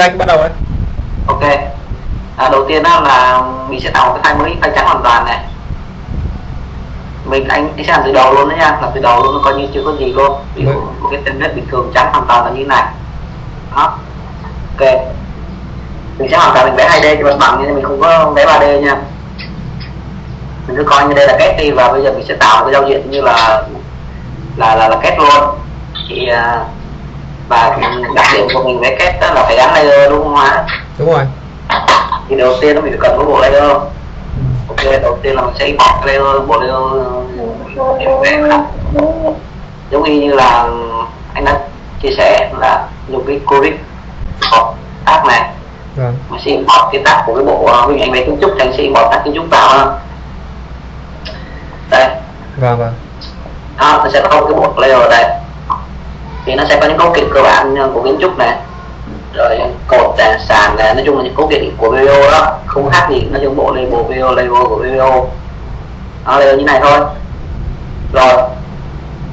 anh bắt đầu đấy ok. À, đầu tiên đó là mình sẽ tạo một cái file mới file trắng hoàn toàn này. Mình anh, anh sẽ làm từ đầu luôn đấy nha. Làm từ đầu luôn coi như chưa có gì luôn. Ví dụ một cái template bình thường trắng hoàn toàn là như này. Đó. Ok. Mình sẽ hoàn toàn mình vẽ 2D cho mặt bằng nhưng mình không có vẽ 3D nha. Mình cứ coi như đây là kết đi và bây giờ mình sẽ tạo một cái giao diện như là là là, là kết luôn. Thì à, và đặc điểm của mình vẽ kết đó là phải gắn layer đúng không ạ? Đúng rồi. Thì đầu tiên nó mình cần có bộ layer ok đầu tiên là mình sẽ import cái layer bộ layer để mình ra. giống như là anh đã chia sẻ là dùng cái import tag này. Vâng. Mình sẽ import cái tag của cái bộ ví dụ anh vẽ kiến trúc thì anh sẽ import tag kiến trúc vào đây. Vâng vâng. Đó, nó sẽ có cái bộ layer ở đây thì nó sẽ có những cấu kiện cơ bản ờ, của kiến trúc này. Rồi cột này, sàn này nói chung là những cấu kiện của video đó không khác gì nó giống bộ label video label của video nó là như này thôi. Rồi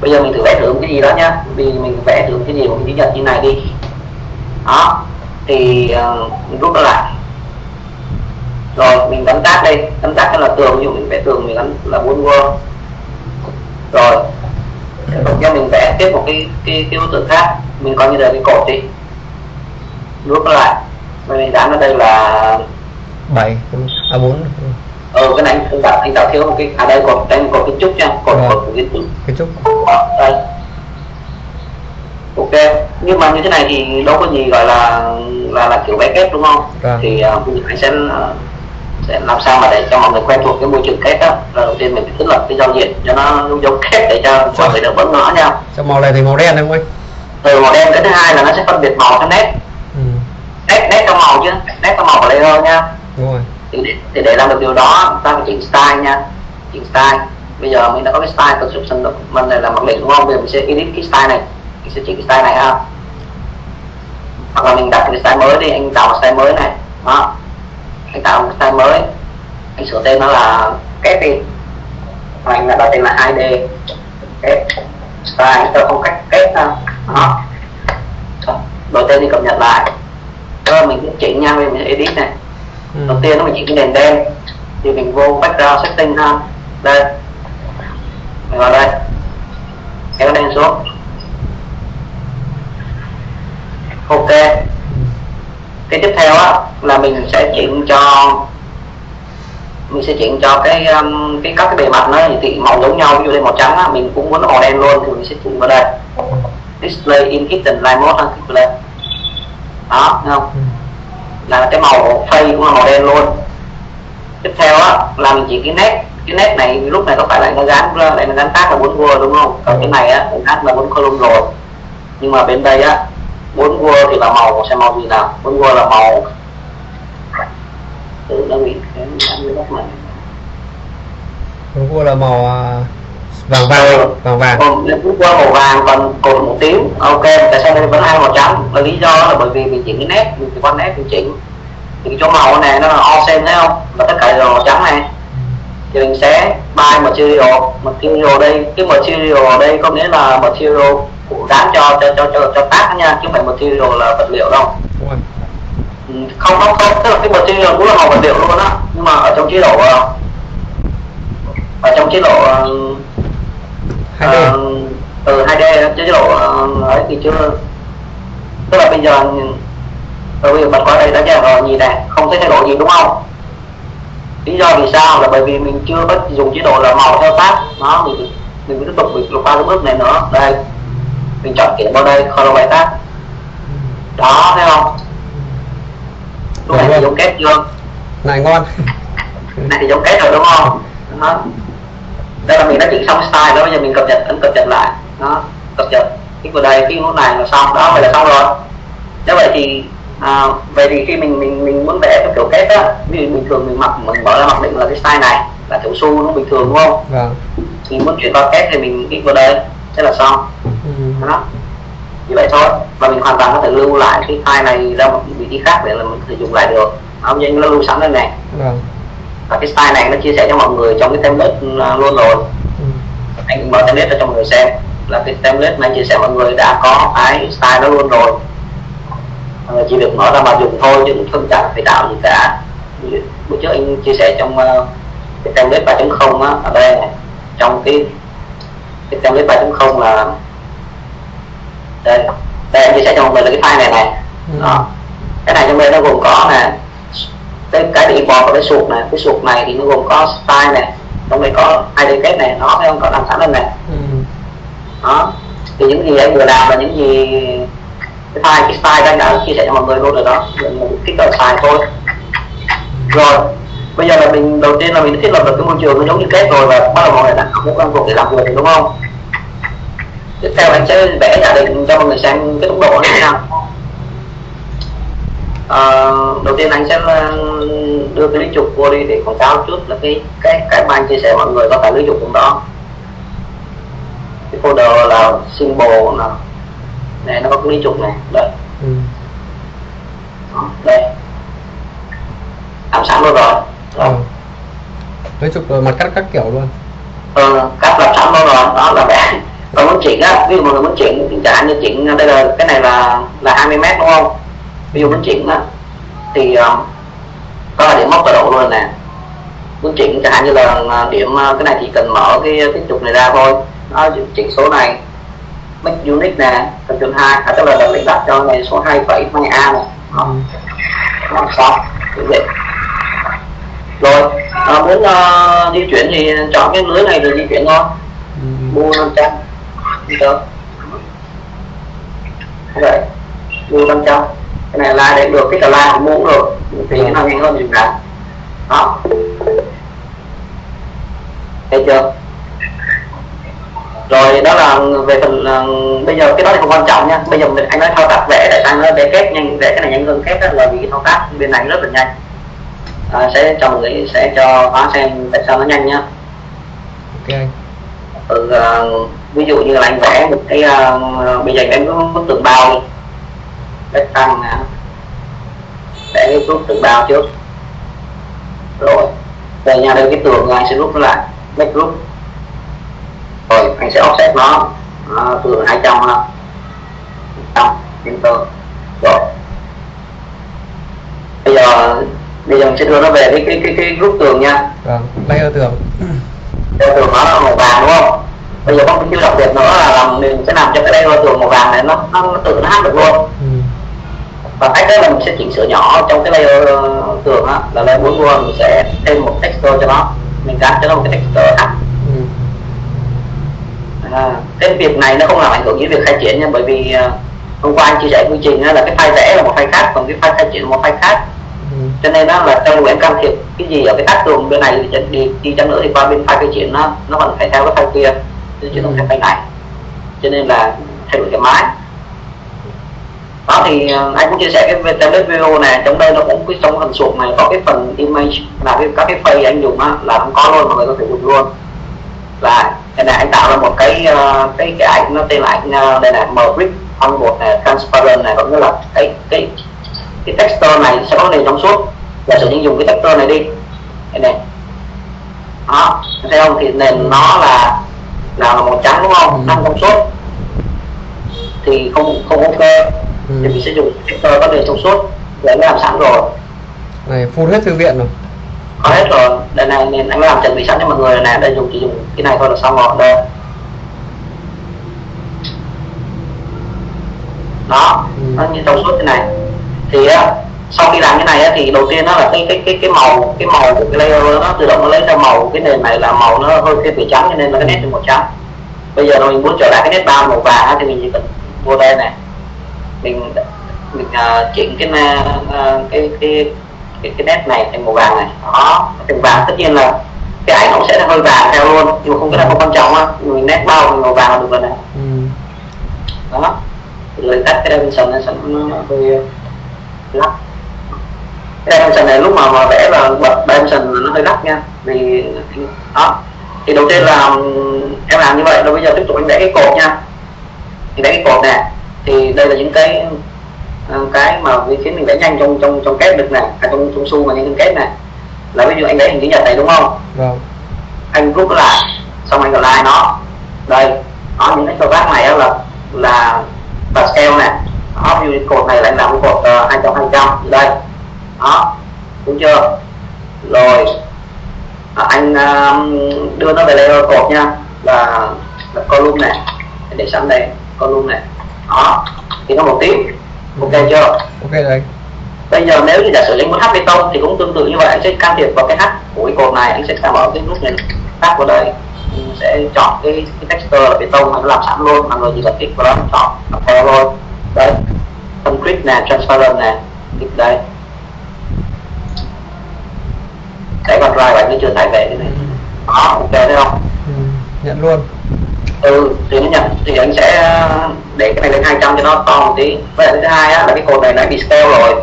bây giờ mình thử vẽ thử cái gì đó nhá. Vì mình vẽ thử cái gì một cái chữ nhật như này đi. Đó thì uh, mình rút nó lại. Rồi mình gắn tác đây. Gắn tác là tường ví dụ mình vẽ tường mình gắn là bốn vuông rồi Tiếp theo mình vẽ tiếp một cái cái cái đối tượng khác. Mình coi như là cái cột đi. Nó lại. Và mình dán ở đây là bảy. À bốn. Ờ cái này anh đặt anh tạo thiếu một cái à đây cột đây cột kiến trúc nha. Cột Vâng. cột kiến trúc. Cái trúc. Đây. Ok. Nhưng mà như thế này thì đâu có gì gọi là là là kiểu vẽ kết đúng không? Vâng. thì uh, anh sẽ ờ, sẽ làm sao mà để cho mọi người quen thuộc cái môi trường kết đó là đầu tiên mình phải thiết lập cái giao diện cho nó giống kết để cho mọi người đỡ bỡ ngỡ nha. Cho màu này thành màu đen không anh từ màu đen. Cái thứ hai là nó sẽ phân biệt màu theo nét. Ừ. nét nét trong màu chứ. Nét trong màu của layer nha. Đúng rồi. Thì để, thì để làm được điều đó ta phải chỉnh style nha. Chỉnh style. Bây giờ mình đã có cái style construction document này là mặc định đúng không? Bây giờ mình sẽ edit cái style này. Mình sẽ chỉnh cái style này ha. Hoặc là mình đặt cái style mới đi. Anh tạo một style mới này. Đó anh tạo một style mới. Anh sửa tên nó là kết đi. Hoặc anh là đặt tên là 2D kết style theo phong cách kết ha đó. Đầu tiên đi cập nhật lại. Rồi mình chỉnh nha mình sẽ edit này. Ừ. đầu tiên nó mình chỉnh cái nền đen. Thì mình vô background setting ha. Đây. Mình vào đây. Kéo đen xuống. Ok cái tiếp theo á là mình sẽ chỉnh cho mình sẽ chỉnh cho cái um, cái các cái bề mặt nó thì màu giống nhau. Ví dụ đây màu trắng á mình cũng muốn màu đen luôn thì mình sẽ chỉnh vào đây. Display in hidden line mode đây đó thấy không? Ừ. là cái màu phây cũng là màu đen luôn. Tiếp theo á là mình chỉ cái nét cái nét này lúc này có phải là nó gắn lại nó gắn tác là bốn vua đúng không? Còn cái này á gắn là bốn column rồi. Nhưng mà bên đây á bốn vua thì là màu xem màu gì nào? Bốn vua là màu. Tự nó bị cái anh bắt này. Đúng cua là màu à, vàng vàng vàng vàng. Còn bốn vua màu vàng còn cột một tím ok tại sao đây vẫn hai màu trắng là lý do là bởi vì mình chỉnh cái nét mình quan nét mình chỉnh. Thì cái chỗ màu này nó là all same thấy không? Và tất cả đều màu trắng này. Thì mình sẽ buy material material đây. Cái material ở đây có nghĩa là material dán cho cho cho cho, cho tác nha chứ không phải material là vật liệu đâu. Ừ, không không không tức là cái material cũng là màu vật liệu luôn á nhưng mà ở trong chế độ ờ, ở trong chế độ ờ, từ 2D chế độ ờ, ấy thì chưa. Tức là bây giờ bây giờ bật qua đây đã ra rồi gì này không thấy thay đổi gì đúng không? Lý do vì sao là bởi vì mình chưa có dùng chế độ là màu theo tác nó mình mình tiếp tục mình qua cái bước này nữa. Đây mình chọn kiện vào đây color by tác đó thấy không? Lúc này thì giống kết chưa này ngon. Này thì giống kết rồi đúng không? Đó. Đây là mình đã chỉnh xong style đó bây giờ mình cập nhật ấn cập nhật lại. Đó cập nhật. Cái vào đây cái nút này là xong. Đó vậy là xong rồi. Nếu vậy thì à, vậy thì khi mình mình mình muốn vẽ theo kiểu kết á ví dụ bình thường mình mặc mình mở ra mặc định là cái style này là kiểu xu nó bình thường đúng không? Vâng. Mình muốn chuyển qua kết thì mình kích vào đây thế là xong. Ừ. đó. Như vậy thôi. Và mình hoàn toàn có thể lưu lại cái file này ra một vị trí khác để là mình có thể dùng lại được. Không nhưng nó lưu sẵn đây này. Vâng. Và cái style này nó chia sẻ cho mọi người trong cái template uh, luôn rồi. Ừ. anh mở template ra cho mọi người xem. Là cái template mà anh chia sẻ mọi người đã có cái style đó luôn rồi. Ờ, chỉ việc mở ra mà dùng thôi chứ không chẳng phải tạo gì cả. Bữa trước anh chia sẻ trong uh, cái template 3.0 á ở đây này. Trong cái cái template 3.0 là đây đây anh chia sẻ cho mọi người là cái file này này. Ừ. đó. Cái này trong đây nó gồm có nè cái cái để import của cái suột này. Cái suột này thì nó gồm có style này trong đây có ID kết này nó thấy không? Có làm sẵn lên này. Ừ. đó. Thì những gì anh vừa làm là những gì cái file cái style anh đã chia sẻ cho mọi người luôn rồi đó. Mình kích vào xài thôi. Rồi bây giờ là mình đầu tiên là mình thiết lập được cái môi trường nó giống như kết rồi và bắt đầu mọi người đã một công cuộc để làm việc đúng không? Tiếp theo anh sẽ vẽ giả định cho mọi người xem cái tốc độ nó như thế nào. Ờ, đầu tiên anh sẽ ờ, đưa cái lý trục vô đi để quảng cáo chút là cái cái cái mà anh chia sẻ mọi người có phải lý trục cũng đó. Cái folder là symbol là này nó có cái lý trục này. Đây. Ừ. Đó, đây. Làm sẵn luôn rồi Ờ. Lấy chụp rồi mặt cắt các kiểu luôn. ờ, cắt làm sẵn luôn rồi đó là vẽ còn muốn chỉnh á ví dụ mọi người muốn chỉnh chẳng hạn như chỉnh đây là cái này là là 20 mét đúng không? Ví dụ muốn chỉnh á thì có là điểm móc tọa độ luôn nè. Muốn chỉnh chẳng hạn như là ờ, điểm ờ, cái này chỉ cần mở cái cái trục này ra thôi. Nó chỉnh số này. Make unit nè control hai à, tức là mình đặt cho này số 2 phẩy hai a này Ừ. đó xong rồi. À, muốn uh, di chuyển thì chọn cái lưới này rồi di chuyển thôi. Ừ. mua 500 đi tới. Vậy. Mua 500 cái này là để được cái tờ la cũng muốn được. Thì cái nào nhanh hơn thì làm đó. Thấy chưa? Rồi đó là về phần uh, bây giờ cái đó thì không quan trọng nha. Bây giờ mình anh nói thao tác vẽ để anh nói vẽ kép nhanh vẽ cái này nhanh hơn kép đó là vì cái thao tác bên này rất là nhanh à, sẽ cho mọi người sẽ cho hóa xem tại sao nó nhanh nhá. Ok. Ừ, uh, ví dụ như là anh vẽ một cái uh, bây giờ em có bức tường bao đi. Vẽ tăng nè. Vẽ cái bức tường bao trước. Rồi về nhà đây cái tường anh sẽ rút nó lại. Make rút. Rồi anh sẽ offset nó. À, tường 200 ha. 100 enter rồi. Bây giờ bây giờ mình sẽ đưa nó về cái cái cái cái group tường nha Vâng, layer tường. theo tường nó là màu vàng đúng không bây giờ có một cái đặc biệt nữa là làm mình sẽ làm cho cái layer tường màu vàng này nó nó, nó tự nó hát được luôn Ừ. và cách đó là mình sẽ chỉnh sửa nhỏ trong cái layer tường á là layer bốn vuông mình sẽ thêm một texture cho nó mình gắn cho nó một cái texture hát Ừ. à, cái việc này nó không làm ảnh hưởng đến việc khai triển nha bởi vì ờ, hôm qua anh chia sẻ quy trình là cái file vẽ là một file khác còn cái file khai triển là một file khác. Cho nên đó là trong em can thiệp cái gì ở cái tác tường bên này thì đi đi chăng nữa thì qua bên file khai triển nó nó vẫn phải theo cái file kia chứ không theo file này. Cho nên là thay đổi cái máy. Đó thì ờ, anh cũng chia sẻ cái template video này trong đây nó cũng cái trong phần suột này có cái phần image là cái các cái file anh dùng á là không có luôn mọi người có thể dùng luôn. Là cái này anh tạo ra một cái ờ, cái cái ảnh nó tên là ảnh ờ, đây là mbrick on một này transparent này có nghĩa là cái cái cái texture này sẽ có nền trong suốt. Giả sử như dùng cái texture này đi. Cái này. Đó thấy không thì nền nó là là màu trắng đúng không? Ừ. nó không suốt. Thì không không ok. Ừ. thì mình sẽ dùng texture có nền trong suốt. Để nó làm sẵn rồi. Này full hết thư viện rồi. có hết rồi. Đây này nên anh làm chuẩn bị sẵn cho mọi người này đây dùng chỉ dùng cái này thôi là xong rồi. Đây. Đó. Ừ. nó như trong suốt thế này thì á sau khi làm cái này á, thì đầu tiên nó là cái cái cái cái màu cái màu của cái layer nó tự động nó lấy ra màu cái nền này là màu nó hơi thiên về trắng cho nên là cái nét màu trắng. Bây giờ mình muốn trở lại cái nét bao màu vàng á, thì mình chỉ cần vô đây này. Mình mình uh, chỉnh cái, uh, cái cái cái cái nét này thành màu vàng này. Đó thành vàng tất nhiên là cái ảnh nó sẽ là hơi vàng theo luôn nhưng mà không cái là không quan trọng á. Mình nét bao thành màu vàng là được rồi này. Ừ. đó rồi tắt cái dimension này nó hơi lắc cái dimension này lúc mà mà vẽ là bật dimension nó hơi lắc nha. Vì đó. Thì đầu tiên là em làm như vậy rồi bây giờ tiếp tục anh vẽ cái cột nha. Thì vẽ cái cột này thì đây là những cái ờ, cái mà khiến mình vẽ nhanh trong trong trong kép được này à, trong trong xu mà những cái kép này là ví dụ anh vẽ hình chữ nhật này đúng không? Vâng. anh rút nó lại xong anh lại nó. Đây đó những cái thao tác này là là Pascal nè đó ví dụ cột này lại làm cái cột hai trăm hai trăm đây. Đó đúng chưa? Rồi à, anh uh, đưa nó về layer cột nha. Là, là column này để sẵn đây column này. Đó thì nó một tiếp ok chưa? Ok rồi. Bây giờ nếu như giả sử anh muốn hát bê tông thì cũng tương tự như vậy. Anh sẽ can thiệp vào cái hát của cái cột này anh sẽ mở cái nút này hát vào đây. Anh sẽ chọn cái, cái texture là bê tông nó làm sẵn luôn mọi người chỉ cần kích vào đó chọn là theo thôi đấy concrete nè transparent nè. Đây cái con drive anh mới chưa tải về cái này. Đó ok thấy không? Ừ, nhận luôn. Ừ thì nó nhận. Thì anh sẽ để cái này lên 200 cho nó to một tí. Vậy thứ hai á, là cái cột này đã bị scale rồi.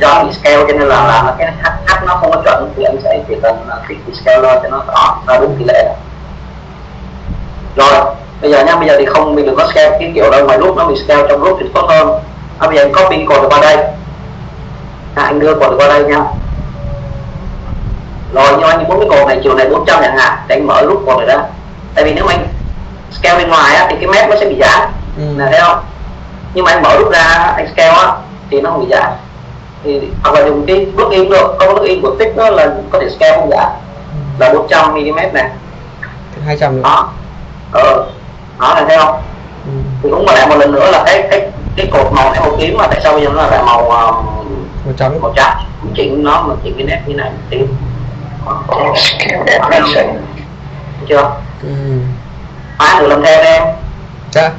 Do bị scale cho nên là là cái h, h nó không có chuẩn. Thì anh sẽ chỉ cần fix scale lên cho nó rõ. Ra đúng tỷ lệ. Rồi bây giờ nha bây giờ thì không mình đừng có scale cái kiểu đâu mà lúc nó bị scale trong lúc thì tốt hơn. À, bây giờ anh copy cột qua đây. À, anh đưa cột qua đây nha rồi nhưng anh muốn cái cột này chiều này 400 chẳng hạn thì anh mở lúc cột này ra. Tại vì nếu mà anh scale bên ngoài á, thì cái mép nó sẽ bị giãn ừ. là thấy không? Nhưng mà anh mở lúc ra anh scale á thì nó không bị giãn thì hoặc là dùng cái bước in được. Có bước in của tích đó là có thể scale không giãn là 400 mm này 200 nữa đó. Ờ đó là thấy không? Ừ. thì cũng lại một lần nữa là cái cái cái cột màu này màu tím mà tại sao bây giờ nó lại màu uh, màu trắng. màu trắng? Chỉnh nó mà chỉnh cái nét như này tím chưa? Ừ. ai thử làm theo em? Dạ.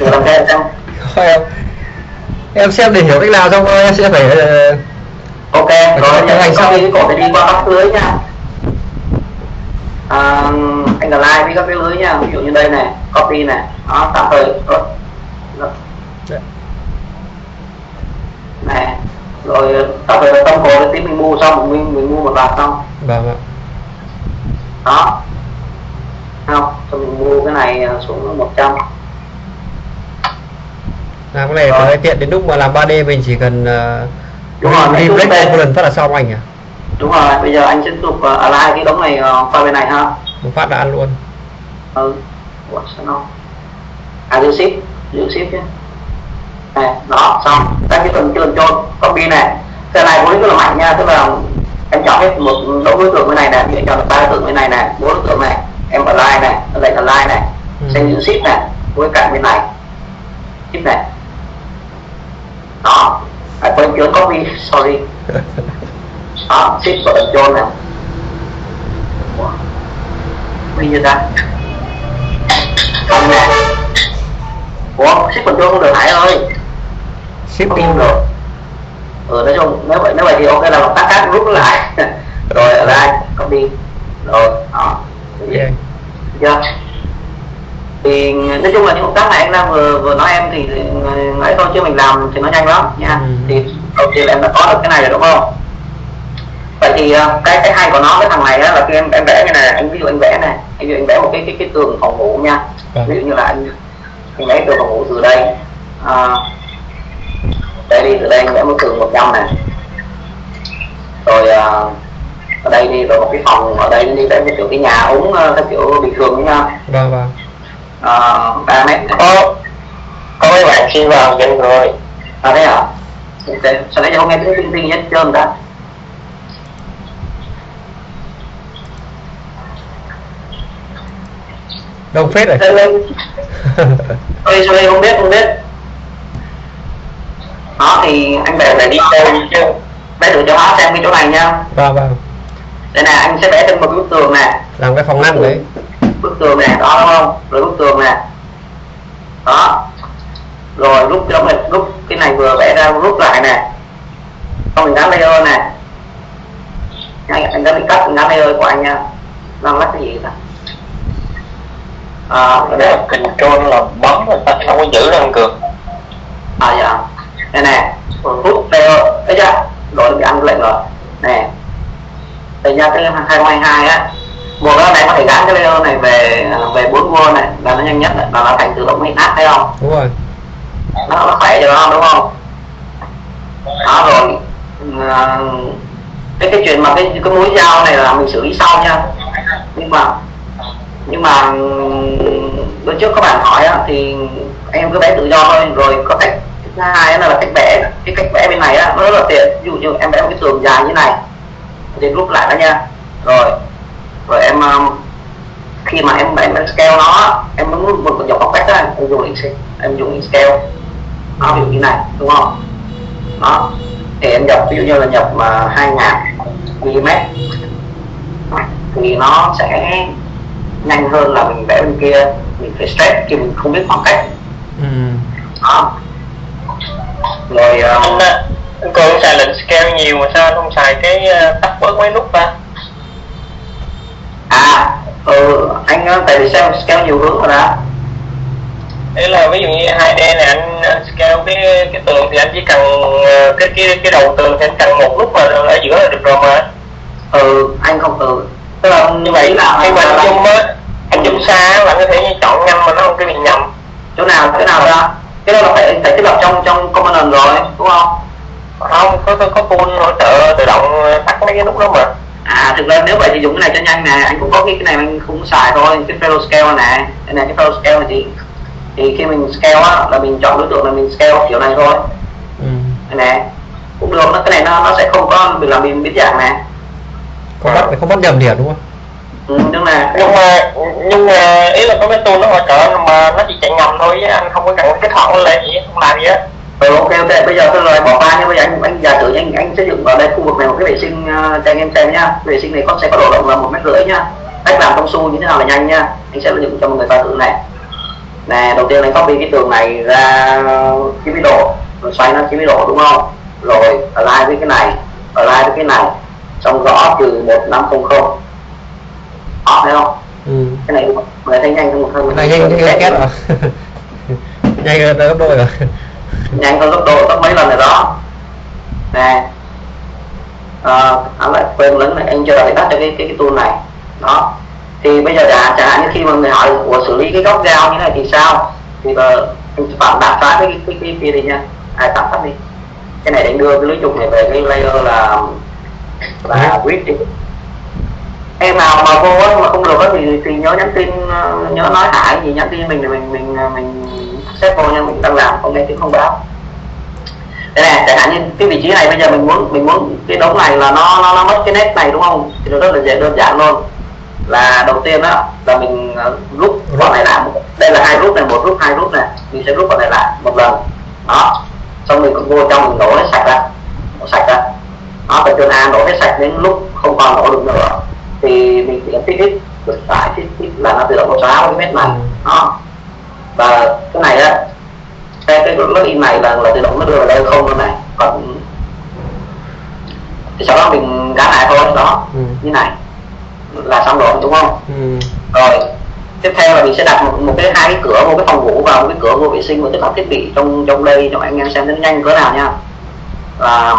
Thử làm theo xem. Thôi em em xem để hiểu cách làm xong rồi em sẽ phải ờ, ok Phải rồi anh copy cái cột này đi qua các lưới nha à, anh là like với các cái lưới nha. Ví dụ như đây này copy này. Đó tạm thời. Rồi Rồi. Này rồi tạm thời là tông cột tí mình mua xong mình mình mua một loạt xong. Vâng ạ. Đó. Không xong mình mua cái này à, xuống 100 làm cái này phải tiện đến lúc mà làm 3D mình chỉ cần uh, Đúng rồi, reflex một lần phát là xong anh à đúng rồi bây giờ anh tiếp tục uh, align cái đống này uh, qua bên này ha. Một phát đã ăn luôn. Ừ. Ủa, sao nó à giữ ship giữ ship nhé. Này đó xong. Các cái phần trường trôn copy này. Cái này cũng rất là mạnh nha tức là em chọn hết một đống đối tượng bên này nè em chọn ba đối tượng bên này nè bốn đối tượng này em align này lệnh align này Ừ. xem giữ ship này với cạnh bên này. Ship này. Đó. À, quên chưa copy sorry này. Ủa, Wie như ta Không nè. Ủa ship control không được Hải ơi ship Không được. Ừ nói chung nếu vậy nếu vậy thì ok là tắt cắt rút lại. Rồi ở đây copy Rồi đó yeah. chưa? Thì nói chung là những động tác này anh đang vừa vừa nói em thì ấy thôi chứ mình làm thì nó nhanh lắm nha. Ừ. thì đầu tiên là em đã có được cái này rồi đúng không vậy thì ờ, cái cái hay của nó cái thằng này á, là khi em em vẽ như này anh ví dụ anh vẽ này anh ví dụ anh vẽ một cái cái cái tường phòng ngủ nha. Vâng. ví dụ như là anh anh vẽ tường phòng ngủ từ đây à, đây đi từ đây anh vẽ một tường 100 này. Rồi à, ở đây đi rồi một cái phòng ở đây đi vẽ một kiểu cái nhà ống ờ, theo kiểu bình thường nha. Vâng vâng. 3 mét. Có có mấy bạn xin vào nhanh rồi. À thế hả? Ok sao nãy giờ không nghe tiếng tinh tinh hết trơn ta đông phết rồi. Ơi sorry không biết không biết. Đó thì anh vẽ để đi xem vẽ thử cho hóa xem cái chỗ này nha. Vâng vâng. Đây nè anh sẽ vẽ thêm một bức tường nè. Làm cái phòng ngăn đấy. Bức tường này đó đúng không? Rồi bức tường nè. Đó. Rồi rút cái đống này rút cái này vừa vẽ ra rút lại nè. Xong mình gắn layer nè. Anh, anh đã bị cắt mình gắn layer của anh nha. Đang lắc cái gì ta à, cái này control là bấm rồi ta không có giữ răng cược à dạ. Đây nè. Rút layer thấy chưa? Rồi nó bị ăn lệnh rồi. Nè. Đây nha cái 2022 á. Một cái này có thể gắn cái layer này về về bốn vuông này. Là nó nhanh nhất là nó thành tự động hiện áp thấy không? Đúng rồi. Nó, nó khỏe cho nó đúng không? Đó rồi à, cái cái chuyện mà cái cái mũi dao này là mình xử lý sau nha. Nhưng mà nhưng mà ừ, bữa trước các bạn hỏi á, thì em cứ vẽ tự do thôi rồi có cách thứ hai là cách vẽ cái cách vẽ bên này á nó rất là tiện. Ví dụ như em vẽ một cái tường dài như này thì rút lại đó nha. Rồi rồi em ờ, khi mà em em, em scale nó em muốn một dòng học cách đó em dùng Excel em dùng scale. Nó ví dụ như này đúng không? Đó thì em nhập ví dụ như là nhập mà hai ngàn mm thì nó sẽ nhanh hơn là mình vẽ bên kia mình phải stress khi mình không biết khoảng cách. Ừ. đó. Rồi anh, uh, á, anh còn xài lệnh scale nhiều mà sao anh không xài cái ờ, tắt bớt mấy nút ta? À ừ, anh ờ, tại vì xem scale nhiều hướng rồi đó? Đấy là ví dụ như 2D này anh anh scale cái cái tường thì anh chỉ cần ờ, cái cái cái đầu tường thì anh cần một nút mà ở giữa là được rồi mà. Ừ anh không ừ tức là như vậy là khi mà anh zoom á anh zoom xa là anh có thể chọn nhanh mà nó không cái bị nhầm. Chỗ nào chỗ nào ra cái đó là phải phải thiết lập trong trong component rồi đúng không? Không có có, có full hỗ trợ tự động tắt mấy cái nút đó mà. À thực ra nếu vậy thì dùng cái này cho nhanh nè anh cũng có cái cái này anh không xài thôi cái fellow scale này cái này cái fellow scale này thì thì khi mình scale á là mình chọn đối tượng là mình scale kiểu này thôi. Ừ. cái này cũng được nó cái này nó nó sẽ không có bị làm biến biến dạng này không bắt không bắt nhầm điểm đúng không? Ừ, nhưng là nhưng mà nhưng mà ý là có cái tool nó hỗ trợ mà nó chỉ chạy ngầm thôi chứ anh không có cần cái thoại lên gì không làm gì hết ừ, ok ok. Bây giờ tôi rồi bỏ qua nhưng bây giờ anh anh giả sử anh anh xây dựng vào đây khu vực này một cái vệ sinh uh, cho anh em xem nhá vệ sinh này có sẽ có độ rộng là một mét rưỡi nhá cách làm công su như thế nào là nhanh nhá anh sẽ dựng cho mọi người coi thử này. Nè đầu tiên anh copy cái tường này ra 90 độ rồi xoay nó 90 độ đúng không? Rồi align với cái này align với cái này xong gõ từ 1500 đó thấy không. Ừ. cái này người thấy nhanh hơn một hơn cái này nhanh nhanh két rồi nhanh hơn gấp đôi rồi. Nhanh hơn gấp đôi gấp mấy lần rồi đó. Nè. À, anh lại quên lớn này anh chưa đặt tắt cho cái cái cái tool này. Đó. Thì bây giờ chẳng chẳng hạn như khi mà người hỏi của xử lý cái góc dao như này thì sao? Thì là anh phản đặt phá cái cái cái kia đi nha. Ai tắt tắt đi. Cái này anh đưa cái lưới trục này về cái layer là và quyết đi em nào mà vô ấy, mà không được ấy, thì thì nhớ nhắn tin ờ, nhớ nói hại gì nhắn tin mình thì mình mình ờ, mình xếp vô nha mình đang làm không nghe tiếng không báo. Đây này chẳng hạn như cái vị trí này bây giờ mình muốn mình muốn cái đống này là nó nó nó mất cái nét này đúng không? Thì nó rất là dễ đơn giản luôn. Là đầu tiên đó là mình ờ, rút bọn này lại. Đây là hai rút này một rút hai rút này. Mình sẽ rút bọn này lại một lần. Đó. Xong mình cũng vô trong mình đổ nó sạch ra. Sạch ra đó từ trên A đổ hết sạch đến lúc không còn đổ được nữa. Thì mình chỉ tích ít được phải tích ít là nó tự động nó xóa cái vết này đó. Và cái này á cái cái login này là là tự động nó đưa vào đây không luôn này. Còn thì sau đó mình gắn lại thôi đó. Ừ. như này. Là xong rồi đúng không? Ừ. rồi tiếp theo là mình sẽ đặt một, một cái hai cái cửa một cái phòng ngủ và một cái cửa vô vệ sinh một tất cả thiết bị trong trong đây cho anh em xem nó nhanh cỡ nào nha. Và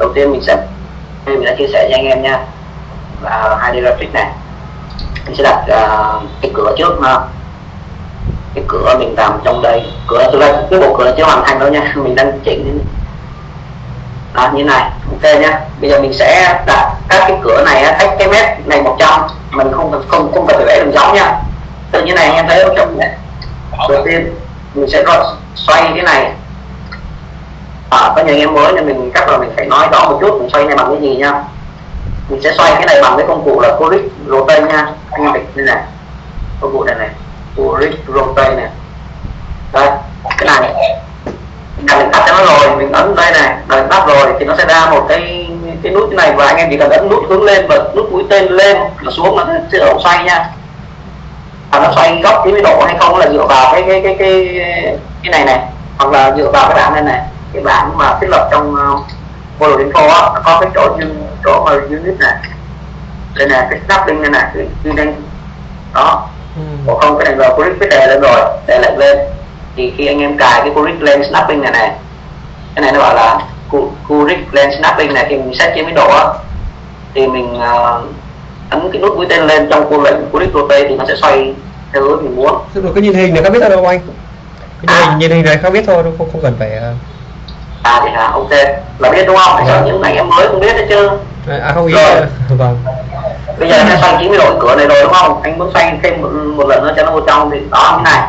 đầu tiên mình sẽ mình đã chia sẻ cho anh em nha. Là hai d graphic này. Mình sẽ đặt uh, cái cửa trước ha cái cửa mình làm trong đây. Cửa thực ra cái bộ cửa chưa hoàn thành đâu nha. Mình đang chỉnh đó, như này. Ok nhá bây giờ mình sẽ đặt các cái cửa này cách cái mét này 100 mình không không không cần phải vẽ đường giống nha. Tự như này anh em thấy không? Trong này đầu tiên mình sẽ rồi xoay cái này à, có những anh em mới nên mình chắc là mình phải nói rõ một chút mình xoay này bằng cái gì nha? Mình sẽ xoay cái này bằng cái công cụ là Coric Rotate nha. Anh em định đây này. Công cụ này này. Coric Rotate này. Đây cái này. Đặt mình tắt cho nó rồi mình ấn đây này. Đặt mình tắt rồi thì nó sẽ ra một cái cái nút này và anh em chỉ cần ấn nút hướng lên và nút mũi tên lên và xuống nó sẽ tự động xoay nha. Và nó xoay góc 90 độ hay không là dựa vào cái cái cái cái cái này này hoặc là dựa vào cái bảng này này cái bảng mà thiết lập trong uh, Model Info á nó có cái chỗ dương chỗ mà unit này. Đây nè cái snapping này nè cái cái đây đó. Ừ. còn không cái này là click cái đề lên rồi đề lệnh lên. Thì khi anh em cài cái click lên snapping này này cái này nó gọi là click lên snapping này khi mình set 90 độ á thì mình uh, ấn cái nút mũi tên lên trong cô lệnh click rotate thì nó sẽ xoay theo hướng mình muốn. Là cái nhìn hình này không biết ở đâu anh? Cái nhìn hình, nhìn hình này không biết thôi không không cần phải ờ, à thì là ok. Là biết đúng không? Vâng. những anh em mới không biết đấy chứ. À không ý Rồi. vâng. Bây giờ anh xoay 90 độ cửa này rồi đúng không? Anh muốn xoay thêm một, một lần nữa cho nó vào trong thì đó như này.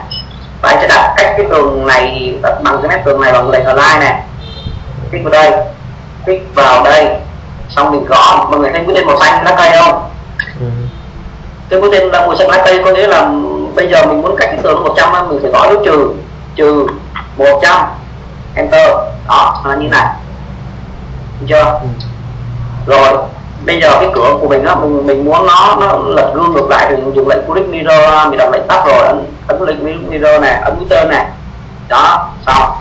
Và anh sẽ đặt cách cái tường này đặt bằng cái mép tường này bằng lệch align này. Kích vào đây. Kích vào đây. Xong mình gõ. Mọi người thấy mũi tên màu xanh lá cây không? Ừ. cái mũi tên là màu xanh lá cây có nghĩa là bây giờ mình muốn cách cái tường 100 á, mình phải gõ dấu trừ. Trừ 100 enter. Đó là như này. Được chưa? Ừ. rồi bây giờ cái cửa của mình á mình mình muốn nó nó lật gương ngược lại thì mình dùng lệnh click mirror mình đặt lệnh tắt rồi ấn ấn lệnh mirror này ấn tên này. Đó xong.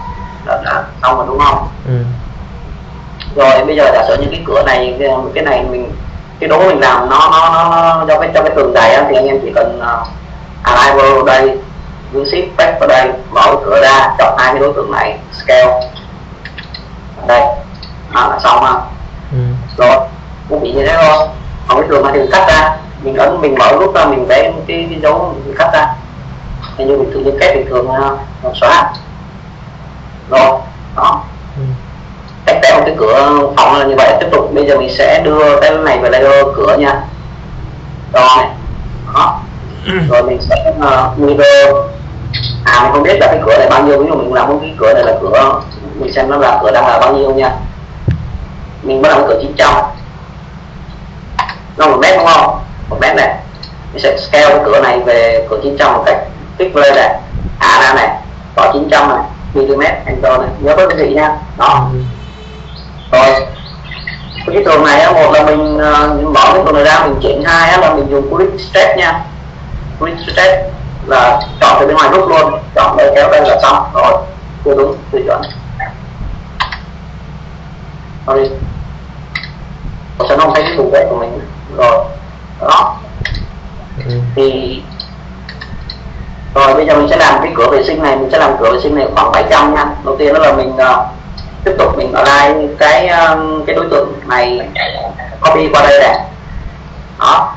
Đó, đó, xong rồi đúng không? Ừ. rồi bây giờ giả sử như cái cửa này cái, cái này mình cái đố mình làm nó nó nó, nó cho cái cho cái tường dày á, thì anh em chỉ cần uh, vào đây giữ shift press vào đây mở cửa ra chọn hai cái đối tượng này scale. Đây đó là xong ha Ừ. rồi cũng bị như thế thôi. Còn cái này thì mình cắt ra. Mình ấn mình mở rút ra mình vẽ cái, cái dấu mình cắt ra. Thì như bình thường như kết bình thường mình xóa. Rồi đó. Ừ. cách vẽ một cái cửa phòng là như vậy. Tiếp tục bây giờ mình sẽ đưa cái này về layer cửa nha. Rồi đó. Rồi mình sẽ uh, mirror à mình không biết là cái cửa này bao nhiêu, ví dụ mình làm cái cửa này là cửa, mình xem nó là cửa đang là bao nhiêu nha. Mình bắt đầu cửa 900 nó một mét, đúng không? Một mét này. Mình sẽ scale cái cửa này về cửa 900 một cách click lên này. Hạ ra này. Có 900 này. Mm enter này. Nhớ có cái gì nha? Đó. Rồi. Cái tường này một là mình ờ, mình bỏ cái tường này ra, mình chuyển hai là mình dùng quick stretch nha. Quick stretch là chọn từ bên ngoài rút luôn. Chọn đây kéo đây là xong. Rồi chưa đúng tiêu chuẩn thôi đi. Ủa, sao nó không thấy cái vùng vẽ của mình. Rồi đó. Ừ. thì rồi bây giờ mình sẽ làm cái cửa vệ sinh này. Mình sẽ làm cửa vệ sinh này khoảng 700 nha. Đầu tiên đó là mình uh, tiếp tục mình align cái ờ, cái đối tượng này copy qua đây này đó.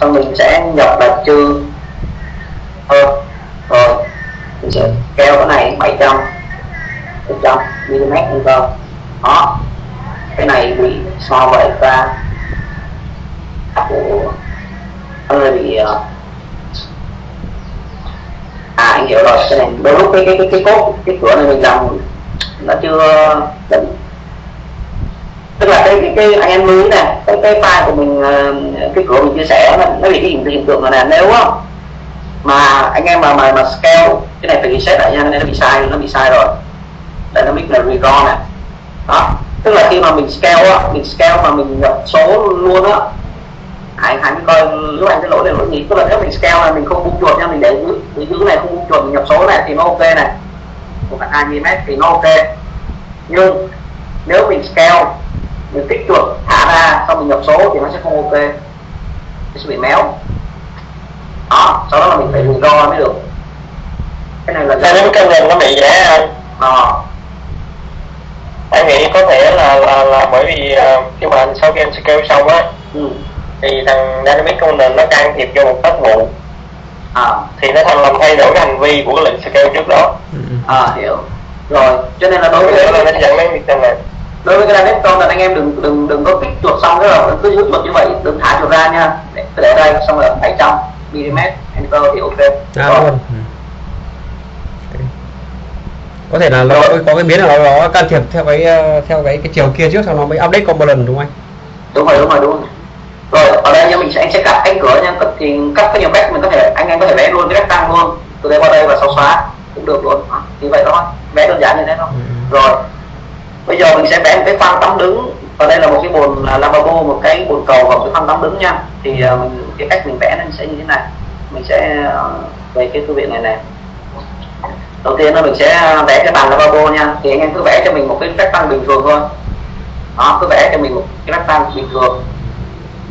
Xong mình sẽ nhập là trừ hơn rồi mình sẽ kéo cái này 700 100 mm enter đó cái này bị so với ta của nó hơi bị ờ, à anh hiểu rồi cái này đôi lúc cái cái cái cái cốt cái cửa này mình làm nó chưa định tức là cái cái, cái anh em lưu ý nè cái cái file của mình ờ, cái cửa mình chia sẻ nó, nó bị cái hiện, hiện tượng là nếu không mà anh em mà mà mà scale cái này phải reset lại nha nên nó bị sai, nó bị sai rồi. Đây nó biết là redraw nè. Đó. Tức là khi mà mình scale á, mình scale mà mình nhập số luôn á anh hãy coi lúc anh cái lỗi này, lỗi gì tức là nếu mình scale là mình không bung chuột nha, mình để giữ mình giữ này không bung chuột, mình nhập số này thì nó ok này. Một phần hai mm thì nó ok. Nhưng nếu mình scale, mình kích chuột thả ra, xong mình nhập số thì nó sẽ không ok. Nó sẽ bị méo đó sau đó là mình phải rủi ro mới được. Cái này là sao đến cái nền nó bị vẽ anh ờ. Anh nghĩ có thể là là, là bởi vì uh, khi mà anh sau khi anh scale xong á ừ. thì thằng dynamic component nó can thiệp vô một tác vụ à. Thì nó thành làm thay đổi cái hành vi của cái lệnh scale trước đó. Ừ. ừ. à hiểu. Rồi cho nên là đối với cái nó dẫn đến việc tên này đối với cái đàn con là anh em đừng đừng đừng có kích chuột xong cái rồi cứ giữ chuột như vậy. Đừng thả chuột ra nha. Để, để đây xong rồi 700 mm enter thì ok. Ra Rồi. luôn ừ. Ok. có thể là nó có cái biến là nó, nó can thiệp theo cái theo cái cái chiều kia trước sau nó mới update component đúng không anh? Đúng rồi đúng rồi đúng rồi. Rồi ở đây nha mình sẽ anh sẽ cắt cánh cửa nha. Cắt thì cắt có nhiều cách mình có thể anh em có thể vẽ luôn cái tăng luôn. Từ đây qua đây và sau xóa cũng được luôn. À, thì vậy thôi vẽ đơn giản như thế thôi. Ừ. rồi bây giờ mình sẽ vẽ một cái khoang tắm đứng và đây là một cái bồn à, lavabo, một cái bồn cầu và cái khăn tắm đứng nha. Thì à, mình, cái cách mình vẽ nó sẽ như thế này. Mình sẽ à, về cái thư viện này này. Đầu tiên là mình sẽ vẽ cái bàn lavabo nha. Thì anh em cứ vẽ cho mình một cái cách tăng bình thường thôi. Đó, cứ vẽ cho mình một cái cách tăng bình thường.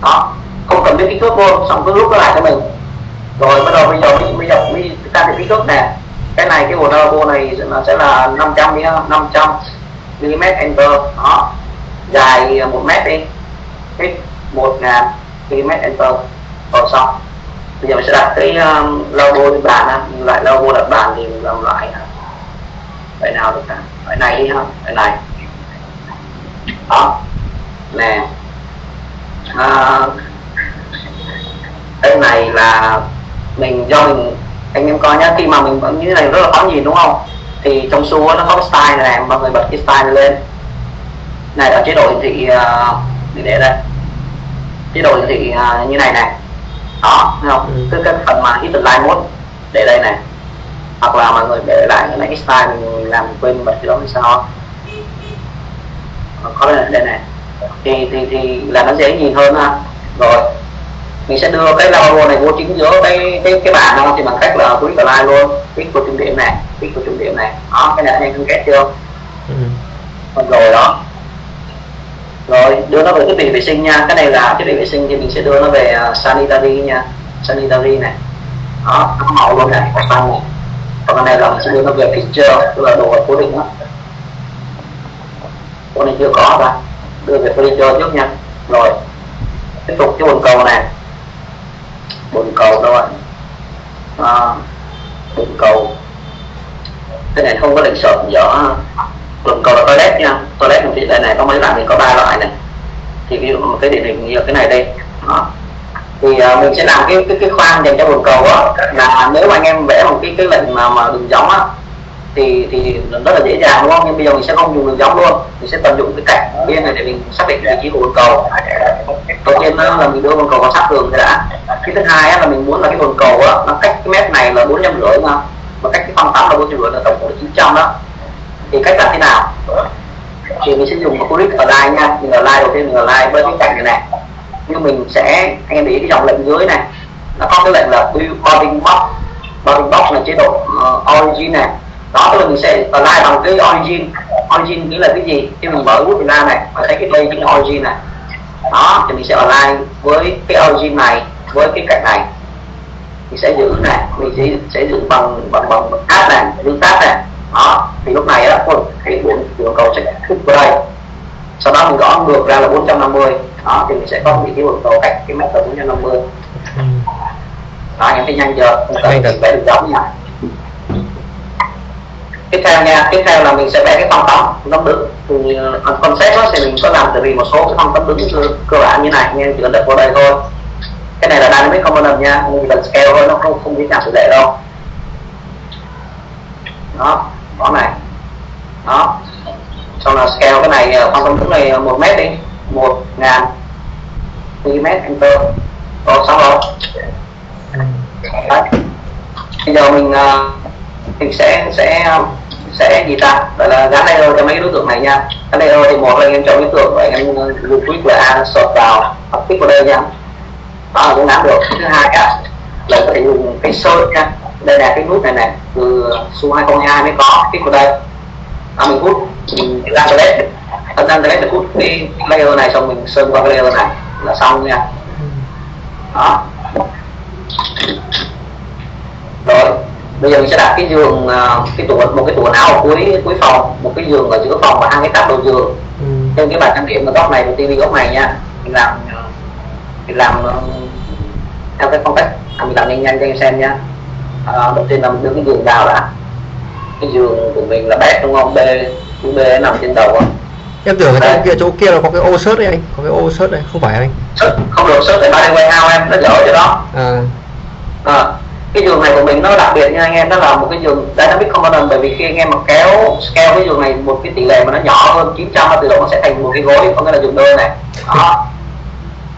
Đó, không cần biết kích thước luôn, xong cứ rút nó lại cho mình. Rồi, bắt đầu bây giờ mới, bây giờ mới ta thiệp kích thước nè. Cái này, cái bồn lavabo này nó sẽ là 500 trăm năm 500 mm enter đó dài à, một mét đi. Hết một ngàn km enter vào xong bây giờ mình sẽ đặt cái um, logo lên bàn ha. Loại logo đặt bàn thì mình làm loại à, loại nào được cả loại này đi ha loại này. Đó. Nè. À, cái này là mình do mình anh em coi nhá khi mà mình vẫn như thế này rất là khó nhìn đúng không? Thì trong xu nó có cái style này, này mọi người bật cái style lên này ở chế độ hiển thị uh, để đây. Chế độ hiển thị uh, như này này. Đó thấy không? Ừ. cái, cái phần mà hidden line mode để đây này. Hoặc là mọi người để lại cái này cái style mình làm quên bật cái đó sao? Có đây, đây này. Thì thì thì là nó dễ nhìn hơn ha. Rồi mình sẽ đưa cái logo này vô chính giữa cái cái cái bàn đó thì bằng cách là click align luôn. Click vào trung điểm này click vào trung điểm này. Đó cái này anh em kết chưa? Ừ. Còn rồi đó rồi đưa nó về thiết bị vệ sinh nha. Cái này là thiết bị vệ sinh thì mình sẽ đưa nó về à, sanitary nha. Sanitary này. Đó nó có màu luôn này màu xanh này. Còn cái này là mình sẽ đưa nó về picture tức là đồ vật cố định đó. Con này chưa có ta đưa về furniture trước nha. Rồi tiếp tục cái bồn cầu này. Bồn cầu đâu ạ? À, bồn cầu. Cái này không có định sợ dở bồn cầu là toilet nha. Toilet mình thì đây này có mấy loại mình có ba loại này. Thì ví dụ một cái điển hình như cái này đây đó. thì uh, mình sẽ làm cái cái cái khoan dành cho bồn cầu á. Là nếu mà anh em vẽ một cái cái lệnh mà mà đường giống á thì thì rất là dễ dàng đúng không? Nhưng bây giờ mình sẽ không dùng đường giống luôn. Mình sẽ tận dụng cái cạnh biên này để mình xác định vị trí của bồn cầu. Đầu tiên đó là mình đưa bồn cầu vào sát tường thì đã. Cái thứ hai á, là mình muốn là cái bồn cầu á nó cách cái mét này là bốn trăm rưỡi mà mà cách cái phong tám là bốn trăm rưỡi là tổng cộng là chín trăm đó thì cách làm thế nào? Thì mình sẽ dùng một click align nha. Mình align đầu tiên mình align với cái cạnh này này. Nhưng mình sẽ anh em để ý cái dòng lệnh dưới này. Nó có cái lệnh là view bounding box. Bounding box là chế độ uh, origin này. Đó tức là mình sẽ align bằng cái origin. Origin nghĩa là cái gì? Khi mình mở bút ra này và thấy cái đây chính là origin này. Đó thì mình sẽ align với cái origin này với cái cạnh này. Mình sẽ giữ này mình sẽ sẽ giữ bằng bằng bằng app này giữ tab này đó thì lúc này á ôi, cái bốn đường cầu sẽ click vào đây. Sau đó mình gõ ngược ra là 450 đó thì mình sẽ có vị trí bồn cầu cách cái mét 450 Ừ. đó em thấy nhanh chưa không Nhanh cần rồi. vẽ đường giống nha. Tiếp theo nha tiếp theo là mình sẽ vẽ cái phong tấm tấm đứng. Thì uh, concept đó thì mình có làm từ vì một số cái phong tấm đứng cơ, bản như này em chỉ cần đặt vào đây thôi. Cái này là dynamic component nha mình cần scale thôi nó không không dễ dàng tỷ lệ đâu. Đó đó này. Đó. Xong là scale cái này ờ, con công thức này ờ, một mét đi. Một ngàn mm enter rồi, xong rồi. Đấy. bây giờ mình ờ, mình sẽ sẽ sẽ gì ta gọi là gắn layer cho mấy cái đối tượng này nha. Gắn layer thì một là anh em chọn đối tượng và anh em dùng click là a sort vào, hoặc click vào đây nha. Đó là cũng nắm được. Thứ hai cả là có thể dùng cái search nha đây là cái nút này này từ số 2022 mới có click vào đây. Đó, mình hút mình ra cái đấy ấn ra cái hút cái layer này xong mình sơn qua cái layer này là xong nha. Đó. Rồi bây giờ mình sẽ đặt cái giường à, cái tủ một cái tủ áo ở cuối cuối phòng một cái giường ở giữa phòng và hai cái tắp đầu giường. Ừ. trên cái bàn trang điểm ở góc này và tivi góc này nha. Mình làm mình làm ờ, theo cái phong cách. À, mình làm nhanh nhanh cho em xem nha à, đầu tiên là mình đưa cái giường vào đã. Cái giường của mình là bét đúng không? B cái b nằm trên đầu á em tưởng Đấy. chỗ kia chỗ kia là có cái ô sớt đấy anh có cái ô sớt này không phải anh. Sớt, không được sớt để ba quay hao em nó dở cho đó. À. À, cái giường này của mình nó đặc biệt nha anh em nó là một cái giường dynamic component bởi vì khi anh em mà kéo scale cái giường này một cái tỷ lệ mà nó nhỏ hơn 900 nó tự động nó sẽ thành một cái gối có nghĩa là giường đơn này. Đó.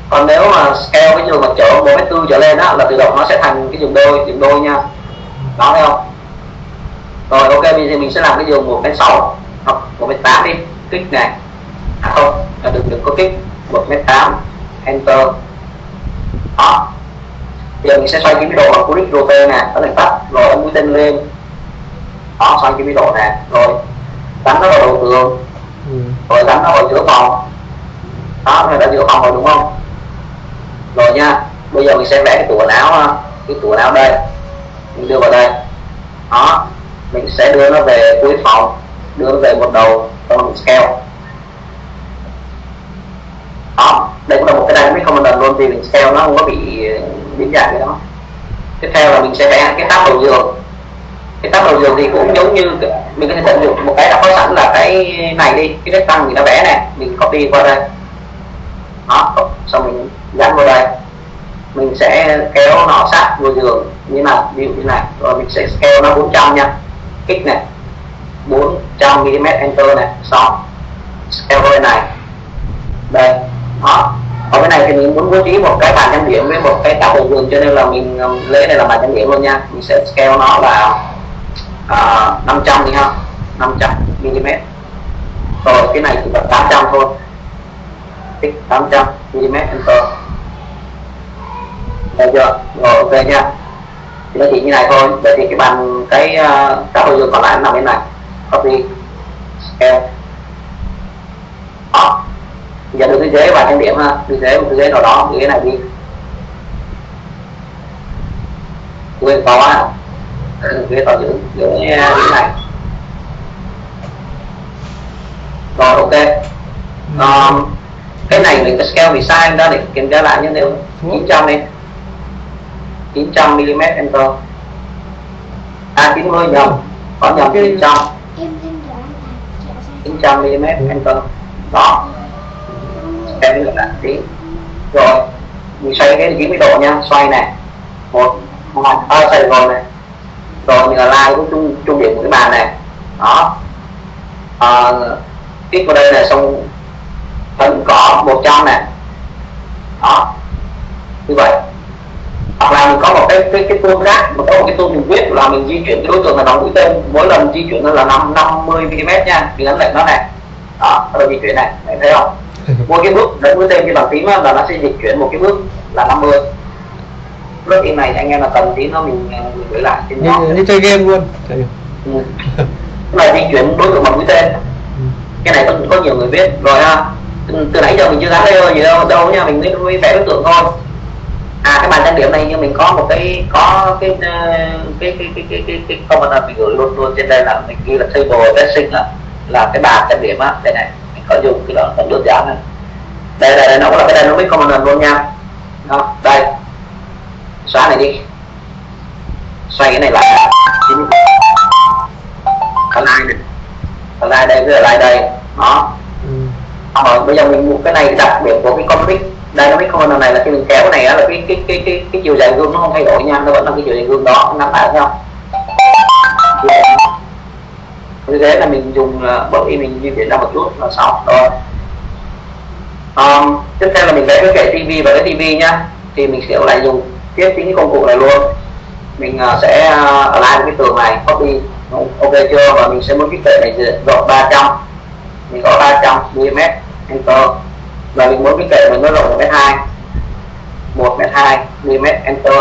Còn nếu mà scale cái giường mà chở một mét tư trở lên á là tự động nó sẽ thành cái giường đôi giường đôi nha đó thấy không? Rồi ok bây giờ mình sẽ làm cái giường một mét sáu. Hoặc một mét tám đi. Kích này. À không đừng đừng có kích. Một mét tám. Enter. Đó. Bây giờ mình sẽ xoay cái độ bằng click rotate nè. Ấn lệnh tắt. Rồi ấn mũi tên lên. Đó xoay cái độ nè. Rồi gắn nó vào đầu tường. Ừ. rồi gắn nó vào giữa phòng. Đó này đã giữa phòng rồi đúng không? Rồi nha bây giờ mình sẽ vẽ cái tủ quần áo ha. cái tủ quần áo đây mình đưa vào đây. Đó, mình sẽ đưa nó về cuối phòng, đưa nó về một đầu, xong mình scale. Đó, đây cũng là một cái dynamic component luôn, vì mình scale nó không có bị biến dạng cái đó. Tiếp theo là mình sẽ vẽ cái tab đầu giường. Cái tab đầu giường thì cũng giống như mình có thể tận dụng một cái đã có sẵn là cái này đi, cái vết tăng mình đã vẽ này, mình copy qua đây. Đó, xong mình dán vào đây mình sẽ kéo nó sát vô giường như nào ví dụ như này. Rồi mình sẽ scale nó 400 nha. Kích này 400 mm enter này xong. Scale bên này. Đây đó. Ở cái này thì mình muốn bố trí một cái bàn trang điểm với một cái tạo hồ vườn cho nên là mình um, lấy này là bàn trang điểm luôn nha. Mình sẽ scale nó là à, uh, 500 đi ha. 500 mm. Rồi cái này chỉ là 800 thôi. 800 mm enter được chưa? Rồi ok nha. Thì nó chỉ như này thôi. Vậy thì cái bàn cái uh, các hồ vườn còn lại nằm bên này. Copy. Scale đó giờ được cái ghế và trang điểm ha. Cái ghế một cái ghế nào đó cái ghế này đi. Quên có à. Ghế to giữ ghế ghế này. Rồi ok. Um, cái này mình cái scale bị sai ra để kiểm tra lại như nếu 900 đi 900 mm enter à 90 nhầm. Có nhầm 900 900 mm enter đó. Em nữa là tí. Rồi mình xoay cái 90 độ nha. Xoay này. Một hai à, xoay rồi này. Rồi mình là like cũng trung trung điểm của cái bàn này. Đó. À, kích vào đây này xong vẫn có 100 này. Đó. Như vậy hoặc là mình có một cái cái cái tool khác mà có một cái tool mình viết là mình di chuyển cái đối tượng là đóng mũi tên mỗi lần di chuyển nó là năm 50 mm nha mình ấn lệnh nó này. Đó nó di chuyển này mày thấy không? Mỗi cái bước để mũi tên cái bằng tím là nó sẽ dịch chuyển một cái bước là 50 bước in này anh em là cần tí nó mình, mình gửi lại trên như, như chơi game luôn. Ừ. là di chuyển đối tượng bằng mũi tên. Cái này có, có nhiều người biết rồi ha. Từ, từ nãy giờ mình chưa gắn layer gì đâu đâu nha mình mới vẽ đối tượng thôi à cái bàn trang điểm này nhưng mình có một cái có cái ờ, cái cái cái cái cái, cái comment mình gửi luôn luôn trên đây là mình ghi là table dressing là là cái bàn trang điểm á đây này mình có dùng cái đó rất đơn giản này đây đây, đây nó cũng là cái đây nó mới comment luôn nha. Đó, đây. Xóa này đi. Xoay cái này lại. Align này align đây? Với align đây. Đó. Ừ. rồi bây giờ mình một cái này đặc biệt của cái con mic đây nó cái con này là khi mình kéo cái này á, là cái cái cái cái cái chiều dài gương nó không thay đổi nha nó vẫn là cái chiều dài gương đó nắm lại thấy không như thế là mình dùng bởi vì mình di chuyển ra một chút là xong rồi. Um, tiếp theo là mình vẽ cái kệ tivi và cái tivi nhá thì mình sẽ lại dùng tiếp những cái công cụ này luôn. Mình uh, sẽ uh, align cái tường này copy ok chưa? Và mình sẽ muốn cái kệ này rộng 300 mình có 300 mm enter và mình muốn cái kệ mình nó rộng một mét hai một mét hai mm enter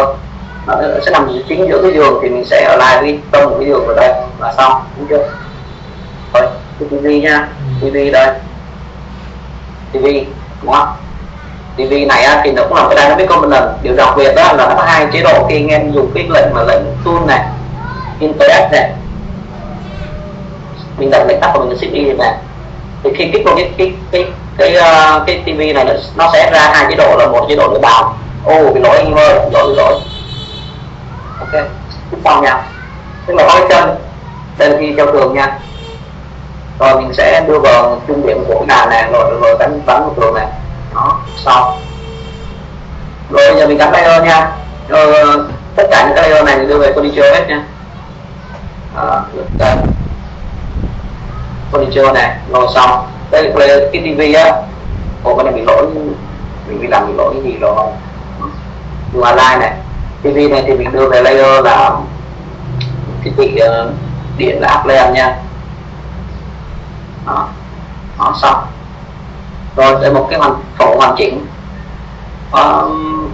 nó sẽ nằm chính giữa cái giường thì mình sẽ ở lại đi trong một cái giường vào đây. Là xong đúng chưa? Rồi cái tivi nha. Tivi đây. Tivi đúng không? Tivi này á, thì nó cũng là cái dynamic component. Điều đặc biệt đó là nó có hai chế độ khi anh em dùng cái lệnh mà lệnh tool này internet này. Mình đặt lệnh tắt và mình shift đi này. Thì khi kích vào cái cái cái cái uh, ờ, cái tivi này nó, nó sẽ ra hai chế độ là một chế độ để đào ô bị lỗi anh ơi lỗi lỗi. Ok tiếp xong nha. Tức là có chân lên khi theo tường nha. Rồi mình sẽ đưa vào trung điểm của đàn này rồi rồi đánh bắn một tường này. Đó xong. Rồi bây giờ mình cắm layer nha. Rồi tất cả những cái layer này mình đưa về furniture hết nha. À, furniture này rồi xong đây là cái tivi á. Ồ cái này bị lỗi. Mình bị làm bị lỗi cái gì rồi? Ngoài line này. Tivi này thì mình đưa về layer là thiết bị uh, điện là Upland nha. Đó, đó xong. Rồi để một cái hoàn phổ hoàn chỉnh. Um,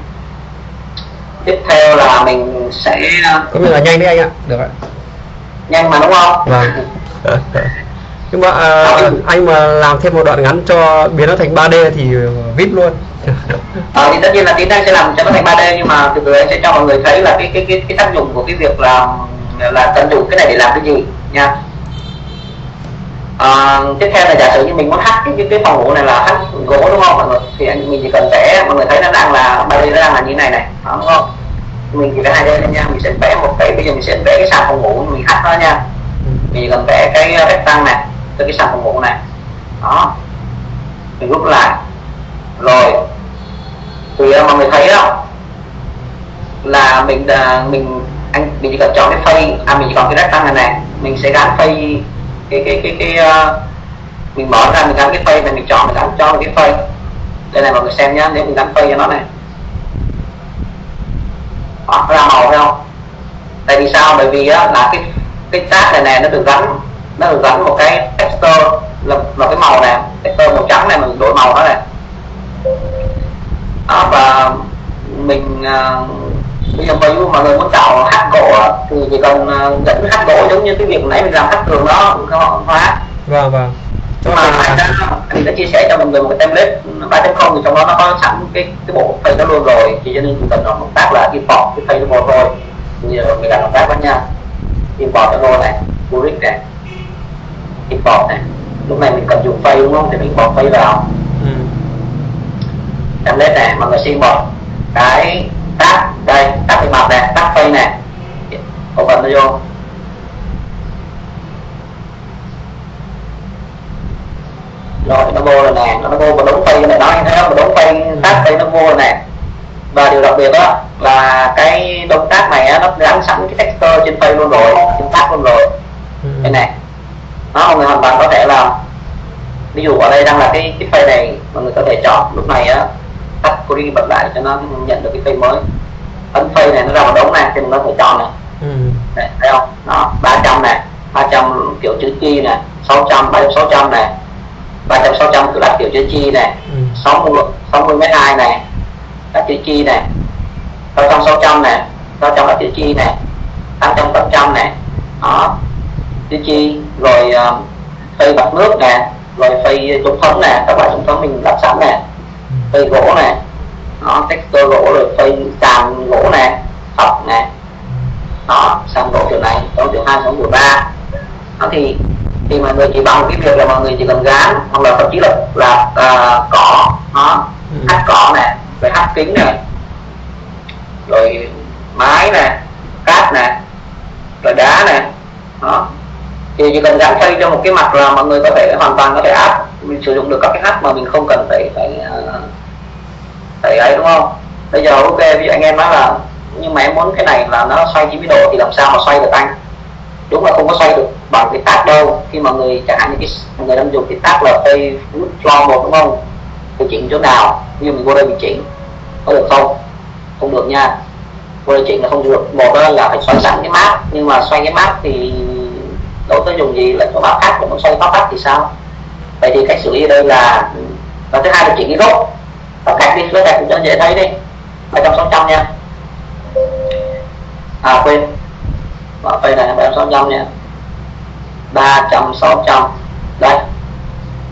tiếp theo là mình sẽ có nghĩa là nhanh đấy anh ạ. Được ạ. nhanh mà đúng không? Vâng nhưng mà uh, anh mà làm thêm một đoạn ngắn cho biến nó thành 3D thì vip luôn. Ờ, thì tất nhiên là tiến đang sẽ làm cho nó thành 3D nhưng mà từ từ anh sẽ cho mọi người thấy là cái cái cái cái tác dụng của cái việc là là tận dụng cái này để làm cái gì nha. À, tiếp theo là giả sử như mình muốn hack cái, cái cái phòng ngủ này là hack gỗ đúng không mọi người? Thì anh mình chỉ cần vẽ mọi người thấy nó đang là 3D nó đang là như này này đúng không? Mình chỉ vẽ hai d nha mình sẽ vẽ một cái bây giờ mình sẽ vẽ cái sàn phòng ngủ mình hack nó nha. Mình chỉ cần vẽ cái vector tăng này tới cái sàn phòng ngủ này. Đó. Mình rút lại rồi thì ờ, mọi người thấy không? Là mình đã, mình anh mình chỉ cần chọn cái phay, à mình chỉ còn cái rectangle này này mình sẽ gắn phay cái cái cái cái uh, mình mở ra mình gắn cái phay, này mình chọn mình gắn cho cái phay, đây này mọi người xem nhá nếu mình gắn phay cho nó này. Đó, ra màu thấy không? Tại vì sao? Bởi vì á, là cái cái tag này này nó được gắn nó được gắn một cái texture là, là cái màu này texture màu trắng này mình đổi màu nó này đó, và mình uh, bây giờ ví dụ mọi người muốn tạo hát gỗ thì chỉ cần uh, dẫn hát gỗ giống như cái việc nãy mình làm hát tường đó không hóa vâng vâng. Nhưng mà anh đã, anh đã chia sẻ cho mọi người một cái template 3.0 thì trong đó nó có sẵn cái cái bộ phây đó luôn rồi. Thì cho nên chỉ cần động tác là import cái phây đó thôi. Bây giờ mình làm động tác đó nha. Import luôn này Buric này import này. Lúc này mình cần dùng phây đúng không? Thì mình import phây vào. Ừ. template này mọi người xin một cái tag đây tag cái mặt này tag phây này open vô. Rồi nó vô rồi nè. Nó vô một đống phây này đó anh thấy không một đống phây tag phây nó vô rồi nè. Và điều đặc biệt đó là cái động tác này á, nó gắn sẵn cái texture trên phây luôn rồi trên tag luôn rồi. Ừ. đây này nó mọi người hoàn toàn có thể là ví dụ ở đây đang là cái cái phây này mọi người có thể chọn lúc này á tắt query bật lại cho nó nhận được cái phây mới. Ấn phây này nó ra một đống này thì mình có thể chọn này. Ừ. Đấy, thấy không? Đó 300 này 300 kiểu chữ chi này 600 300 600 này 300 600 kiểu đặt kiểu chữ chi này Ừ. 60 60 mét 2 này các chữ chi này 600 600 này 600 các chữ chi này 800 800 này. Đó. Chữ chi rồi uh, phây bạc nước nè rồi phây chống thấm nè các loại chống thấm mình đặt sẵn nè. Phây gỗ nè đó texture gỗ rồi phây sàn gỗ nè thọc nè. Đó sàn gỗ kiểu này đó kiểu hai giống kiểu ba. Đó thì thì mọi người chỉ bằng cái việc là mọi người chỉ cần gán hoặc là thậm chí là là uh, cỏ nó Ừ. hát cỏ này rồi hát kính này rồi mái nè cát nè rồi đá nè. Đó thì chỉ cần gắn phây cho một cái mặt là mọi người có thể hoàn toàn có thể áp, mình sử dụng được các cái hát mà mình không cần phải phải ờ, phải ấy, đúng không? Bây giờ ok, ví dụ anh em nói là, nhưng mà em muốn cái này là nó xoay 90 độ thì làm sao mà xoay được anh? Đúng là không có xoay được, bằng cái tát đâu. Khi mà người, chẳng hạn như cái người đang dùng cái tát là phây floor một, đúng không? Thì chỉnh chỗ nào? Nhưng mình vô đây mình chỉnh, có được không? Không được nha. Vô đây chỉnh là không được. Một đó là phải xoay sẵn cái map, nhưng mà xoay cái map thì tôi có dùng gì là có bảo khác cũng xoay pháp tắt thì sao? Vậy thì cách xử lý ở đây là, và thứ hai là chỉnh cái gốc. Và cách đi lấy cách cho dễ thấy đi. 700 600 nha. À quên. Bỏ phây này 700 600 nha. 300 600 đây.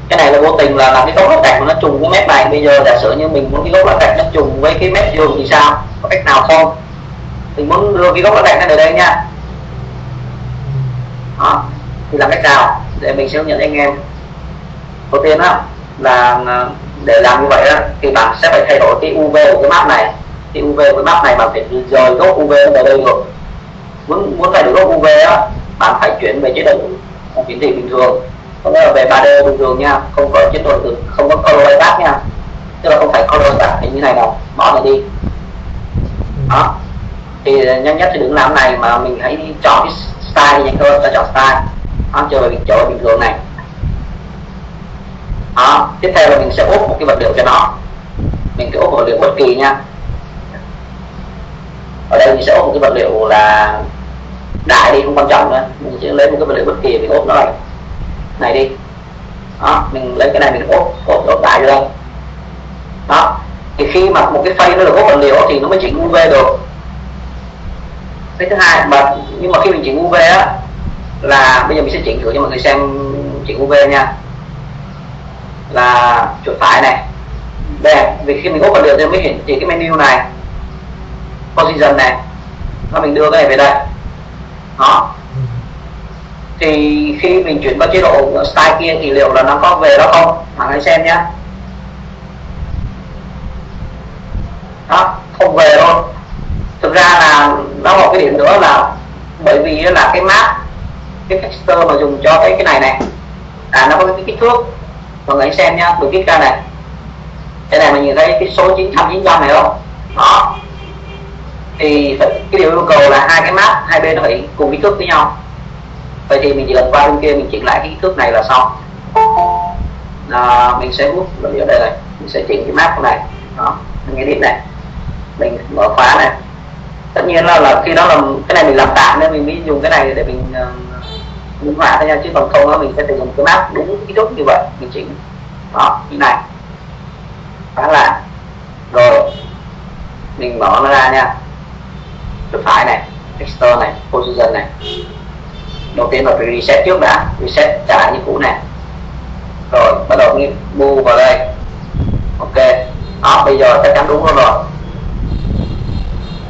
Cái này là vô tình là làm cái gốc lát gạch mà nó trùng với mép này bây giờ giả sử như mình muốn cái gốc lát gạch nó trùng với cái mép giường thì sao? Có cách nào không? Mình muốn đưa cái gốc lát gạch này ở đây nha đó. Thì làm cách nào để mình sẽ hướng dẫn anh em? Đầu tiên đó là à, để làm như vậy đó thì bạn sẽ phải thay đổi cái UV của cái map này. Cái UV của cái map này bạn phải rời gốc UV về đây rồi. Muốn muốn thay đổi gốc UV đó bạn phải chuyển về chế độ hiển thị bình thường. Có nghĩa là về 3D bình thường nha, không có chế độ từ không có color back nha. Tức là không phải color back như này đâu bỏ này đi. Đó. Thì nhanh nhất thì đừng làm này mà mình hãy chọn cái style nhanh hơn ta chọn style đó, chơi về chỗ bình thường này. Đó tiếp theo là mình sẽ ốp một cái vật liệu cho nó. Mình cứ ốp vật liệu bất kỳ nha. Ở đây mình sẽ ốp một cái vật liệu là đại đi không quan trọng nữa. Mình chỉ lấy một cái vật liệu bất kỳ mình ốp nó này này đi. Đó mình lấy cái này mình ốp ốp ốp đại lên đó thì khi mà một cái phay nó được ốp vật liệu thì nó mới chỉnh UV được cái thứ hai, mà nhưng mà khi mình chuyển UV á, là bây giờ mình sẽ chuyển thử cho mọi người xem chuyển UV nha. Là chuột phải này. Đây, vì khi mình ốp vào được thì mới hiển thị cái menu này. Position này. Nó mình đưa cái này về đây. Đó. Thì khi mình chuyển vào chế độ style kia thì liệu là nó có về đó không? Bạn hãy xem nhé đó, không về đâu thực ra là nó một cái điểm nữa là bởi vì là cái map cái texture mà dùng cho cái cái này này à nó có cái kích thước. Mọi người hãy xem nhá được kích ra này. Cái này mình nhìn thấy cái số 900 900 này không? Đó. Thì cái điều yêu cầu là hai cái map hai bên nó phải cùng kích thước với nhau. Vậy thì mình chỉ cần qua bên kia mình chỉnh lại cái kích thước này là xong. À, mình sẽ hút ở đây này mình sẽ chỉnh cái map này. Đó mình edit này. Mình mở khóa này tất nhiên là, là khi đó là cái này mình làm tạm nên mình mới dùng cái này để mình uh, minh họa thôi nha. Chứ còn không đó mình sẽ phải dùng cái map đúng kích thước như vậy mình chỉnh. Đó như này. Khóa lại rồi. Mình mở nó ra nha. Chuột phải này external này position này. Đầu tiên là phải reset trước đã. Reset trả lại như cũ này rồi bắt đầu như bu vào đây. Ok. Đó bây giờ chắc chắn đúng rồi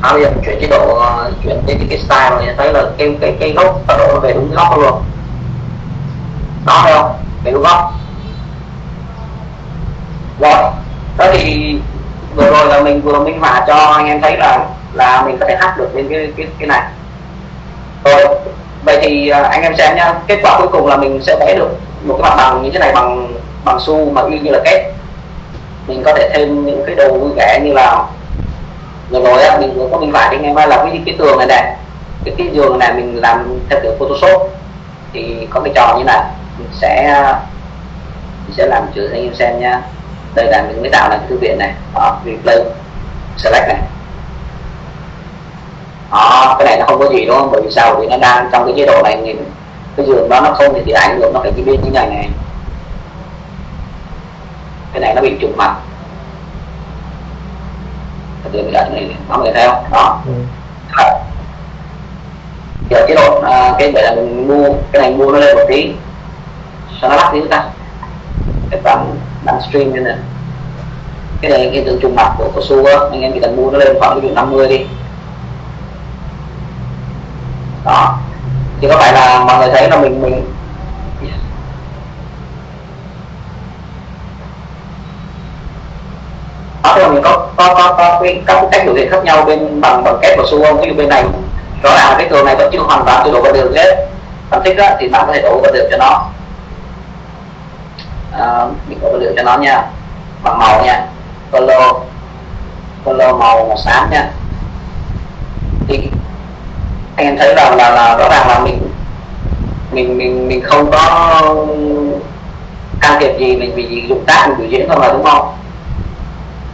à, bây giờ mình chuyển chế độ ờ, chuyển cái, cái, cái style rồi thấy là cái cái cái góc tọa độ nó về đúng góc luôn. Đó thấy không? Về đúng góc. Rồi đó thì vừa rồi là mình vừa minh họa cho anh em thấy là là mình có thể hack được lên cái cái cái này. Rồi vậy thì ờ, anh em xem nhá. Kết quả cuối cùng là mình sẽ vẽ được một cái mặt bằng như thế này bằng bằng xu mà y như là kết. Mình có thể thêm những cái đồ vui vẻ như là vừa rồi á mình có mình vải đến ngày mai là cái cái tường này này cái cái giường này mình làm theo kiểu photoshop. Thì có cái trò như này mình sẽ mình sẽ làm chữ anh em xem nha. Đây là mình mới tạo lại cái thư viện này. Đó replay select này. Đó cái này nó không có gì đúng không? Bởi vì sao? Vì nó đang trong cái chế độ này mình cái giường đó nó không thì, thì ảnh hưởng nó phải cái bên như này này. Cái này nó bị trùng mặt từ đặt này nó người theo. Đó. Ừ. giờ chế độ à, cái vậy là mình mua cái này mua nó lên một tí. Sao nó lắc tí ta. Cái bằng bằng stream như này cái này cái tượng trùng mặt của của su á anh em chỉ cần mua nó lên khoảng ví dụ 50 đi. Đó. Thì có phải là mọi người thấy là mình mình đó thì mình có có có có cái các cách biểu hiện khác nhau bên bằng bằng kép và su không ví dụ bên này rõ ràng cái tường này vẫn chưa hoàn toàn tự đổ vào đường hết. Phân tích á, thì bạn có thể đổ vào đường cho nó. À, mình đổ vào đường cho nó nha. Bằng màu nha. Color color màu màu xám nha. Thì anh em thấy rằng là, là rõ ràng là mình mình mình mình không có can thiệp gì mình vì dụng tác mình biểu diễn thôi mà đúng không?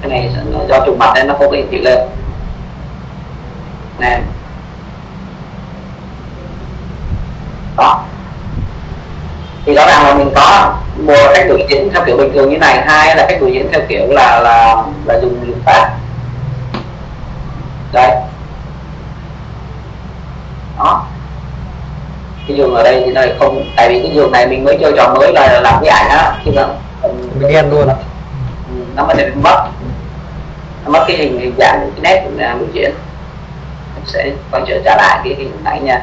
Cái này do trùng mặt nên nó không có hiển thị lên nè. Đó. Thì rõ ràng là mình có một cách biểu diễn theo kiểu bình thường như này hai là cách biểu diễn theo kiểu là là là dùng dùng pháp đây đó. Cái giường ở đây thì này không tại vì cái giường này mình mới chơi trò mới là làm cái ảnh á chứ là mình ghen luôn. Ừ, nó mới bị mất. Nó mất cái hình hình dạng cái nét của biểu diễn sẽ quay trở trả lại cái hình nãy nha.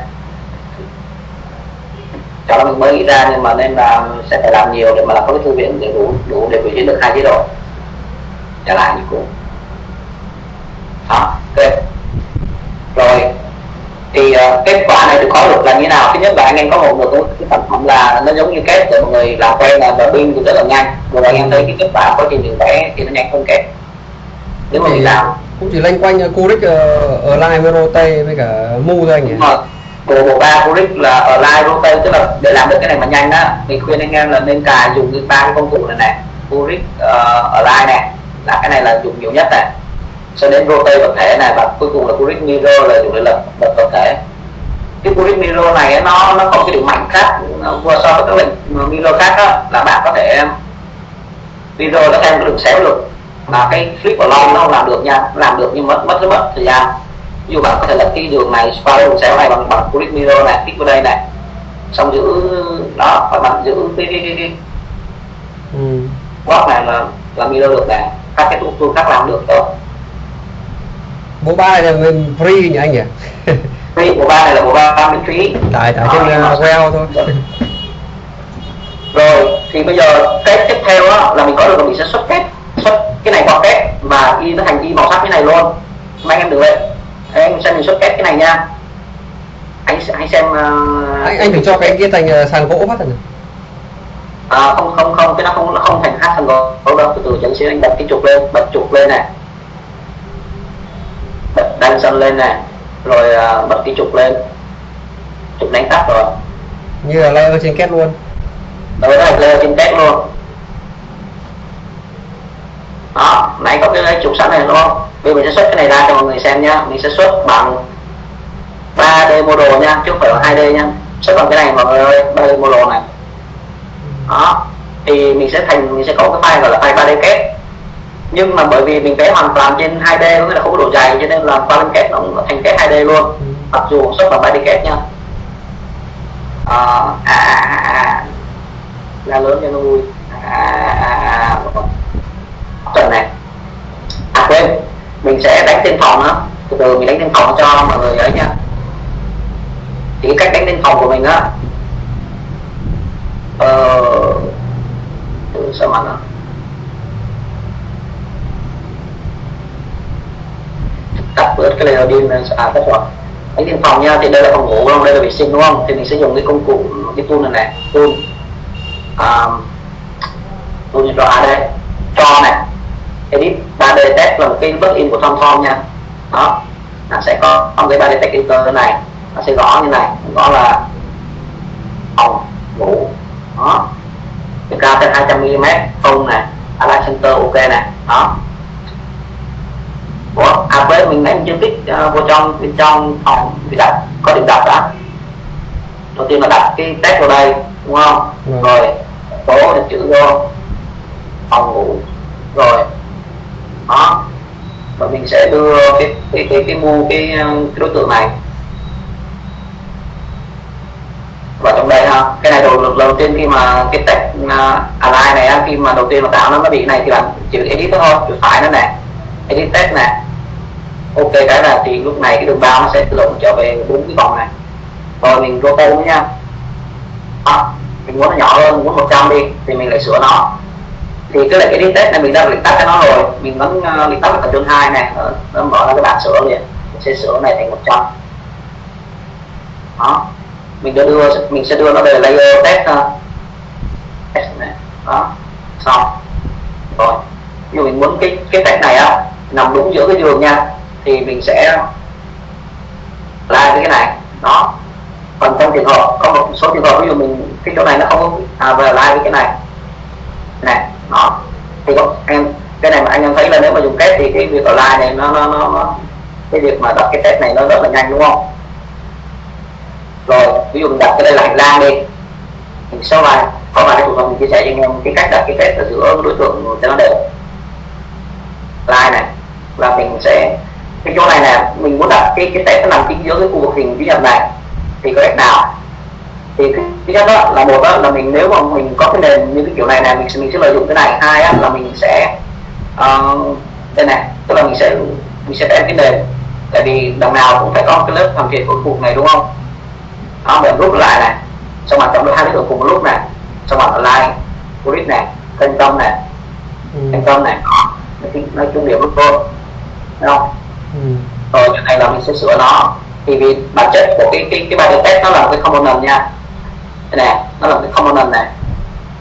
Cho mình mới nghĩ ra nhưng mà nên là sẽ phải làm nhiều để mà làm có cái thư viện để đủ đủ để biểu diễn được hai chế độ. Trả lại như cũ đó ok. Rồi thì uh, kết quả này được có được là như nào? Thứ nhất là anh em có một được cái sản phẩm là nó giống như kết để mọi người làm quen là và pin thì rất là nhanh. Rồi anh em thấy cái kết quả quá trình đường vẽ thì nó nhanh hơn kết nếu mà mình làm. Cũng chỉ loanh quanh curic ở, ở line với rotate với cả mu thôi anh nhỉ? Bộ bộ ba curic là ở line rotate tức là để làm được cái này mà nhanh á. Mình khuyên anh em là nên cài dùng cái ba cái công cụ này này. Curic uh, ở line này là cái này là dùng nhiều nhất này. Cho đến rotate vật thể này và cuối cùng là curic mirror là dùng để lập lập vật thể. Cái curic mirror này nó nó có cái điểm mạnh khác vừa so với các lệnh mirror khác đó, là bạn có thể mirror nó thêm cái đường xéo được mà cái flip của long nó không làm được nha làm được nhưng mất mất rất mất thời gian. Ví dụ bạn có thể lập cái đường này qua cái đường xéo này bằng bằng curic mirror này kích vào đây này. Xong giữ đó và bạn giữ cái cái cái, cái. Ừ. này là là mirror được nè. Các cái tool khác làm được thôi. Bộ ba này là free nhỉ anh nhỉ? Free bộ ba này là bộ ba miễn phí tại tại trên uh, well thôi. Rồi thì bây giờ cái tiếp theo á, là mình có được là mình sẽ xuất kết xuất cái này qua kết và y nó thành y màu sắc như này luôn. Mà anh em được đấy anh xem mình xuất kết cái này nha. Anh anh xem uh, anh anh thử cho cái kia thành uh, sàn gỗ phát rồi à, không không không cái nó không nó không thành hát sàn gỗ đâu. Từ từ chẳng xíu anh bật cái trục lên bật trục lên này. Đăng sân lên này rồi uh, bật cái trục lên. Trục đánh tắt rồi. Như là layer trên kết luôn. Đối với layer trên test luôn đó nãy có cái trục sẵn này đúng không? Bây giờ mình sẽ xuất cái này ra cho mọi người xem nhá. Mình sẽ xuất bằng 3D model nha chứ không phải là 2D nha xuất bằng cái này mọi người ơi 3D model này. Đó. Thì mình sẽ thành mình sẽ có cái file gọi là file 3D kết. Nhưng mà bởi vì mình vẽ hoàn toàn trên 2D với là không có độ dày cho nên là file kết nó thành kết 2D luôn. Mặc dù xuất bằng 3D kết nha à, à, à, à. là lớn cho nó vui. À, à, à, à. tuần này à quên mình sẽ đánh tên phòng đó từ từ mình đánh tên phòng cho mọi người ấy nha. Thì cái cách đánh tên phòng của mình á. Ờ từ sao mà nó? Tắt bớt cái layer dim à tắt rồi đánh tên phòng nha thì đây là phòng ngủ không? Đây là vệ sinh đúng không? Thì mình sẽ dùng cái công cụ cái tool này này tool. Um, tool như cho đây. Cho này edit 3D test là một cái plugin của TomTom nha. Đó. Nó sẽ có trong cái 3D test editor này. Nó sẽ gõ như này. Gõ là phòng ngủ. Đó. Cái cao tới 200 mm không này align center ok này đó. Ủa, à với mình mình chưa kích uh, vô trong bên trong phòng bị đặt có điểm đặt đã đầu tiên là đặt cái test vào đây đúng không? Ừ. rồi số để chữ vô phòng ngủ. Rồi đó. Và mình sẽ đưa cái cái cái cái mua cái, ờ, cái đối tượng này. Vào trong đây ha cái này đầu đầu tiên khi mà cái text uh, align này khi mà đầu tiên mà tạo nó nó bị này thì làm chỉ edit thôi chữ phải nó nè edit text nè. Ok cái là thì lúc này cái đường bao nó sẽ tự động trở về bốn cái vòng này. Rồi mình rotate nó nha. À, mình muốn nó nhỏ hơn mình muốn 100 đi thì mình lại sửa nó thì cái là cái đi test này mình đã luyện tắt cho nó rồi. Mình vẫn uh, lệnh tắt vào chương hai này nó, nó mở ra cái bảng sửa liền. Mình sẽ sửa này thành 100 đó. Mình sẽ đưa mình sẽ đưa nó về layer test uh, test này. Đó. Xong. Rồi. Ví dụ mình muốn cái cái test này á nằm đúng giữa cái giường nha thì mình sẽ like cái này. Đó. Còn trong trường hợp có một số trường hợp ví dụ mình cái chỗ này nó không à về like với cái này này đó thì có em cái này mà anh em thấy là nếu mà dùng test thì cái việc ở này nó nó nó, nó cái việc mà đặt cái test này nó rất là nhanh đúng không? Rồi ví dụ mình đặt cái đây là hành lang đi. Thì sau này có vài cái thủ thuật mình chia sẻ cho anh em. Cái cách đặt cái test ở giữa đối tượng cho nó đều. Line này là mình sẽ cái chỗ này nè mình muốn đặt cái cái test nó nằm chính giữa cái khu vực hình chữ nhật này. Thì có cách nào? Thì cái nhất đó là một đó là mình nếu mà mình có cái nền như cái kiểu này này mình mình sẽ lợi dụng cái này. Hai á, là mình sẽ uh, đây này tức là mình sẽ mình sẽ đem cái nền. Tại vì đồng nào cũng phải có cái lớp hoàn thiện của cuộc này đúng không? Đó mình rút lại này xong rồi chọn được hai tượng cùng một lúc này xong rồi online grid này thành công này ừ. thành công này. Nói, nói chung điểm lúc thôi đúng không? Ừ. rồi cái này là mình sẽ sửa nó. Thì vì bản chất của cái cái cái bài test nó là một cái component nha đây này nó là cái component này.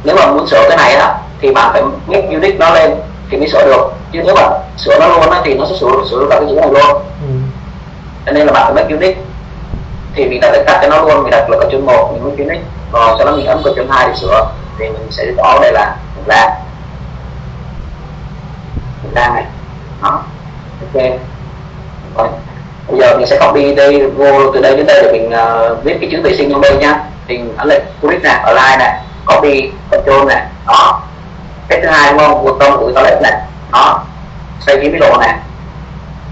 Nếu mà muốn sửa cái này á thì bạn phải make unit nó lên thì mới sửa được. Chứ nếu mà sửa nó luôn á thì nó sẽ sửa sửa cả cái chữ này luôn. Ừ. cho nên là bạn phải make unit. Thì mình đặt đặt cho nó luôn mình đặt là ctrl một mình make unit. Rồi sau đó mình ấn ctrl hai để sửa thì mình sẽ rõ đây là mình ra mình ra này. Đó. Ok. Rồi. Bây giờ mình sẽ copy đây vô từ đây đến đây để mình uh, viết cái chữ vệ sinh trong đây nha trình mình ấn lệnh click này online này copy control này, đó. Cái thứ hai đúng không? Một công của toilet này, đó. Xoay cái độ này,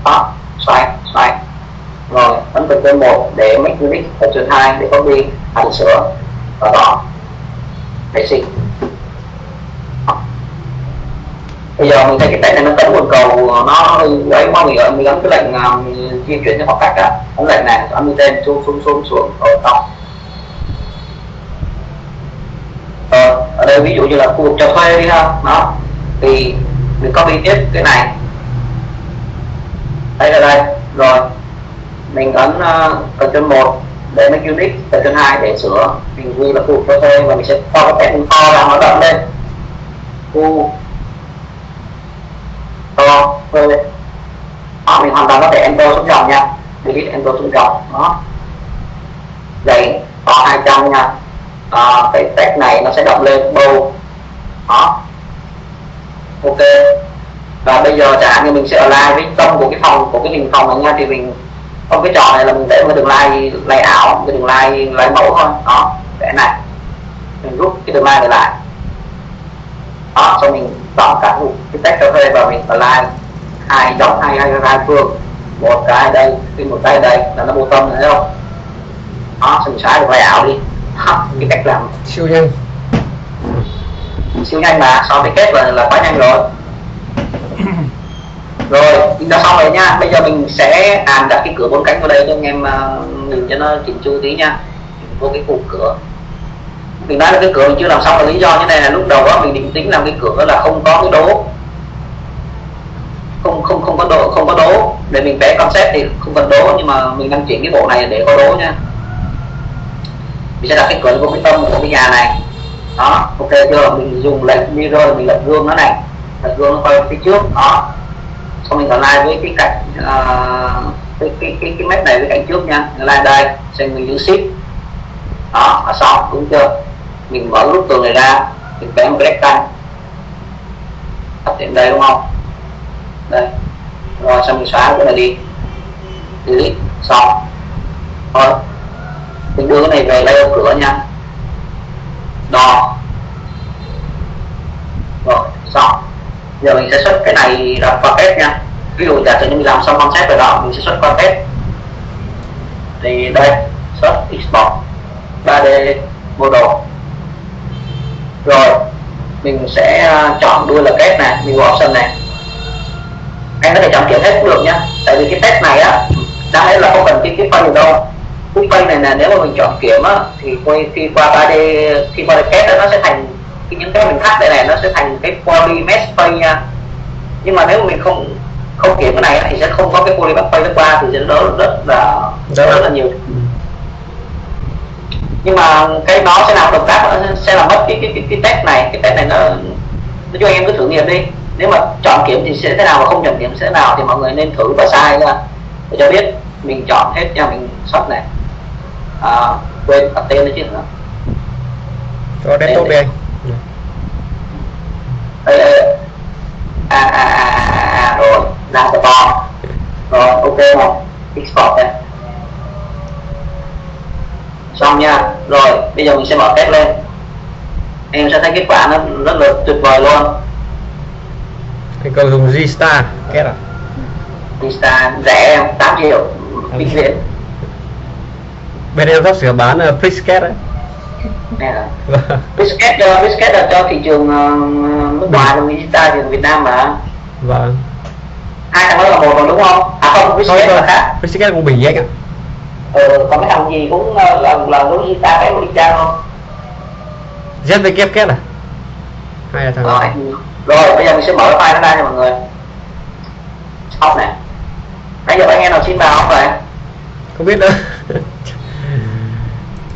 đó. Xoay xoay. Rồi, ấn control một để make unit control hai để copy hành sửa và đó vệ sinh bây giờ mình thấy cái tay này nó tấn một cầu, nó lấy ấy gì mình mình ấn cái lệnh à, di chuyển cho khoảng cách á. Ấn lệnh này, ấn tên xuống xuống xuống xuống ở trong đây ví dụ như là khu vực cho thuê đi ha. Đó. Thì mình copy tiếp cái này. Đây là đây. Rồi. Mình ấn ờ, uh, chân một để make unit chân hai để sửa mình ghi là khu vực cho thuê và mình sẽ to cái tên to ra nó đậm lên. Khu to thuê đó mình hoàn toàn có thể enter xuống dòng nha. Delete enter xuống dòng. Đó. Đây có 200 nha à, cái tag này nó sẽ động lên bầu đó. Ok. Và bây giờ chẳng hạn như mình sẽ align với tâm của cái phòng của cái hình phòng này nha thì mình trong cái trò này là mình để một đường line line ảo cái đường line line mẫu thôi. Đó. Vẽ này. Mình rút cái đường line này lại. Đó xong mình chọn cả một cái tag cà phê và mình align hai dòng hai hai hai phương. Một cái đây cái một cái đây là nó vô tâm nữa không? Đó xong mình xóa được ảo đi đó, cái cách làm. Siêu nhanh. Siêu nhanh mà so với kết là là quá nhanh rồi. Rồi mình đã xong rồi nha. Bây giờ mình sẽ làm đặt cái cửa bốn cánh vào đây cho anh em uh, nhìn cho nó chỉnh chu tí nha. Vô cái cụm cửa. Mình nói là cái cửa mình chưa làm xong là lý do như này là lúc đầu đó mình định tính làm cái cửa là không có cái đố. Không không không có đố không có đố. Để mình vẽ concept thì không cần đố nhưng mà mình đang chuyển cái bộ này để có đố nha mình sẽ đặt cái cửa vô cái tâm của cái nhà này. Đó ok chưa? Mình dùng lệnh mirror mình lật gương nó này. Lật gương nó quay phía trước đó. Xong mình align với cái cạnh uh, cái cái cái cái mép này với cạnh trước nha. Lại đây xem mình giữ shift đó ở sau đúng chưa? Mình mở rút tường này ra mình vẽ một cái rectangle tập đến đây đúng không? Đây. Rồi xong mình xóa cái này đi. Delete xong. Thôi mình đưa cái này về layer cửa nha. Đo rồi, xong. Giờ mình sẽ xuất cái này ra qua test nha. Ví dụ giả sử như mình làm xong concept rồi đó, mình sẽ xuất qua test. Thì đây, xuất export 3D model. Rồi, mình sẽ à, chọn đuôi là test này new option này. Anh có thể chọn kiểu hết cũng được nhá tại vì cái test này á, đáng lẽ là không cần cái cái file đâu cái file này là nếu mà mình chọn kiểm á thì khi qua 3D khi qua đó nó sẽ thành cái những cái mình thắt đây này nó sẽ thành cái poly mesh phase nha. Nhưng mà nếu mà mình không không kiểm cái này thì sẽ không có cái poly mesh phase nó qua thì sẽ đỡ rất là rất, rất là nhiều. Nhưng mà cái nó sẽ làm động tác sẽ làm mất cái cái cái, cái test này. Cái test này nó nó cho anh em cứ thử nghiệm đi. Nếu mà chọn kiểm thì sẽ thế nào và không chọn kiểm sẽ thế nào thì mọi người nên thử và sai ra để cho biết mình chọn hết nha mình xuất này à, quên đặt tên đấy chứ nữa cho desktop đi. anh. Đây, đây. À, à, à, à, à, rồi ra cái to rồi ok rồi export đây xong nha rồi bây giờ mình sẽ mở test lên. Em sẽ thấy kết quả nó rất là tuyệt vời luôn. Anh cầu dùng G-Star kết à? Vista rẻ em 8 triệu vĩnh viễn bên em sắp sửa bán uh, Prisket đấy nè biscuit cho biscuit là cho thị trường uh, nước ngoài còn Vista thì Việt Nam mà vâng hai thằng đó là một rồi đúng không à không biscuit là khác Prisket cũng bình anh ạ ừ, còn cái thằng gì cũng uh, là là giống Vista cái Vista không ZV kết à hay là thằng rồi rồi bây giờ mình sẽ mở cái file nó ra cho mọi người xong này nãy giờ anh em nào xin vào không vậy không biết nữa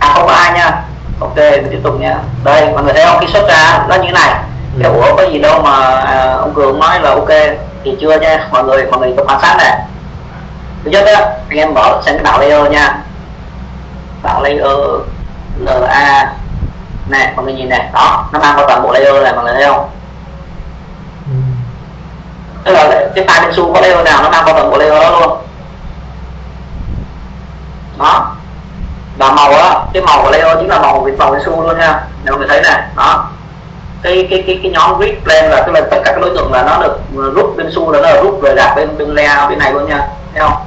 à không có ai nha. Ok mình tiếp tục nha. Đây mọi người thấy không? Khi xuất ra nó như thế này. Thì ủa có gì đâu mà à, ông cường nói là ok. Thì chưa nha. Mọi người mọi người có quan sát này. Thứ nhất á anh em mở sang cái đạo layer nha. Đạo layer la nè mọi người nhìn này đó nó mang vào toàn bộ layer này mọi người thấy không? Tức là cái file bên su có layer nào nó mang vào toàn bộ layer đó luôn. Đó và màu đó cái màu của layer chính là màu của màu bên su luôn nha. Nếu người thấy này đó. Cái cái cái cái nhóm grid plan là tức là tất cả các đối tượng là nó được rút bên su là nó được rút về đặt bên bên layout bên này luôn nha. Thấy không?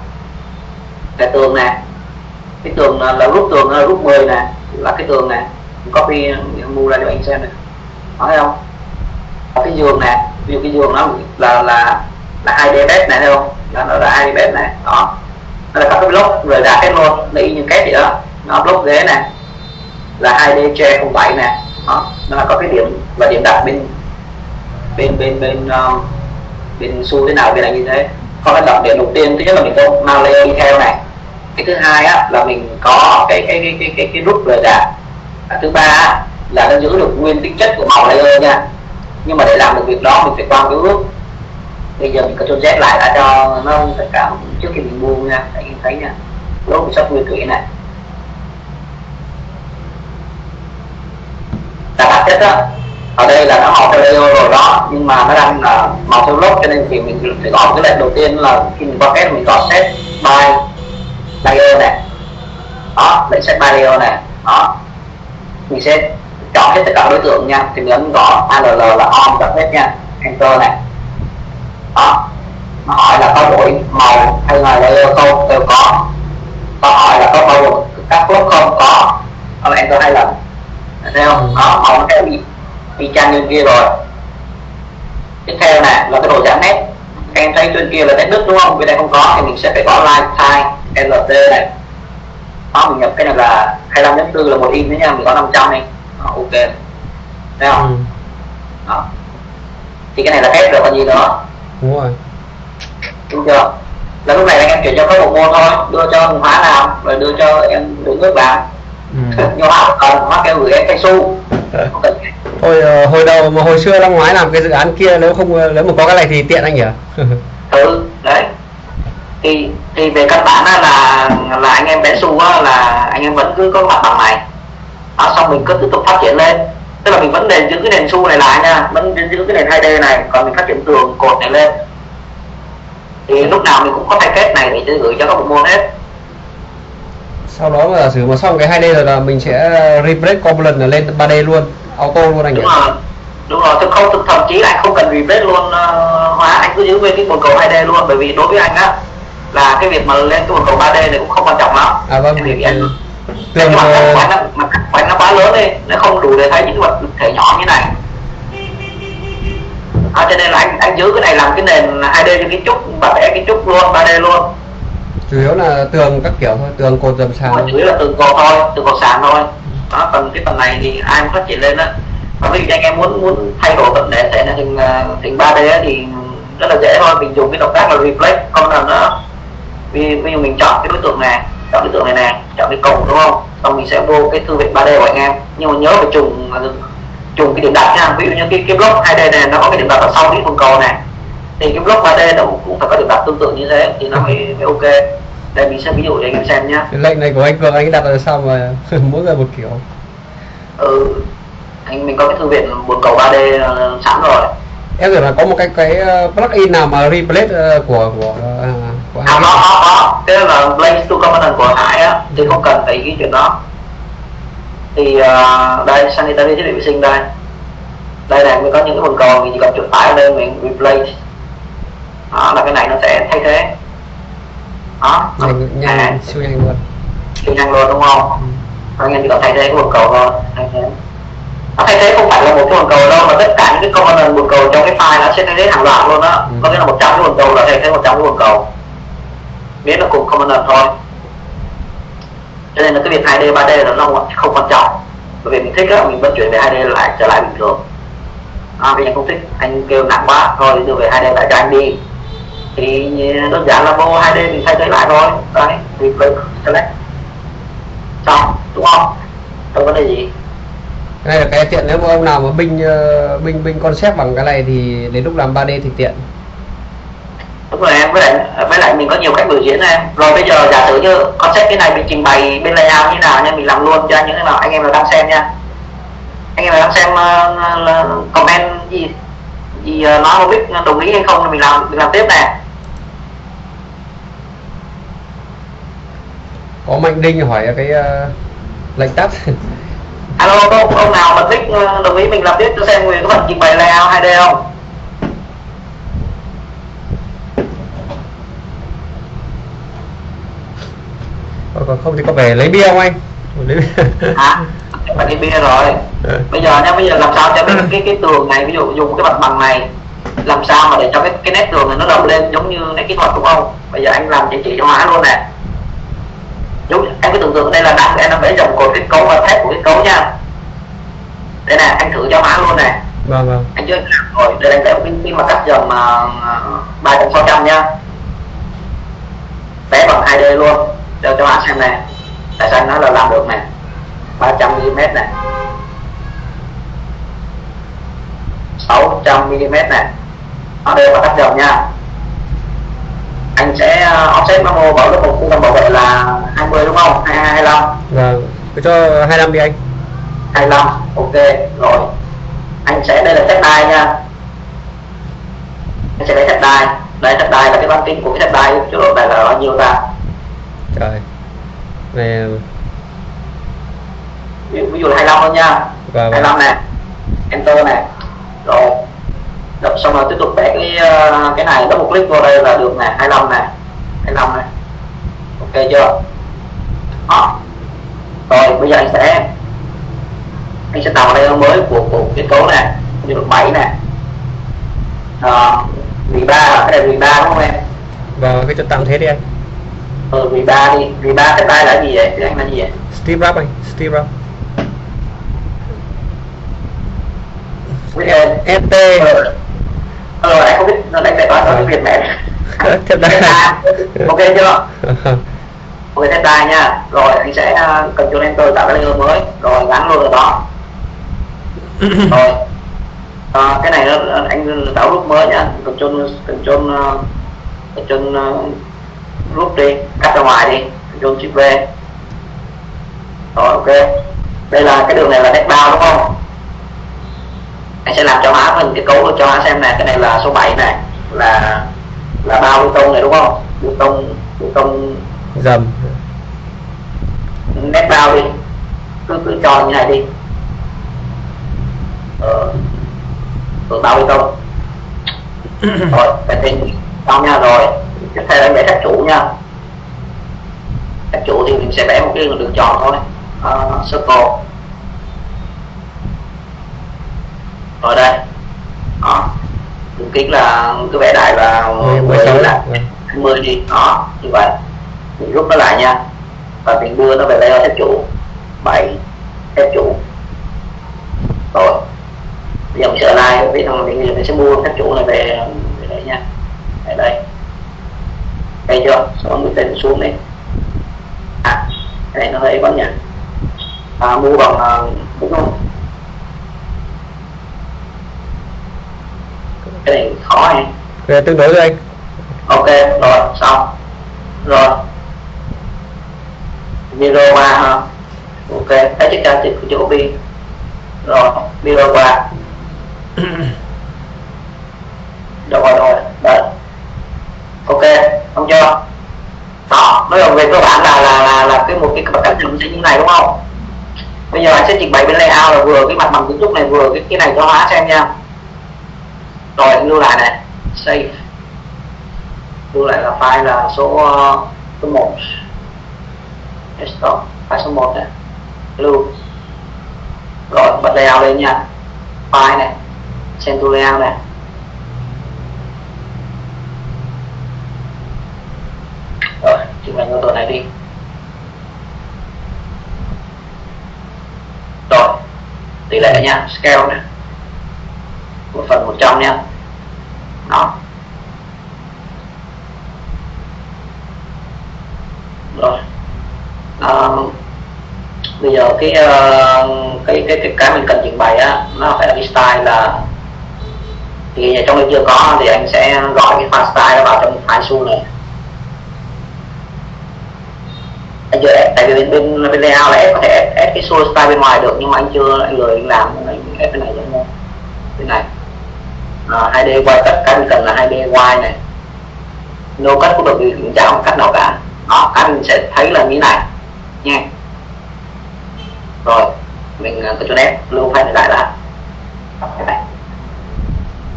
Cái tường này cái tường là, là rút tường là rút 10 nè. Là cái tường này copy mua ra cho anh xem này có thấy không? Cái giường này ví dụ cái giường nó là là là hai d bed này thấy không? Là nó là hai d bed này đó. Nó là các cái block rồi đã hết luôn. Lấy những cái gì đó nó block ghế này là hai d chair 07 này đó nó là có cái điểm và điểm đặt bên bên bên bên uh, bên xu thế nào bên này như thế. Có cái đặc điểm đầu tiên thứ nhất là mình có mau layer đi theo này. Cái thứ hai á là mình có cái cái cái cái cái, cái rút lời đạt thứ ba á, là nó giữ được nguyên tính chất của màu layer nha. Nhưng mà để làm được việc đó mình phải qua cái bước bây giờ mình có Ctrl Z lại đã cho nó tất cả trước khi mình buông nha. Anh em thấy nha. Lốt mình sắp nguyên thủy này. Là tắt hết đó. ở đây là nó màu theo layer rồi đó, nhưng mà nó đang là màu theo lốt cho nên thì mình phải gõ cái lệnh đầu tiên là khi mình qua kết mình gõ set by layer này. Đó, lệnh set by layer này. Đó. Mình sẽ chọn hết tất cả đối tượng nha. Thì mình ấn gõ all là on tập hết nha. Enter này. Đó. Nó hỏi là có đổi màu hay là layer không? Đều có. Có hỏi là có màu các phốt không? Có. Không enter hai lần thấy không đó màu nó bị y chang như kia rồi. Tiếp theo nè là cái độ giảm nét. Em thấy trên kia là nét đứt đúng không? Bên đây không có thì mình sẽ phải có line time lt này. Đó mình nhập cái này là 25 4 là một in nữa nha mình có 500 này đó, ok. Thấy không? Ừ. đó. Thì cái này là hết rồi còn gì nữa? Đúng rồi. Đúng chưa? Là lúc này anh em chuyển cho có một môn thôi đưa cho hóa làm rồi đưa cho em đứng nước làm ừ. nhưng hóa cần hóa kêu gửi em cây xu. Không cần hồi hồi đầu mà hồi xưa năm ngoái làm cái dự án kia nếu không ờ, nếu mà có cái này thì tiện anh nhỉ? Ừ đấy. Thì thì về căn bản là là anh em xu á là anh em vẫn cứ có mặt bằng này. Đó, xong mình cứ tiếp tục phát triển lên. Tức là mình vẫn nền giữ cái nền xu này lại nha vẫn giữ cái nền 2D này còn mình phát triển tường cột này lên. Thì lúc nào mình cũng có kết này để gửi cho các bộ môn hết sau đó mà giả sử mà xong cái 2D rồi là mình sẽ replace component là lên 3D luôn auto luôn anh nhỉ đúng rồi đúng rồi thực không thậm chí là anh không cần replace luôn uh, hóa anh cứ giữ nguyên cái bồn cầu 2D luôn bởi vì đối với anh á là cái việc mà lên cái bồn cầu 3D này cũng không quan trọng lắm. À vâng. Thì anh nhưng mà mặt nó mặt quanh nó quá lớn đi nó không đủ để thấy những vật thể nhỏ như này. À, cho nên là anh anh giữ cái này làm cái nền 2D cho kiến trúc và vẽ kiến trúc luôn 3D luôn chủ yếu là tường các kiểu thôi tường cột dầm sàn. Chủ yếu là tường cột thôi tường cột sàn thôi. Đó còn cái phần này thì ai cũng phát triển lên đó và ví dụ như anh em muốn muốn thay đổi phần đề thể là thành à, thành 3D á thì rất là dễ thôi. Mình dùng cái động tác là reflect con là nó ví, ví dụ mình chọn cái đối tượng này chọn đối tượng này nè chọn cái cầu đúng không? Xong mình sẽ vô cái thư viện 3D của anh em. Nhưng mà nhớ phải trùng à, trùng cái điểm đặt nha. Ví dụ như cái cái block 2D này nó có cái điểm đặt ở sau cái phần cầu này thì cái block 3D nó cũng phải có điểm đặt tương tự như thế thì nó mới, mới ok. Đây mình sẽ ví dụ để anh em xem nhá. Cái lệnh này của anh cường anh đặt là sao mà mỗi người một kiểu? Ừ anh mình có cái thư viện một cầu 3D ờ, sẵn rồi. Em tưởng là có một cái cái ờ, plugin nào mà replace ờ, của của ờ, của à hai có có có. Cái là Blaze to Component của Hải á thì không cần phải ghi chuyện đó. Thì uh, đây sanitary thiết bị vệ sinh đây. Đây này mình có những cái phần cầu mình chỉ cần chuột ở đây mình replace đó là cái này nó sẽ thay thế. Đó nhanh à, nhanh siêu nhanh luôn. Siêu nhanh luôn đúng không? Anh em chỉ cần thay thế cái phần cầu thôi thay thế. Nó thay thế không phải là một cái phần cầu đâu mà tất cả những cái component một cầu trong cái file nó sẽ thay thế hàng loạt luôn đó Ừ. có nghĩa là một trăm cái phần cầu là thay thế một trăm cái phần cầu. Miễn là cùng component thôi. Cho nên là cái việc 2D 3D là nó không- không quan trọng. Bởi vì mình thích á mình vận chuyển về 2D lại trở lại bình thường. À, vì anh không thích anh kêu nặng quá. Thôi đưa về 2D lại cho anh đi thì đơn giản là vô 2D mình thay thế lại thôi. Đấy thì select. Xong đúng không? Không có vấn đề gì. Cái này là cái tiện nếu mà ông nào mà binh ờ, binh binh concept bằng cái này thì đến lúc làm 3D thì tiện. Đúng rồi em với lại với lại mình có nhiều cách biểu diễn em. Rồi bây giờ giả sử như concept cái này mình trình bày bên layout như nào nha mình làm luôn cho những nào anh em nào đang xem nha. Anh em nào đang xem uh, comment gì gì uh, nói không biết đồng ý hay không thì mình làm mình làm tiếp nè có mạnh đinh hỏi cái ờ, lệnh tắt. Alo có ông nào mà thích uh, đồng ý mình làm tiếp cho xem người có phần trình bày layout 2D không? Còn còn không thì có vẻ lấy bia không anh? Lấy bia. hả? Phải đi bia rồi. Bây giờ nha bây giờ làm sao cho cái cái, cái tường này ví dụ dùng cái mặt bằng này làm sao mà để cho cái cái nét tường này nó rộng lên giống như nét kỹ thuật đúng không? Bây giờ anh làm chỉ chỉ cho hóa luôn nè giống anh cứ tưởng tượng đây là đang em đang vẽ dòng cột kết cấu và thép của kết cấu nha. Đây nè anh thử cho hóa luôn nè. Vâng vâng. Anh chưa rồi đây anh cái, cái mặt cắt dầm mà ba trăm sáu trăm nha. Vẽ bằng 2D luôn. Cho cho hóa xem nè. Tại sao nói là làm được nè? 300 mm này 600 mm này nó đều là cắt dầm nha anh sẽ uh, offset memo bảo lúc một trung tâm bảo vệ là 20 đúng không? 22 25 vâng. Cứ cho 25 đi anh. 25 ok rồi. Anh sẽ đây là test đai nha. Anh sẽ lấy test đai. Đây test đai là cái bán kính của cái test đai độ này là bao nhiêu ta. Trời. Này. Ví, dụ là 25 thôi nha. Vâng, vâng. 25 nè. Enter nè. Rồi đọc xong rồi tiếp tục vẽ cái ờ, cái này. Double click vô đây là được nè 25 nè. 25 nè. Ok chưa? Đó. Rồi bây giờ anh sẽ anh sẽ tạo layer mới của của kết cấu này như được 7 nè. À, vì ba cái này vì ba đúng không em? Vâng cái cho tạm thế đi anh. Ừ vì ba đi. Vì ba cái tay là gì vậy? Tiếng anh là gì vậy? Steve Wrap anh Steve Wrap ơn ST ờ ờ, anh không biết nó đánh đại toán nói tiếng việt mẹ. Tiếp đây. ok chưa? Ok test đai nha. Rồi anh sẽ uh, Ctrl enter tạo cái layer mới. Rồi gắn luôn ở đó. Rồi. Ờ, cái này nó anh tạo group mới nha. Uh, Ctrl uh, group đi. Cắt ra ngoài đi. Ctrl Shift V. Rồi ok. Đây là cái đường này là deck bao đúng không anh sẽ làm cho má mình cái cấu cho má xem nè cái này là số 7 này là là bao bê tông này đúng không? Bê tông bê tông dầm. Nét bao đi. Cứ cứ cho như này đi. Ờ rồi bao bê tông rồi cái tên xong nha rồi. Tiếp theo anh vẽ các chủ nha. Các chủ thì mình sẽ vẽ một cái đường tròn thôi. Uh, circle rồi đây. Đó. Đường kính là cứ vẽ đại là 10 10 16 là vâng. 20 đi. Đó như vậy. Mình rút nó lại nha. Và mình đưa nó về layer thép chủ. 7 thép chủ. Rồi. Bây giờ mình sẽ like biết rằng mình, mình sẽ mua thép chủ này về về đây nha. Ở đây. Đây chưa? Sau đó mình tên xuống đi. À cái này nó hơi vẫn nhỉ à, mua bằng uh, đúng không cái này khó này Về tương đối rồi anh. Ok rồi xong. Rồi. Mirror qua ha. Ok thấy chắc chắn thì chỗ bi rồi mirror qua đâu rồi rồi đấy ok không chưa? Đó nói về cơ bản là là là, là cái một cái bậc cánh rừng sẽ như này đúng không? Bây giờ anh sẽ trình bày bên layout là vừa cái mặt bằng kiến trúc này vừa cái cái này cho hóa xem nha rồi lưu lại này. Save. Lưu lại là file là số uh, số một. Desktop, file số 1 này. Lưu. Rồi, bật layout lên nha. File này. Send to layout này. Rồi chỉnh bày cái này đi. Rồi, tỷ lệ nha. Scale này của phần một trăm nha. Đó. Rồi. À, bây giờ cái, uh, cái cái cái cái mình cần trình bày á nó phải là cái style là thì trong đây chưa có thì anh sẽ gọi cái file style vào trong file su này. Anh chưa tại vì bên bên bên layout là em có thể ép, cái source style bên ngoài được nhưng mà anh chưa anh lười anh làm anh ép cái này cho anh bên này. Ờ, à, 2D quay tất cái mình cần là 2D quay này. No cách cũng được vì cũng chả không cách nào cả. Ờ, đó cái mình sẽ thấy là như thế này. Nha. Rồi mình ờ, uh, có cho nét. Lưu file lại đã. cái này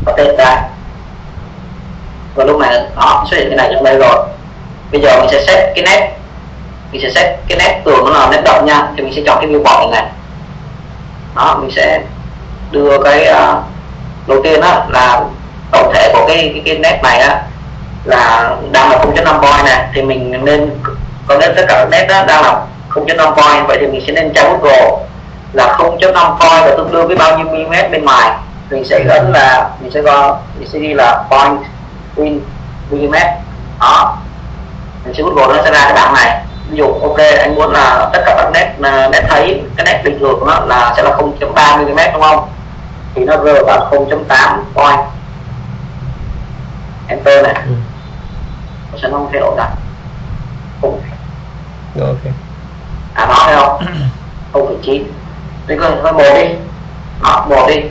có tên ra. Và lúc này đó xuất hiện cái này trong đây rồi. Bây giờ mình sẽ set cái nét. Mình sẽ set cái nét tường nó là nét động nha. Thì mình sẽ chọn cái viewport này. Đó mình sẽ đưa cái uh, đầu tiên á là tổng thể của cái cái, cái nét này á là đang là 0.5 point này thì mình nên có nên tất cả các nét đó đang là 0.5 point vậy thì mình sẽ nên tra Google là 0.5 point là tương đương với bao nhiêu mm bên ngoài. Mình sẽ ấn là mình sẽ có mình sẽ ghi là point in mm đó. Mình sẽ Google nó sẽ ra cái bảng này. Ví dụ ok anh muốn là tất cả các nét à, nét thấy cái nét bình thường của nó là sẽ là 0.3 mm đúng không? Thì nó rơi vào 0.8 point enter này. Ừ. sẽ không thay đổi ra không ok. À nó thấy không không phải chín. Đây coi coi một đi. Đó một đi.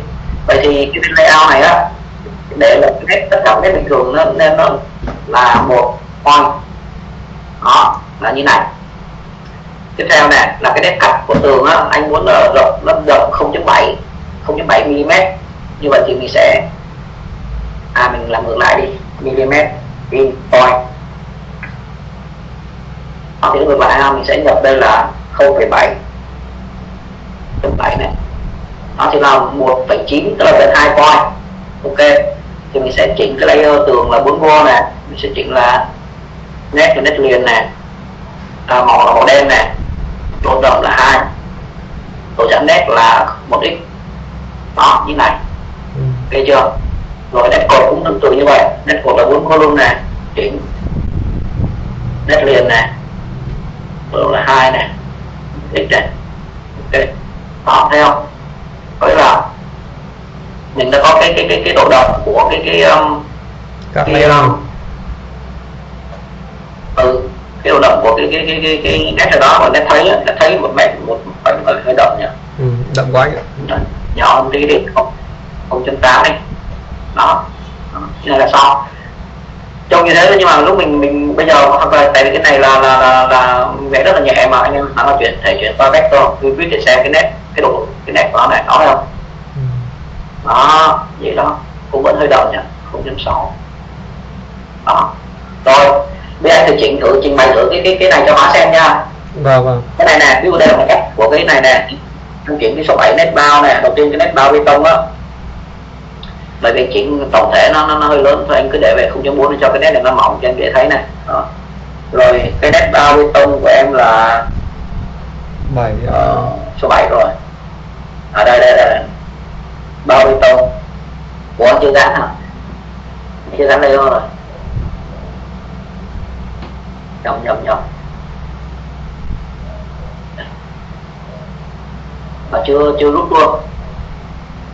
Vậy thì cái layout này á để là cái tất cả cái bình thường nó nên nó là một point đó là như này. Tiếp theo này là cái nét cắt của tường á anh muốn là rộng nó rộng 0.7 0.7 mm. Như vậy thì mình sẽ à mình làm ngược lại đi mm in point. Hoặc thì ngược lại mình sẽ nhập đây là 0,7 7 này. Nó thì là 1,9 tức là gần 2 point. Ok. Thì mình sẽ chỉnh cái layer tường là 4 vô nè. Mình sẽ chỉnh là nét và nét liền nè. À, màu là màu đen nè. Độ rộng là 2 độ giãn nét là 1x đó như này ừ. ok chưa rồi nét cột cũng tương tự như vậy nét cột là bốn column nè chỉnh nét liền nè độ là hai nè x này ok đó thấy không có là mình đã có cái cái cái cái độ đậm của cái cái um, các cái, um, ừ cái độ đậm của cái cái cái cái cái nét đó mà nó thấy nó thấy một mét một phần hơi đậm nhỉ ừ. đậm quá nhỉ nhỏ hơn đi không không chân tám đi. Đó như này là xong trông như thế nhưng mà lúc mình mình bây giờ hoặc là tại vì cái này là là là, là vẽ rất là nhẹ mà anh em nó là chuyển thể chuyển qua vector tôi quyết để xem cái nét cái độ cái nét của nó này đó thấy không? Ừ. đó vậy đó cũng vẫn hơi đậm nhỉ không chấm sáu đó. Rồi bây giờ thì chỉnh thử trình bày thử cái cái cái này cho hóa xem nha. Vâng vâng. Cái này nè ví dụ đây là một cách của cái này nè anh chuyển cái số 7 nét bao nè đầu tiên cái nét bao bê tông á bởi vì chỉnh tổng thể nó, nó nó hơi lớn thôi anh cứ để về 0.4 để cho cái nét này nó mỏng cho em dễ thấy đó. rồi cái nét bao bê tông của em là bảy ờ, số 7 rồi. Ở đây đây đây. Bao bê tông. Của anh chưa dán hả? Chưa dán đây rồi? Nhầm nhầm nhầm nó chưa chưa rút luôn.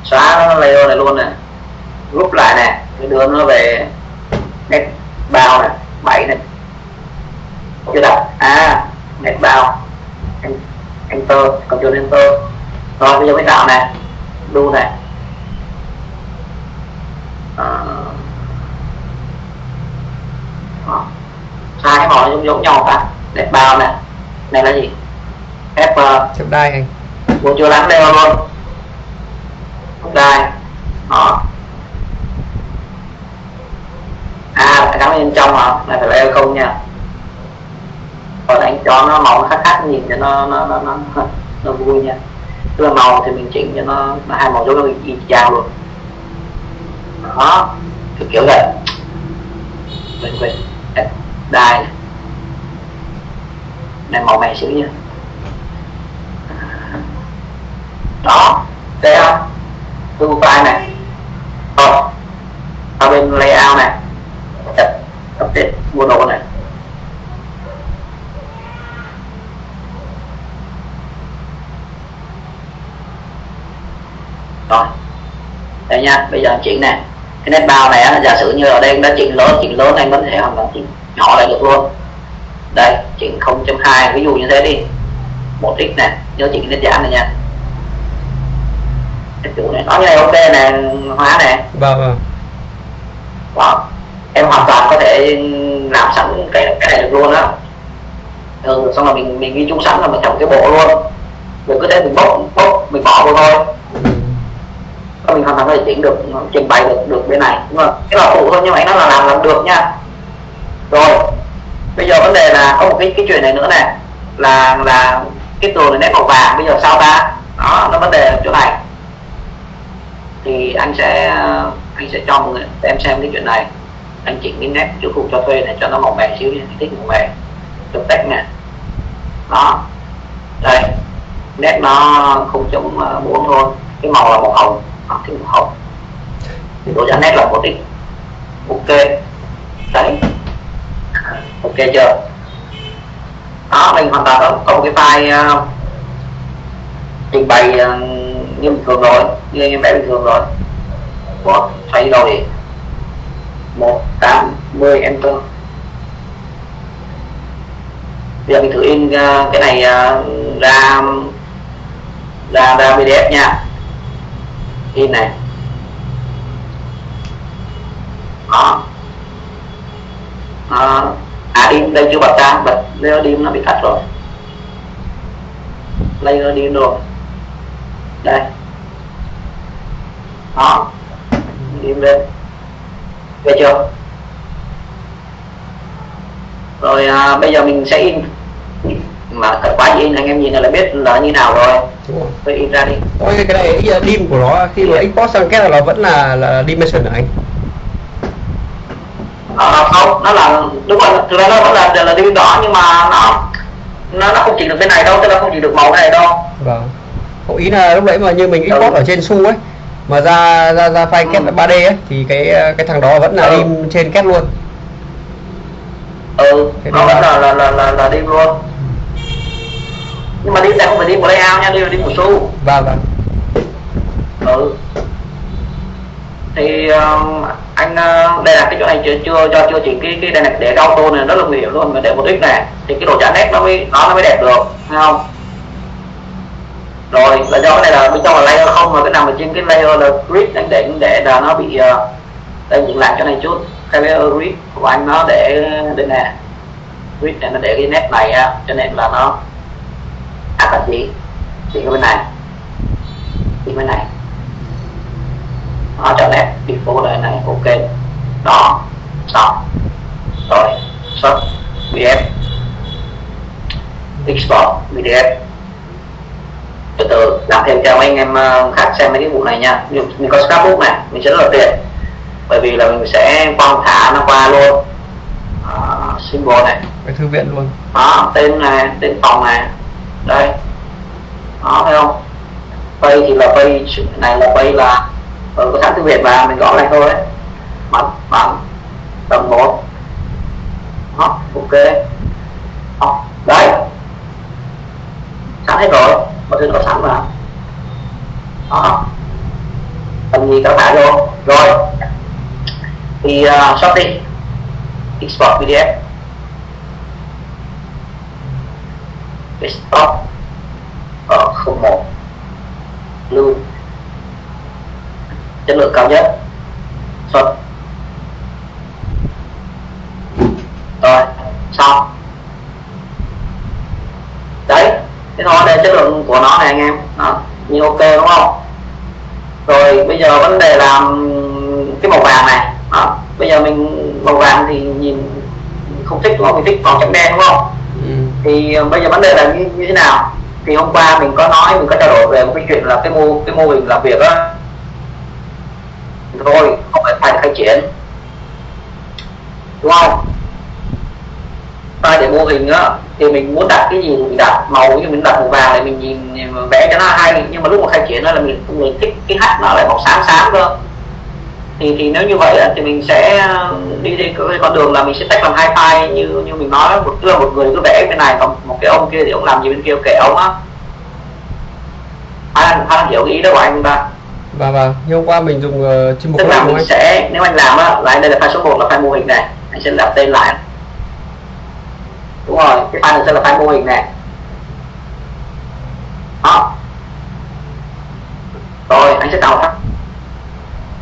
Xóa layer này luôn nè rút lại nè cái đưa nó về nét bao nè bảy nè chưa đặt. À nét bao. Enter. Control enter. Rồi bây giờ mới tạo nè đu nè à, hai cái màu giống giống nhau cả nét bao nè này là gì? F chấm đai anh buổi chỗ lắng đều luôn. Đây đó. À phải cắm bên trong hả? Này phải leo không nha. Còn anh cho nó màu nó khác khác nhìn cho nó nó nó nó, nó vui nha. Tức là màu thì mình chỉnh cho nó, nó hai màu giống nó y chang luôn. Đó. Kiểu kiểu vậy. Quên quên. Đây, này. này màu mè xíu nha. Đó đây không? Tôi file này. Rồi ở bên layout này. Tập update mua đồ này. Rồi đây nha, bây giờ chuyển này. Cái nét bao này á giả sử như ở đây đã chỉnh lớn chỉnh lớn anh vẫn thể hoàn toàn chỉnh nhỏ lại được luôn. Đây chỉnh 0.2 ví dụ như thế đi. Một x này, nhớ chỉnh nét giảm này nha chỗ này như này ok nè hóa nè. Vâng vâng. Đó. Em hoàn toàn có thể làm sẵn cái cái này được luôn á. Ừ, xong rồi mình mình ghi chung sẵn là mình trồng cái bộ luôn. Rồi cứ thế mình bốc bốc mình bỏ vô thôi. Ừ. Mình hoàn toàn có thể chỉnh được trình bày được được bên này. Đúng không cái là phụ thôi nhưng mà anh nói là làm làm được nha. Rồi bây giờ vấn đề là có một cái cái chuyện này nữa nè. Là là cái tường này nét màu vàng bây giờ sao ta? Đó nó vấn đề ở chỗ này thì anh sẽ ờ, anh sẽ cho mọi người em xem cái chuyện này. Anh chỉnh cái nét chữ phục cho thuê này cho nó màu mè xíu nha thích màu mè chụp tách nè. Đó. Đây. Nét nó 0.4 ờ, thôi. Cái màu là màu hồng. Đó, cái màu hồng. Độ giá nét là một ít ok. Đấy. Ok chưa? Đó mình hoàn toàn có, có một cái file ờ, trình bày uh, như bình thường rồi như anh em vẽ bình thường rồi. Một xoay đầu đi một tám mươi enter bây giờ mình thử in uh, cái này à, ra ra ra pdf nha. In này. Đó. À, à in đây chưa bật ra bật layer dim nó bị tắt rồi. Layer dim rồi đây đó. Dim lên. Về chưa? Rồi à, bây giờ mình sẽ in. Mà thật quá in anh em nhìn là biết là như nào rồi. Tôi in ra đi. Ôi, cái này cái dim của nó khi mà export sang kết là nó vẫn là là dimension hả anh? À, không nó là đúng rồi thực ra nó vẫn là là dim đỏ nhưng mà nó nó nó không chỉ được cái này đâu tức là không chỉ được màu này đâu. Vâng Không, ý là lúc nãy mà như mình export Ừ. ở trên su ấy mà ra ra ra file kết Ừ. 3D ấy thì cái cái thằng đó vẫn là Ừ. dim trên kết luôn ừ Thế nó vẫn là- là là là là, dim luôn nhưng mà dim này không phải dim của layout nha dim là dim của su vâng vâng ừ thì um, anh uh, đây là cái chỗ này chưa chưa cho chưa chỉnh cái cái đây này để auto này rất là nguy hiểm luôn mà để một x này thì cái độ chẵn nét nó mới nó nó mới đẹp được thấy không rồi là do cái này là bên trong là layer không mà cái nằm ở trên cái layer là grid anh để để là nó bị ờ, uh, đây dựng lại cho này chút. Cái layer grid của anh nó để đây nè. Grid này nó để cái nét này á cho nên là nó à còn gì? Chỉ cái bên này. Chỉ bên này. Nó cho nét default đây này ok. Đó. Xong rồi. Xuất. Bf export. Pdf từ từ làm thêm cho mấy anh em ờ, khác xem mấy cái vụ này nha. Mình có scrapbook này mình sẽ rất là tiện. Bởi vì là mình sẽ quăng thả nó qua luôn. Uh, symbol này. Cái thư viện luôn. Đó tên này tên phòng này. Đây. Đó thấy không? Pay thì là pay này là pay là ở có sẵn thư viện mà mình gõ lại thôi. Ấy bấm bấm tầng một. Đó ok. Đó, đấy sẵn hết rồi mọi thứ nó sẵn mà đó. Cần gì các bạn vô. Rồi. Thì uh, short đi export pdf desktop. Ở không một. Lưu. Chất lượng cao nhất. Xuất rồi xong đấy cái thôi đây chất lượng của nó này anh em. Đó, như ok đúng không? Rồi bây giờ vấn đề là cái màu vàng này. Đó. bây giờ mình màu vàng thì nhìn không thích đúng không? Mình thích màu trắng đen đúng không? Ừ. thì ờ, bây giờ vấn đề là như, như thế nào? Thì hôm qua mình có nói mình có trao đổi về một cái chuyện là cái mô cái mô hình làm việc á. Thôi không phải phải khai triển. Đúng không file để mô hình á. Thì mình muốn đặt cái gì mình đặt màu như mình đặt màu vàng này mình nhìn vẽ cho nó hay. Nhưng mà lúc mà khai triển là mình mình thích cái hát nó lại màu xám xám cơ. Thì thì nếu như vậy thì mình sẽ đi đi cái con đường là mình sẽ tách làm hai file như như mình nói. Một là một người cứ vẽ bên này còn một cái ông kia thì ông làm gì bên kia kệ ông á. Anh anh hiểu ý đó của anh ta và và như hôm qua mình dùng uh, chim bồ tức là mình anh? sẽ nếu anh làm á lại đây là file số 1 là file mô hình này. Anh sẽ đặt tên lại đúng rồi cái file này sẽ là file mô hình này. Đó. Rồi anh sẽ tạo phát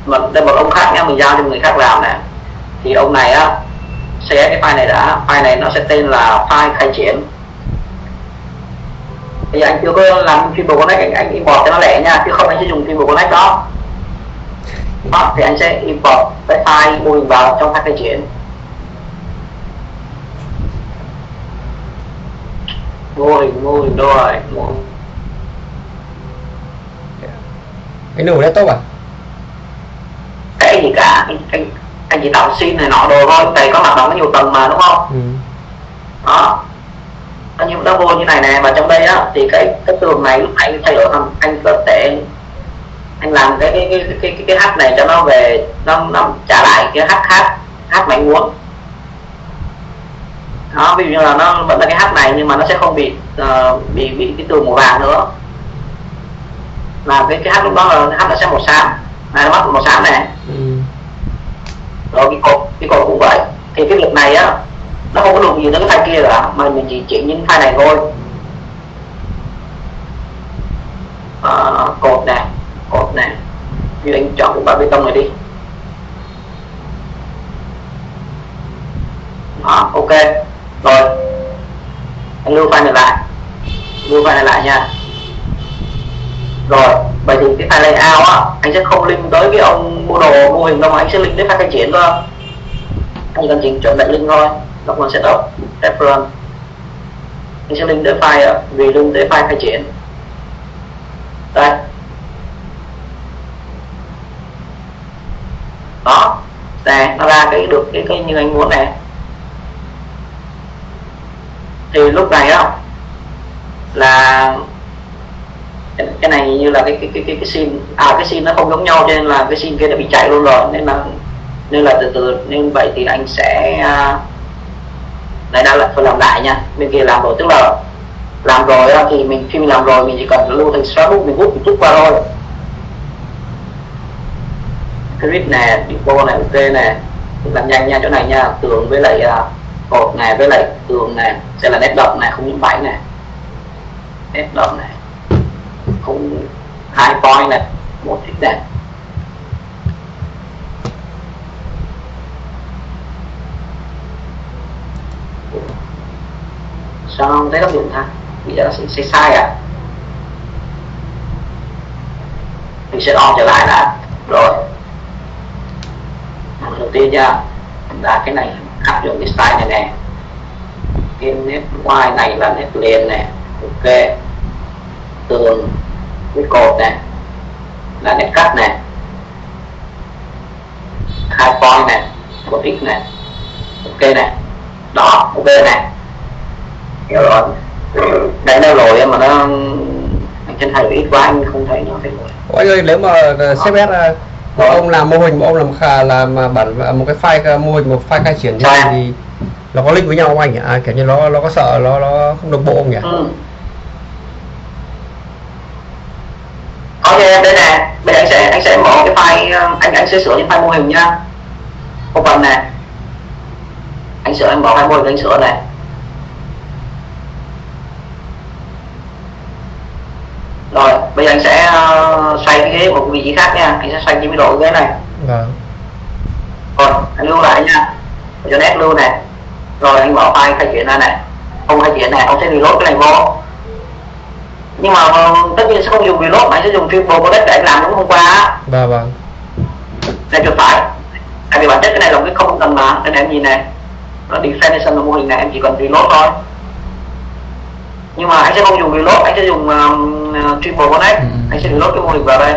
mà đây một ông khác nhá mình giao cho người khác làm này, thì ông này á sẽ cái file này đã file này nó sẽ tên là file khai triển. Bây giờ anh chưa có làm Triple Connect anh, anh import cho nó lẻ nha chứ không anh sẽ dùng Triple Connect đó. Đó thì anh sẽ import cái file mô hình vào trong file khai triển. Mô hình mô hình đâu rồi mô hình anh nổ laptop à? Cái gì cả? Anh anh anh chỉ tạo sim này nọ đồ thôi. Tại có hoạt động có nhiều tầng mà đúng không? Ừ. đó. Có những nó vô như này nè và trong đây á thì cái cái tường này lúc nãy thay đổi thành anh có thể. Anh làm cái cái cái cái cái, cái hát này cho nó về nó nó trả lại cái hát hát hát mà anh muốn đó ví dụ như là nó vẫn là cái hát này nhưng mà nó sẽ không bị uh, bị bị cái tường màu vàng nữa. Là cái cái hát lúc đó là hát nó sẽ màu xám. Này nó bắt màu xám này. Ừ. rồi cái cột cái cột cũng vậy. Thì cái việc này á nó không có đụng gì tới cái file kia cả mà mình chỉ chuyển những file này thôi. À, cột nè cột nè như anh chọn cái bê tông này đi. Đó, ok rồi. Anh lưu file này lại. Lưu file này lại nha. Rồi vậy thì cái file layout á anh sẽ không link tới cái ông mua đồ mô hình đâu mà anh sẽ link tới file cái triển thôi. Anh cần chỉnh chuẩn lại link thôi document setup reference anh sẽ link tới file vì link tới file khai triển đây. Đó nè nó ra cái được cái, cái như anh muốn này thì lúc này đó là cái này như là cái cái cái cái, cái sim à cái sim nó không giống nhau cho nên là cái sim kia đã bị chạy luôn rồi. Nên là nên là từ từ nên vậy thì anh sẽ à, này lại phải làm lại nha. Bên kia làm rồi tức là làm rồi thì mình khi mình làm rồi mình chỉ cần lưu thành scrapbook mình bút mình chút qua thôi. Clip nè depot này ok nè làm nhanh nha chỗ này nha tường với lại uh, cột này với lại tường này, sẽ là nét đậm này, không những bảy này. Nét đậm này, không, hai point này, một thích này sao không thấy tác dụng ta? Bây giờ nó sẽ sai à? Mình sẽ on trở lại đã. Rồi. Đầu tiên nha. Là cái này áp dụng cái style này nè. Cái nét y này là nét liền nè. Ok. Tường cái cột nè. Là nét cắt nè. Hai point nè. Một x nè. Ok nè. Đó ok nè. Hiểu rồi. Đấy nó lồi mà nó anh trên thay ít quá anh không thấy nó phải lồi anh ơi nếu mà CSS một ông làm mô hình một ông làm khà làm bản một cái file mô hình một file khai triển như này thì nó có link với nhau không anh nhỉ? À, kiểu như nó nó có sợ nó nó không đồng bộ không nhỉ? Ừ. ok đây nè. Bây giờ anh sẽ anh sẽ mở cái file anh anh sẽ sửa những file mô hình nha. Một phần nè. Anh sửa anh mở file mô hình anh sửa này rồi bây giờ anh sẽ uh, xoay cái ghế một vị trí khác nha. Anh sẽ xoay 90 độ ghế này. Vâng. Rồi anh lưu lại nha. Cho nét lưu này. Rồi anh mở file khai chuyển ra này. Không khai chuyển này ông sẽ reload cái này vô. Nhưng mà uh, tất nhiên sẽ không dùng reload mà anh sẽ dùng triple connect để anh làm đúng hôm qua vâng vâng. Đây chuột phải. Tại vì bản chất cái này là cái không cần mà. Nên em nhìn này. Nó definition là mô hình này em chỉ cần reload thôi nhưng mà anh sẽ không dùng reload anh sẽ dùng uh, triple connect ừ. anh sẽ reload cái mô hình vào đây.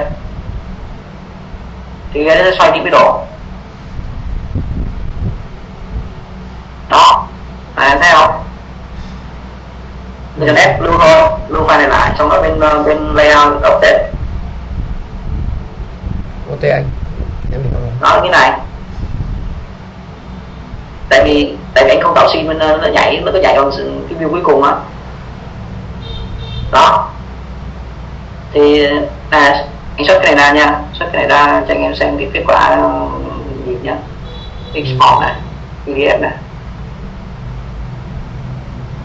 Thì nó sẽ xoay 90 độ. Đó. Này em thấy không? Bây giờ ép lưu thôi. Lưu file này lại xong đó bên bên layout update. Ok anh. Em hiểu rồi. Đó cái này. Tại vì tại vì anh không tạo sim nên nó nhảy nó có nhảy bằng cái view cuối cùng á đó. Thì à, anh xuất cái này ra nha. Xuất cái này ra cho anh em xem cái kết quả gì nhá. Export này pdf này.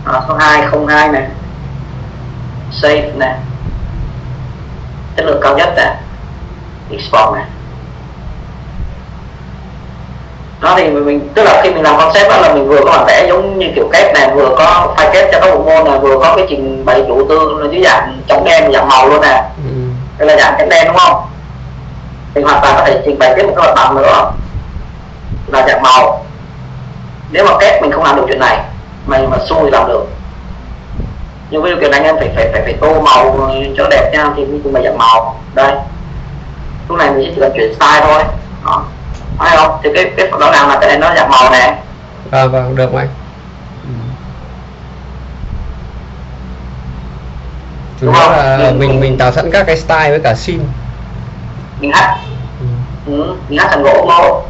Đó, số 202 này. Save này. Chất lượng cao nhất này. Export này nó thì mình tức là khi mình làm concept đó là mình vừa có bản vẽ giống như kiểu kép này vừa có file kép cho các bộ môn này vừa có cái trình bày chủ tư là dưới dạng trắng đen dạng màu luôn nè. Ừ. đây là dạng trắng đen đúng không? Thì hoàn toàn có thể trình bày tiếp một cái mặt bằng nữa là dạng màu. Nếu mà kép mình không làm được chuyện này mày mà xui làm được. Nhưng với điều kiện anh em phải phải phải phải tô màu cho đẹp nha thì mình cũng phải dạng màu. Đây. Lúc này mình chỉ cần chuyển style thôi. Đó phải không? Thì cái cái rõ ràng là cái này nó dạng màu nè? À vâng được anh? Ừ. chủ yếu là mình, mình mình tạo sẵn các cái style với cả sim mình hát. Ừ. ừ mình hát thành gỗ màu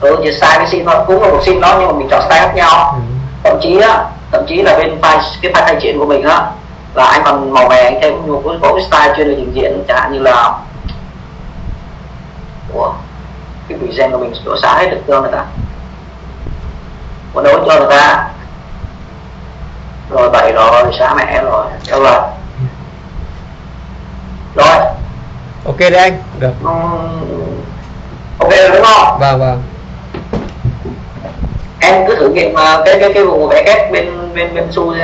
ừ chỉ sai cái sim nó cũng là một sim đó nhưng mà mình chọn style khác nhau. Ừ. thậm chí á thậm chí là bên file cái file thay chuyển của mình á là anh còn màu mè anh thêm một cái, cái style chuyên để trình diễn. Chẳng hạn như là Ủa cái present của mình đổ xả hết được chưa người ta. Có đấu cho người ta rồi bậy rồi xá mẹ rồi đâu rồi rồi. Ok đấy anh. Được. Ừm, ok rồi đúng không? Vâng vâng. Em cứ thử nghiệm ờ, cái cái cái vụ vẽ kép bên bên bên su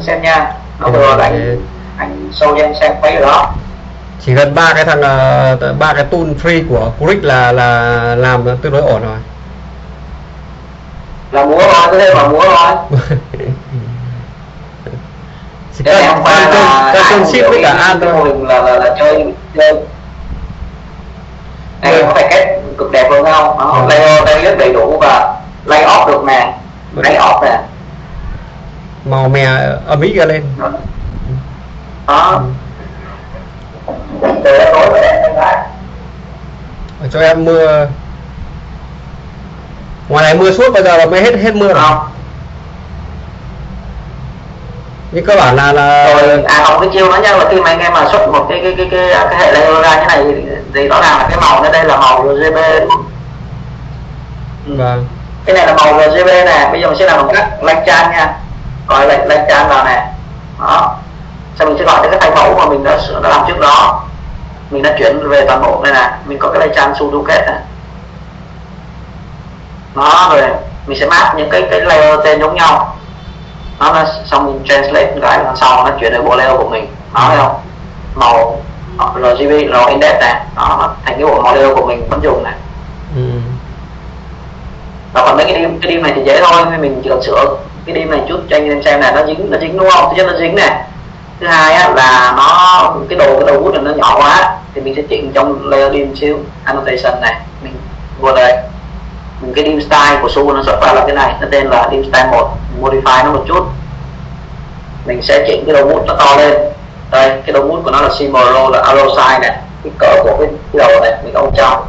xem nha. Nó vừa rồi anh anh show cho em xem mấy rồi đó chỉ cần ba cái thằng ờ, ba cái tool free của Curic là là làm tương đối ổn rồi. Là múa rồi thế mà múa rồi chỉ Thế cần em qua là cũng ship với cả cái an thôi là là, là chơi chơi. Đây có phải cách cực đẹp luôn không? Nó Ừ. layer đây rất đầy đủ và lay off được nè. Lay off nè. Màu mè ấm ý ra lên. Đó từ đó tối về em lại Ở cho em mưa. Ngoài này mưa suốt bây giờ là mới hết hết mưa không. Nhưng cơ bản là là rồi à còn cái chiêu nữa nha là khi mà anh em mà xuất một cái cái cái cái, cái hệ layer ra như này thì rõ ràng là cái màu ở đây là màu RGB Ừ. vâng. Cái này là màu RGB nè bây giờ mình sẽ làm bằng cách lanh chan nha. Gọi lệnh lanh chan vào nè. Đó sau mình sẽ gọi tới cái thay mẫu mà mình đã đã làm trước đó. Mình đã chuyển về toàn bộ đây nè mình có cái lanh chan su kết nè đó rồi mình sẽ map những cái cái layer tên giống nhau. Đó là xong mình translate cái đằng sau nó chuyển đến bộ layer của mình. Đó thấy không? Màu RGB rồi index đó nó thành cái bộ màu layer của mình vẫn dùng này. Ừ. và còn mấy cái dim cái dim này thì dễ thôi mình chỉ cần sửa cái dim này chút cho anh em xem này. Nó dính nó dính đúng không? Thứ nhất nó dính này thứ hai á, là nó cái đồ cái đầu bút này nó nhỏ quá thì mình sẽ chỉnh trong layer dim xíu annotation này mình vô đây. Mình cái dim style của su nó xuất ra là cái này nó tên là dim style 1 mình modify nó một chút. Mình sẽ chỉnh cái đầu bút nó to lên. Đây cái đầu bút của nó là simolo là arrow size này cái cỡ của cái, cái đầu này mình ôm trong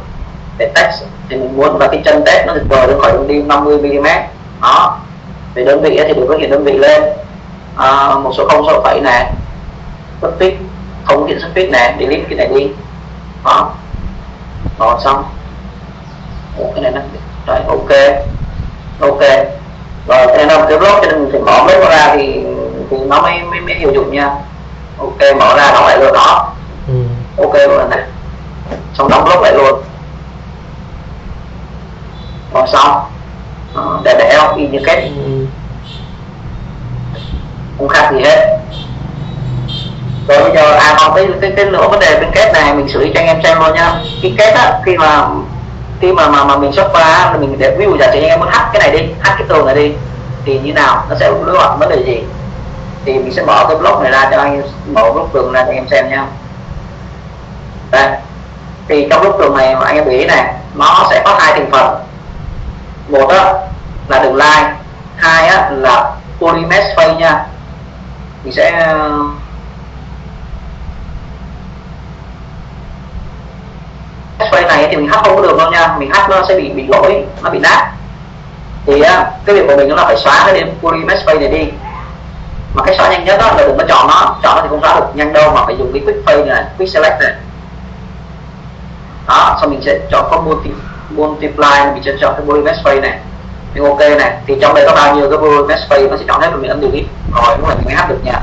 để text thì mình muốn là cái chân text nó được vờ ra khỏi đường đi 50 mm đó. Về đơn vị thì được có hiện đơn vị lên à, một số không số phẩy này xuất fix không hiện xuất fix này delete cái này đi. Đó. Rồi xong. Ủa, cái này nó rồi ok. Ok. Rồi cái này một cái block cho nên mình phải mở mấy nó ra thì thì nó mới mới, mới hiệu dụng nha. Ok mở ra đóng lại luôn đó. Ừ. ok luôn này xong đóng block lại luôn. Rồi xong. Ờ, để để không? In như kết Ừ không khác gì hết. Rồi bây giờ à còn cái cái cái nữa, vấn đề bên kết này, mình xử lý cho anh em xem luôn nha cái kết á, khi mà khi mà mà mà mình xuất qua thì mình để, ví dụ giả sử anh em muốn hack cái này đi, hack cái tường này đi, thì như nào? Nó sẽ đối mặt vấn đề gì? Thì mình sẽ mở cái block này ra cho anh em, mở block tường ra cho anh em xem nha đây. Thì trong block tường này mà anh em để ý này, nó sẽ có hai thành phần. Một á, là đường line, hai á, là polymesh face nha mình sẽ ờ, face này thì mình hát không có được đâu nha. Mình hát nó sẽ bị bị lỗi nó bị nát. Thì ờ, cái việc của mình nó là phải xóa cái polymesh face này đi. Mà cái xóa nhanh nhất đó là đừng có chọn nó. Chọn nó thì không xóa được nhanh đâu mà phải dùng cái quick fade này quick select này. Đó xong mình sẽ chọn có multi, multiply mình sẽ chọn cái body face này nhưng ok này. Thì trong đây có bao nhiêu cái polymesh face nó sẽ chọn hết rồi mình ấn delete rồi lúc này mình mới hát được nha.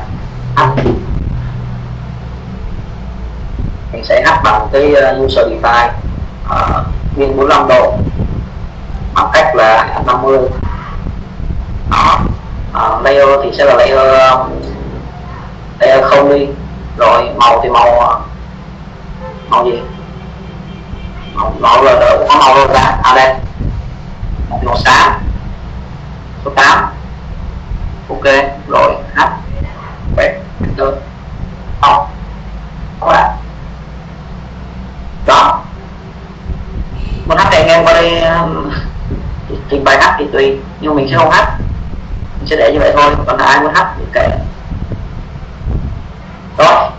Mình sẽ hát bằng cái ờ, user define uh, min 45 độ bằng cách là 50 đó. Uh, layer thì sẽ là layer ờ, layer không đi. Rồi màu thì màu màu gì? Màu, màu là có màu rồi ra à đây màu xám số 8 ok rồi h. Vậy được. Không các bạn. Đó. Muốn hát thì anh em qua đây um, trình bày hát thì tùy nhưng mình sẽ không hát. Mình sẽ để như vậy thôi còn là ai muốn hát thì kệ. Đó,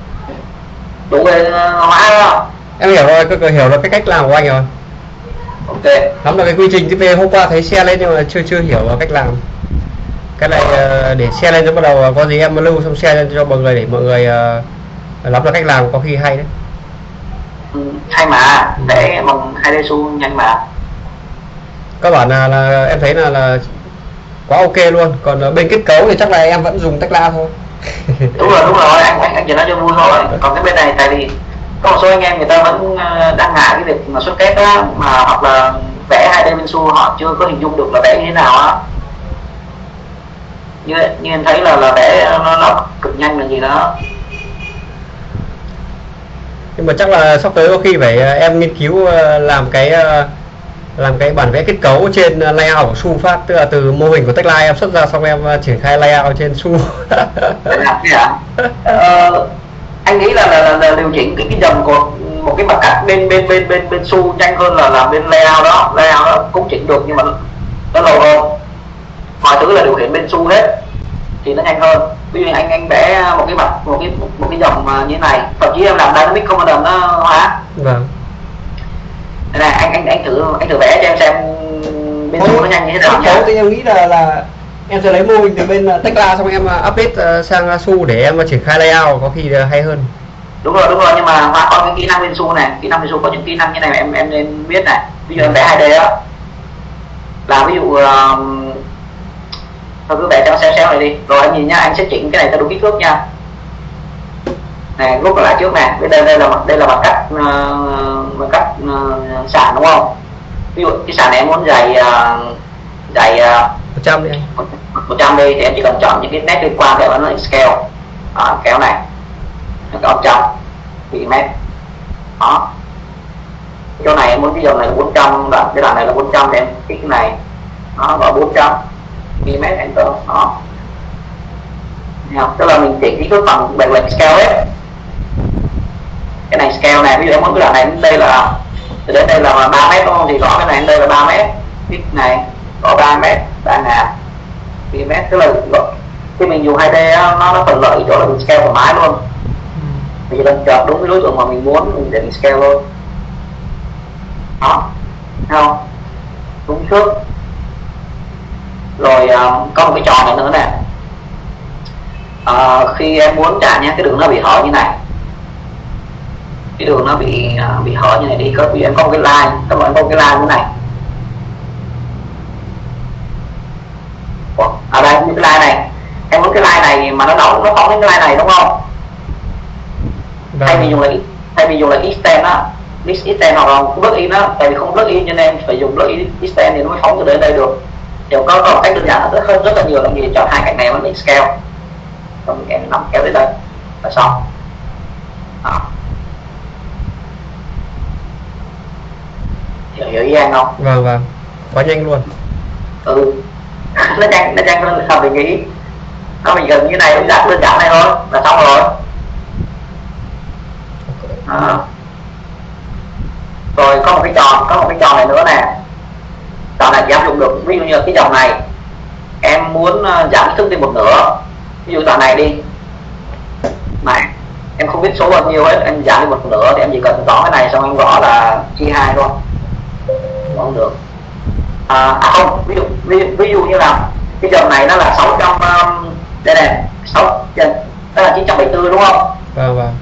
đủ uh, rồi, hóa không em hiểu rồi cứ hiểu là cái cách làm của anh rồi ok. Lắm là cái quy trình tiếp hôm qua thấy share lên nhưng mà chưa chưa hiểu cách làm. Cái này ờ, để share lên cho bắt đầu có gì em lưu xong lên cho mọi người để mọi người ờ, lắm là cách làm có khi hay đấy. Ừ, hay mà. Để bằng 2D xu nhanh mà. Các bản là, là em thấy là là quá ok luôn. Còn bên kết cấu thì chắc là em vẫn dùng Tekla thôi. Đúng rồi đúng rồi. Anh anh, anh chỉ nói cho vui thôi. Còn cái bên này tại vì có một số anh em người ta vẫn ờ, đang ngại cái việc mà xuất kết á mà hoặc là vẽ hai d bên xu họ chưa có hình dung được là vẽ như thế nào á. Như như em thấy là là vẽ nó, nó cực nhanh là gì đó. Nhưng mà chắc là sắp tới có khi phải ờ, em nghiên cứu ờ, làm cái ờ, làm cái bản vẽ kết cấu trên ờ, layout của Su phát tức là từ mô hình của Tekla em xuất ra xong em ờ, triển khai layout trên Su. Cái hả ờ, anh nghĩ là, là, là, là điều chỉnh cái cái dòng của một cái mặt cắt bên bên bên bên bên xu nhanh hơn là làm bên layout đó. Layout đó cũng chỉnh được nhưng mà nó lâu hơn. Mọi thứ là điều khiển bên xu hết thì nó nhanh hơn. Ví dụ anh anh vẽ một cái mặt một cái một cái dòng mà như thế này thậm chí em làm dynamic commander nó hóa. Vâng. Đây này anh anh anh thử anh thử vẽ cho em xem bên xu nó nhanh như thế nào nhá thì em nghĩ là là em sẽ lấy mô hình từ bên ờ, Tekla xong em ờ, update ờ, sang Su để em triển khai layout có khi hay hơn. Đúng rồi đúng rồi nhưng mà hóa còn cái kỹ năng bên xu này kỹ năng bên xu có những kỹ năng như này mà em em nên biết này. Ví dụ em vẽ 2D á. Là ví dụ um, thôi cứ vẽ cho xéo xéo này đi. Rồi anh nhìn nhá anh sẽ chỉnh cái này theo đúng kích thước nha. Này rút lại trước này bên đây đây là đây là mặt cắt uh, mặt cắt uh, sàn đúng không? Ví dụ cái sàn này em muốn dày uh, dày uh, 100 đi anh. 100 đi thì em chỉ cần chọn những cái nét liên quan để nó scale. À, kéo này. Cái có 100 mm đó. Chỗ này em muốn cái dòng này là 400 đoạn cái đoạn này là 400 thì em kích cái này. Nó vào 400 mm enter. Đó. Thấy tức là mình chỉ cái phần bằng lệnh scale hết. Cái này scale này ví dụ em muốn cái đoạn này đến đây là từ đến đây là 3 mét đúng không? Thì rõ cái này đến đây là 3 mét. Kích này có 3 mét 3 ngàn. Mm tức là khi mình dùng 2D á, nó nó thuận lợi chỗ là mình scale thoải mái luôn. Mình chỉ cần chọn đúng cái đối tượng mà mình muốn mình để mình scale luôn đó. Không? Đúng trước. Rồi à, có một cái trò này nữa nè. À, khi em muốn trả nhé cái đường nó bị hở như này. Cái đường nó bị à, bị hở như này đi có em có một cái line các bạn có một cái line như này Ủa, ở đây những cái line này. Em muốn cái line này mà nó đóng nó phóng đến cái line này đúng không? Thay vì dùng là thay vì dùng là extend á. List extend hoặc là plug in á. Tại vì không plug in cho nên phải dùng plug in extend thì nó mới phóng từ đến đây được. Thì có, có một cách đơn giản rất hơn rất là nhiều là gì chọn hai cạnh này mà mình scale. Xong mình em nằm kéo đến đây. Là xong. Đó. hiểu hiểu ý anh không? Vâng vâng. Quá nhanh luôn. Ừ nó nhanh nó nhanh hơn sao mình nghĩ. Nó mình gần như này cũng giản đơn giản này thôi, là xong rồi. À. rồi, có một cái tròn có một cái tròn này nữa nè. Tròn này giảm dụng được, ví dụ như cái dòng này. Em muốn ờ, giảm kích thước đi một nửa. Ví dụ tròn này đi. Này, em không biết số bao nhiêu hết, em giảm đi một nửa thì em chỉ cần gõ cái này, xong em gõ là chia hai thôi. Không được à, à không ví dụ ví, ví dụ như là cái dòng này nó là 600 um, đây này 6 đó là 974 đúng không? Vâng vâng.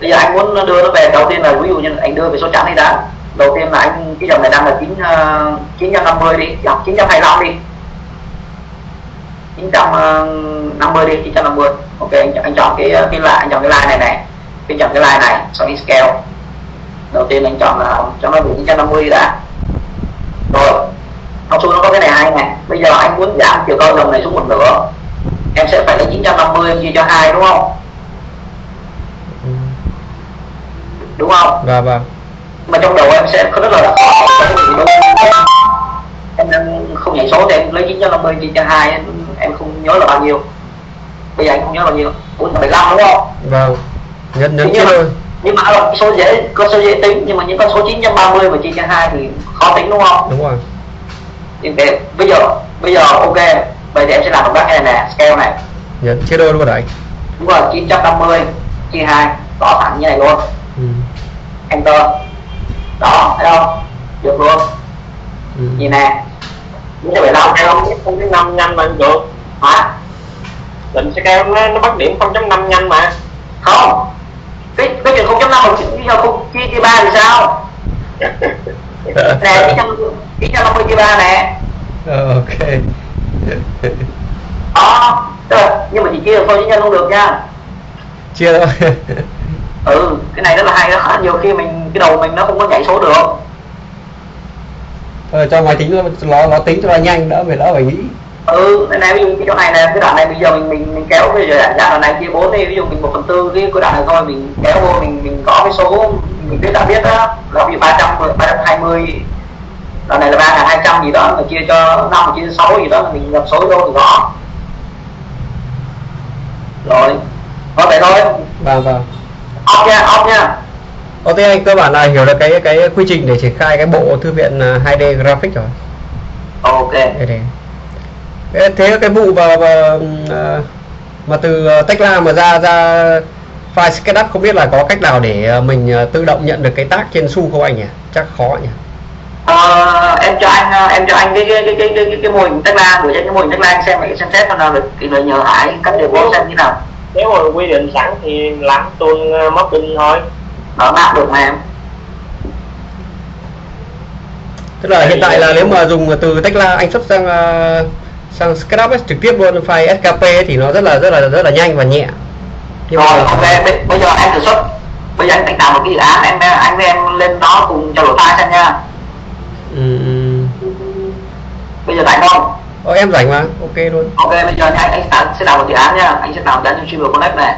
Bây giờ anh muốn đưa nó về đầu tiên là ví dụ như anh đưa về số chẵn đi đã. Đầu tiên là anh cái dòng này đang là chín uh, 950 đi hoặc 925 đi. 950 đi 950 ok anh, anh chọn cái cái lại anh chọn cái line này này. Anh chọn cái line này xong đi scale. Đầu tiên anh chọn là cho nó đủ 950 đi đã. Rồi học số nó có cái này hai này bây giờ anh muốn giảm chiều cao dòng này xuống một nửa em sẽ phải lấy 950 em chia cho hai đúng không? Ừ. đúng không? Vâng vâng. Mà trong đầu em sẽ rất là khó em không nhảy số thì em lấy 950 chia cho hai em, không nhớ là bao nhiêu. Bây giờ anh không nhớ bao nhiêu 475 đúng không? Vâng. Nhưng chia mà, đôi nhưng mà cái số dễ có số dễ tính nhưng mà những con số 930 mà chia cho hai thì khó tính đúng không? Đúng rồi thì để, bây giờ bây giờ ok bây giờ em sẽ làm một cái này nè scale này. Nhấn chia đôi luôn đấy đúng rồi 950 chia hai gõ thẳng như này luôn. Ừ. enter. Đó thấy không? Được luôn. Ừ. gì nè như vậy đâu thấy không? Không cái năm nhanh mà anh được. Hả? Định scale nó, nó bắt điểm 0.5 nhanh mà. Không. Cái cái chuyện không chấm năm mà bây giờ không chia chia ba thì sao nè chín trăm chín trăm năm mươi chia ba nè. Ờ, ok. Đó là nhưng mà chỉ chia được thôi chứ nhân không được nha. Chia thôi. Ừ cái này rất là hay đó. Nhiều khi mình cái đầu mình nó không có nhảy số được. Ờ, cho máy tính nó nó, tính cho nó nhanh đỡ phải đỡ phải nghĩ. Ừ này, này ví dụ cái chỗ này là cái đoạn này bây giờ mình mình, mình kéo bây giờ đoạn này chia bốn đi. Ví dụ mình một phần tư cái cái đoạn này thôi mình kéo vô mình mình có cái số biết đã biết đó ba trăm hai mươi. Đoạn này là ba ngàn hai trăm gì đó mà chia cho năm chia cho sáu gì đó mình nhập số vô thì gõ rồi có vậy thôi? Vâng vâng. Off nha off nha. Thế anh cơ bản là hiểu được cái cái quy trình để triển khai cái bộ thư viện à, 2D graphic rồi. ok. Đây. Thế, cái vụ mà mà, à, mà từ à, Tekla mà ra ra file SketchUp không biết là có cách nào để à, mình à, tự động nhận được cái tag trên su không anh nhỉ? Chắc khó nhỉ. Ờ, em cho anh ờ, em cho anh cái cái cái cái cái, cái, mô hình tách la gửi cho cái mô hình tách la anh xem để xem xét nào được thì nhờ hải cách điều bố xem như nào nếu mà quy định sẵn thì làm tuần mapping thôi nó map được mà em Tức là hiện tại là nếu mà dùng từ Tekla anh xuất sang à, sang SketchUp trực tiếp luôn file SKP thì nó rất là rất là rất là nhanh và nhẹ. Nhưng rồi ok bây, bây giờ em thử xuất bây giờ anh thành tạo một cái dự án em anh với em lên đó cùng trao đổi file xem nha ừ, bây giờ rảnh không Ờ, em rảnh mà, ok luôn. ok bây giờ anh anh tạo, sẽ tạo một dự án nha anh sẽ tạo dự án trong Triple Connect này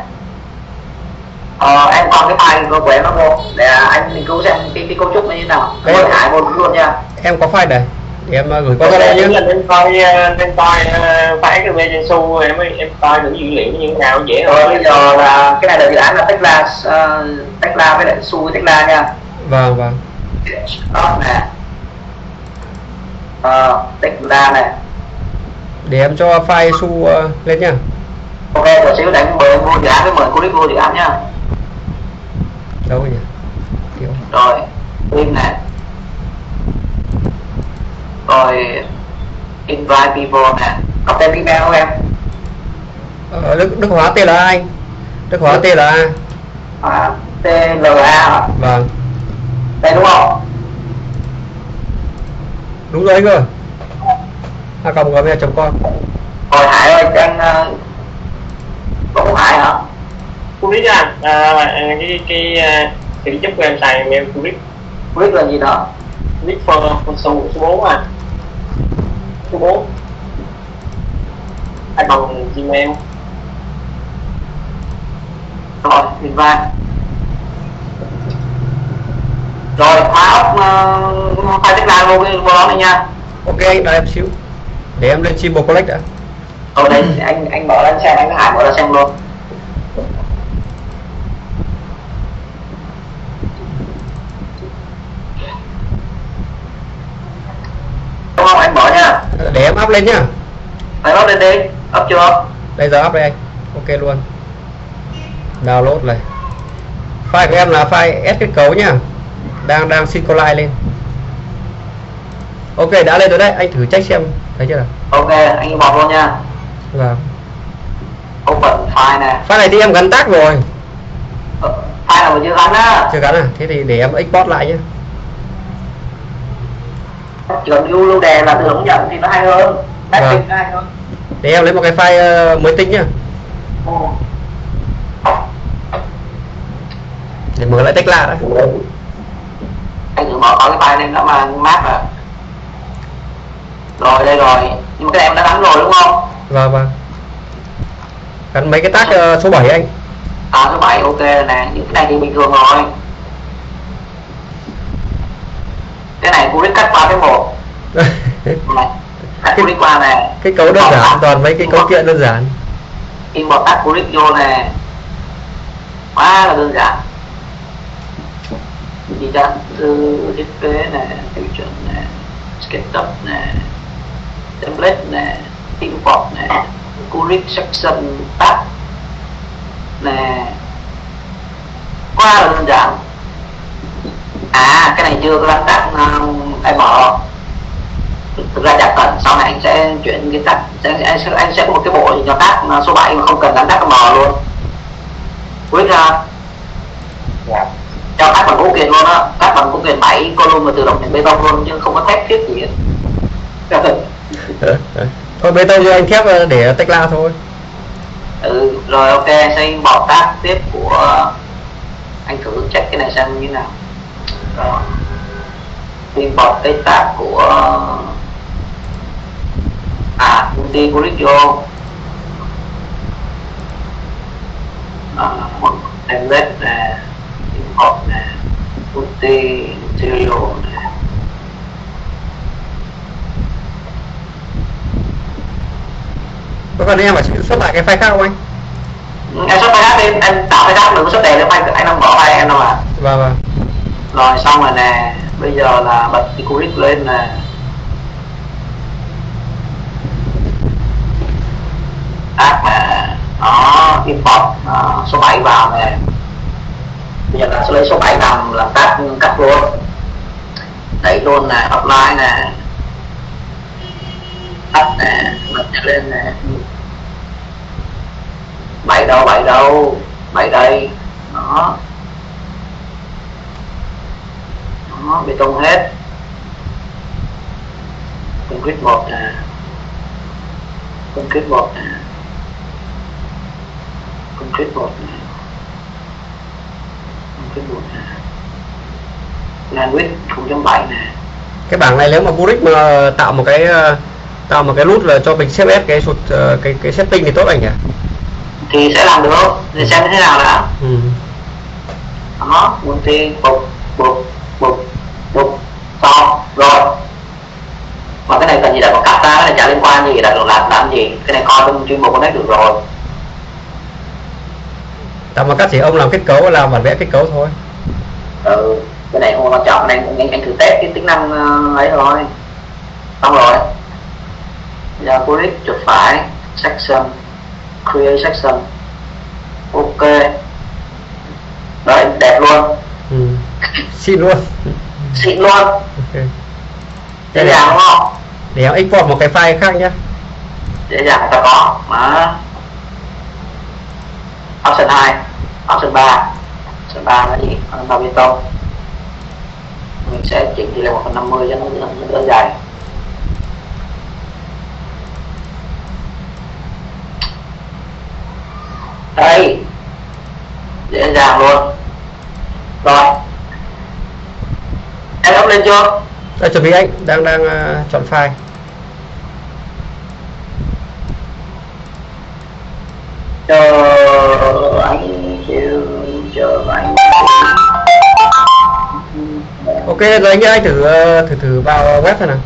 ờ, em còn cái file của em nó vô để anh nghiên cứu xem cái cái cấu trúc nó như thế nào. Rồi hải một luôn nha Em có file này. Để em à, gửi qua những nhé. là nên coi ờ, nên coi ờ, phải cái về trên su em mới em coi được dữ liệu như thế nào dễ rồi hơn bây giờ là cái này là dự án là Tekla uh, Tekla với lại Su với Tekla nha Vâng vâng. đó nè ờ, Tekla này Để em cho file su uh, lên nhá. ok rồi xíu để anh mời mua dự án với mời cô vô dự án nha Đâu nhỉ? Thiếu. rồi in này rồi invite people nè có tên email không em Ờ, Đức, Đức Hóa tên là ai anh? Đức Hóa tên là ai? à, TLA Vâng. đây đúng không Đúng rồi anh ơi. A cộng gmail.com. rồi Hải ơi anh uh, có Hải hả Cú biết à, à cái cái ờ, thì giúp của em xài mail cú biết biết là gì đó biết for for số số bốn à số bốn. Anh bằng gmail. Rồi invite rồi khóa uh, file Tekla vô cái vô đó này nha. Ok anh đợi em xíu. Để em lên Symbol Collect đã. rồi đây anh anh mở lên xem anh Hải mở ra xem luôn. Không? Anh mở nha Để em up lên nhá. phải bắt lên đi up chưa Đây giờ up đây anh. Ok luôn. Download này. File của em là file S kết cấu nhá. Đang đang synchronize lên. Ok đã lên rồi đấy, anh thử check xem thấy chưa nào? ok anh vào luôn nha Vâng. open file nè File này thì em gắn tag rồi. Ờ, file nào mà chưa gắn á Chưa gắn à? Thế thì để em export lại nhé. Chỉ cần lưu lưu đề là tự động nhận thì nó hay hơn Vâng. Mapping hay hơn Để em lấy một cái file ờ, mới tinh nhá. Để mở lại Tekla đã. anh thử mở cái file lên nó mà map à rồi đây rồi nhưng mà cái này em đã gắn rồi đúng không Vâng vâng. Gắn mấy cái tag ờ, số 7 anh. à số 7 ok nè những cái này thì bình thường rồi cái này cú cắt qua cái một này cú qua nè. Cái cấu đơn giản toàn mấy cái cấu kiện đơn giản. Import tag cú vô nè. Quá là đơn giản. Gì đó từ thiết kế nè tiêu chuẩn nè SketchUp nè template nè import nè Curic section tag nè. Quá là đơn giản à cái này chưa có tag uh, em mở thực ra chắc cần sau này anh sẽ chuyển cái sẽ, anh sẽ anh sẽ có một cái bộ gì cho tag số 7 mà không cần gắn tag M luôn. Quyết ra dạ. Cho cắt bằng cấu kiện luôn á. Cắt bằng cấu kiện 7 column và tự động thành bê tông luôn chứ không có thép thiết gì hết. Thôi bê tông cho anh thép ờ, để Tekla thôi. Ừ rồi ok sẽ import tab tiếp của anh thử check cái này xem như nào rồi import cái tab của à multi của vô à, template nè import nè multi material nè. Có cần em phải xuất lại cái file khác không anh? Em xuất file đi em tạo file khác đừng có xuất đề nữa anh anh không bỏ file em đâu à vâng vâng rồi xong rồi nè. Bây giờ là bật cái curic lên nè. Add nè đó import đó, số 7 vào nè. Bây giờ là sẽ lấy số 7 nằm làm tắt cắt luôn. Đẩy luôn nè apply nè. Tắt nè bật lên nè. Bảy đâu bảy đâu? Bảy đây. Đó đó bê tông hết. Concrete một nè concrete một nè concrete một nè concrete một nè landwidth 0.7 nè. Cái bảng này nếu mà Buric mà tạo một cái ờ, tạo một cái nút là cho mình xếp ép cái sụt ờ, cái cái setting thì tốt anh nhỉ? Thì sẽ làm được. Thì xem thế nào đã. Ừ. đó multi bục bục bục bục to rồi. Mà cái này cần gì là có cắt ra cái này chả liên quan gì là được làm làm gì? Cái này coi trong chuyên mục của nó được rồi. Tạo mà các chỉ ông làm kết cấu làm bản vẽ kết cấu thôi. Ừ cái này không quan trọng này anh, anh thử test cái tính năng ờ, ấy thôi. Xong rồi. Giờ click chuột phải section create section. Ok đấy đẹp luôn ừ. Xin luôn. Xịn luôn. Ok. Dễ dàng đúng không để em export một cái file khác nhé dễ dàng ta có. Mà option 2 option 3 option 3 là gì? Option 3 bê tông mình sẽ chỉnh tỷ lệ 1 phần 50 cho nó đỡ dài đây. Dễ dàng luôn. Rồi em up lên chưa đã chuẩn bị anh. Đang đang ờ, chọn file. Chờ anh chịu chờ anh ok rồi anh ơi, anh thử ờ, thử thử vào web thôi nào.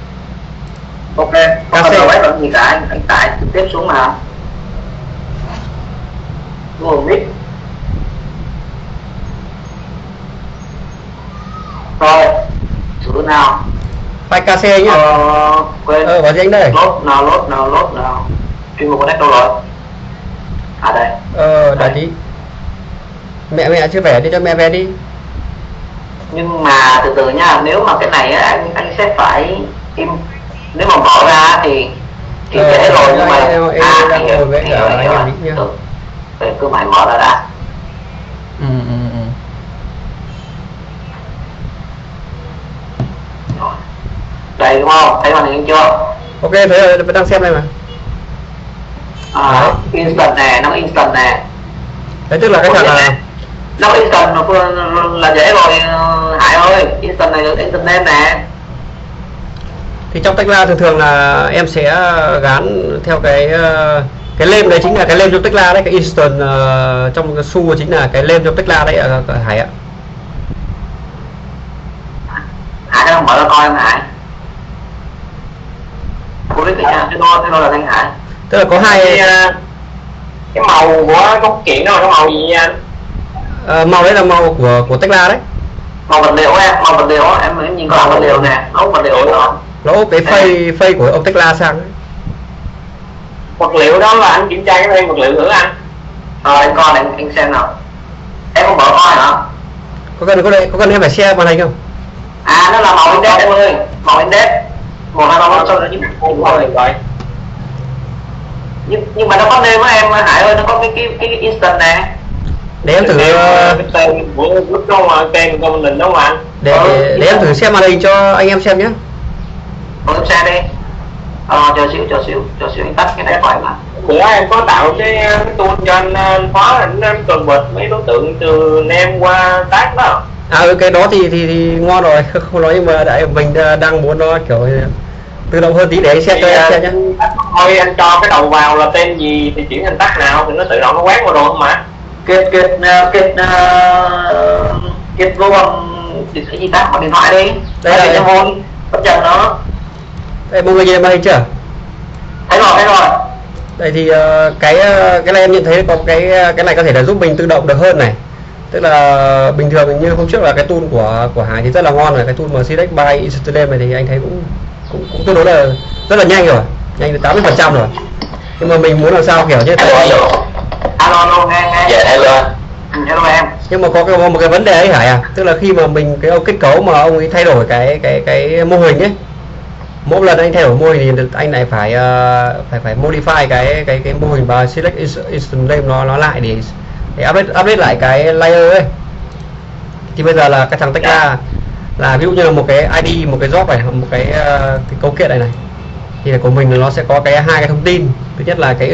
Ok. Không cần phải cần gì cả anh anh tải trực tiếp xuống mà. Google Meet rồi thử nào file KC nhá ờ, quên ờ vào anh đây lốt nào lốt nào lốt nào chuyên mục của đâu rồi à đây ờ đợi tí mẹ mẹ chưa vẻ đi cho mẹ về đi nhưng mà từ từ nha nếu mà cái này á anh anh sẽ phải im nếu mà bỏ ra thì thì Ờ, dễ rồi nhưng mà em- em- à em đang hiểu, ngồi với hiểu, cả hiểu anh rồi. em Vĩnh nhá. Ừ. Vậy cứ mày mở ra đã ừ, ừ, ừ. Rồi. Đây đúng không? Thấy màn hình chưa? Ok thấy rồi vẫn đang xem đây mà. À, instant nè nó instant nè. Đấy tức là cái thằng là nó instant là dễ rồi hải ơi. Instant này được instant name nè. Thì trong Tekla thường thường là em sẽ gán theo cái ờ, cái lem đấy chính là cái lem trong Tekla đấy cái instant ờ, trong cái su chính là cái lem trong Tekla đấy ở ở Hải ạ. Hải cái mở ra coi em hải biết cái cái đo cái đo là thanh hải. Tức là có cái, hai à, cái màu của cốt truyện đó là cái màu gì nha anh? Ờ, màu đấy là màu của của Tekla đấy. Màu vật liệu em màu vật liệu em em nhìn có vật liệu nè ốc vật liệu đó. Nó cái phây phây của ông Tekla sang đấy. vật liệu đó là anh kiểm tra cái thêm vật liệu nữa anh. Rồi anh coi anh anh xem nào. Em không mở coi hả? Có cần có đây có cần em phải share màn hình không? À nó là màu index em ơi. Màu index một hai ba bốn sau đó những Đúng rồi. Rồi. Nhưng nhưng mà nó có name á em hải ơi nó có cái cái cái instant nè. Để em thử ờ, cái tên của group đó mà tên của mình đúng không anh. để, để để em thử xem màn hình cho anh em xem nhé Thôi em xem đi. Ờ chờ xíu chờ xíu chờ xíu anh tắt cái này của anh ạ bữa em có tạo cái, cái tool cho anh, anh khóa anh, anh cần bật mấy đối tượng từ nem qua tác đó à cái đó thì thì, thì ngon rồi không nói nhưng mà đại mình ờ, đang muốn nó kiểu tự động hơn tí để anh xem cho em à, xem nhé thôi anh cho cái đầu vào là tên gì thì chuyển thành tác nào thì nó tự động nó quét vào rồi không mà. Kết kết ờ, kết kết vô bằng thì cái gì ta bằng điện thoại đi. Đây là- cho môn bất chợt nó. Đây mọi người nhìn màn hình chưa? Thấy rồi thấy rồi. Đây thì cái cái này em nhận thấy có cái cái này có thể là giúp mình tự động được hơn này tức là bình thường như hôm trước là cái tool của của Hải thì rất là ngon rồi. Cái tool mà Select by Instagram này thì anh thấy cũng cũng, cũng tương đối là rất là nhanh rồi. Nhanh đến 80 phần trăm rồi. Nhưng mà mình muốn làm sao kiểu như tại vì alo alo nghe nghe. Dạ hello. Ừ, hello em. Nhưng mà có cái một cái vấn đề ấy Hải à. Tức là khi mà mình cái ông kết cấu mà ông ấy thay đổi cái cái cái mô hình ấy mỗi lần anh thay đổi mô hình thì anh lại phải ờ, phải phải modify cái cái cái mô hình và select ins- instant name nó nó lại để để update update lại cái layer ấy. Thì bây giờ là cái thằng tách ra là ví dụ như là một cái ID một cái job này một cái ờ, cái cấu kiện này này. Thì là của mình nó sẽ có cái hai cái thông tin. Thứ nhất là cái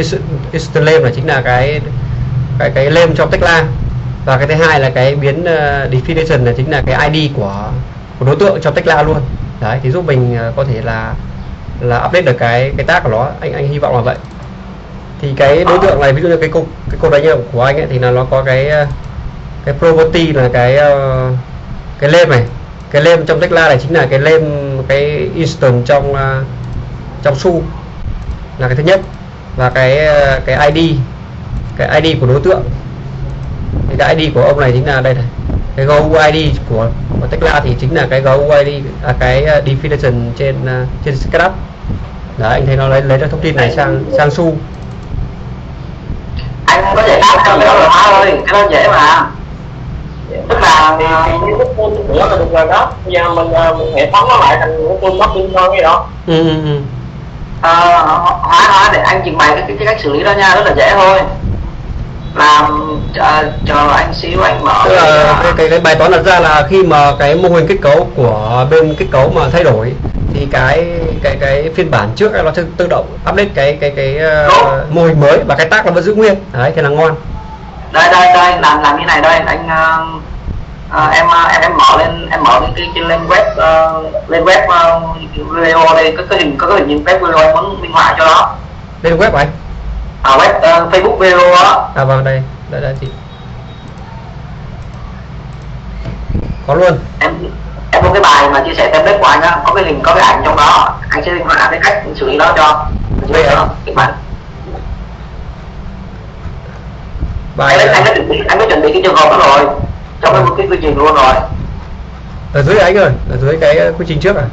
instant name là chính là cái cái cái name trong tách la và cái thứ hai là cái biến uh, definition là chính là cái ID của của đối tượng trong tách la luôn. Đấy thì giúp mình ờ, có thể là là update được cái cái tag của nó. Anh anh hy vọng là vậy thì cái đối tượng này ví dụ như cái cục cái cục đánh của anh ấy thì là nó có cái ờ, cái property là cái ờ, cái lem này. Cái lem trong tách la này chính là cái lem cái instant trong ờ, trong su là cái thứ nhất. Và cái cái ID cái ID của đối tượng. Thì cái ID của ông này chính là đây này. Cái GUID của của Tekla thì chính là cái GUID à, cái definition trên trên Scrap. Đấy anh thấy nó lấy lấy được thông tin này sang sang su anh có giải pháp cho cái đó là hóa ơi cái đó dễ mà. Tức là thì, như lúc tool bữa là được rồi đó. Bây giờ mình, à, mình hệ thống nó lại thành cái tool mapping thôi cái đó. Ừ, ừ, ừ. ờ, hóa hóa để anh trình bày cái, cái, cái cách xử lý đó nha rất là dễ thôi làm chờ, chờ anh xíu anh mở tức là cái, cái cái bài toán đặt ra là khi mà cái mô hình kết cấu của bên kết cấu mà thay đổi thì cái cái cái phiên bản trước nó sẽ tự động update cái cái cái uh, mô hình mới và cái tag nó vẫn giữ nguyên. Đấy thì là ngon. Đây đây đây làm làm như này đây. Anh ờ, ờ, em ờ, em em mở lên em mở cái cái, cái lên web ờ, lên web ờ, video đây. Có cái hình có cái hình web video anh muốn minh họa cho nó. Lên web của ở web ờ, Facebook video đó à vâng đây. Đây đây chị. Có luôn. Em em có cái bài mà chia sẻ template của anh á. Có cái hình có cái ảnh trong đó. Anh sẽ minh họa cái cách xử lý đó cho. Ạ. đó, cái bản bài anh, anh đã chuẩn bị anh đã chuẩn bị cái trường hợp đó rồi. Trong cái, cái quy trình luôn rồi. Ở dưới anh ơi ở dưới cái uh, quy trình trước à?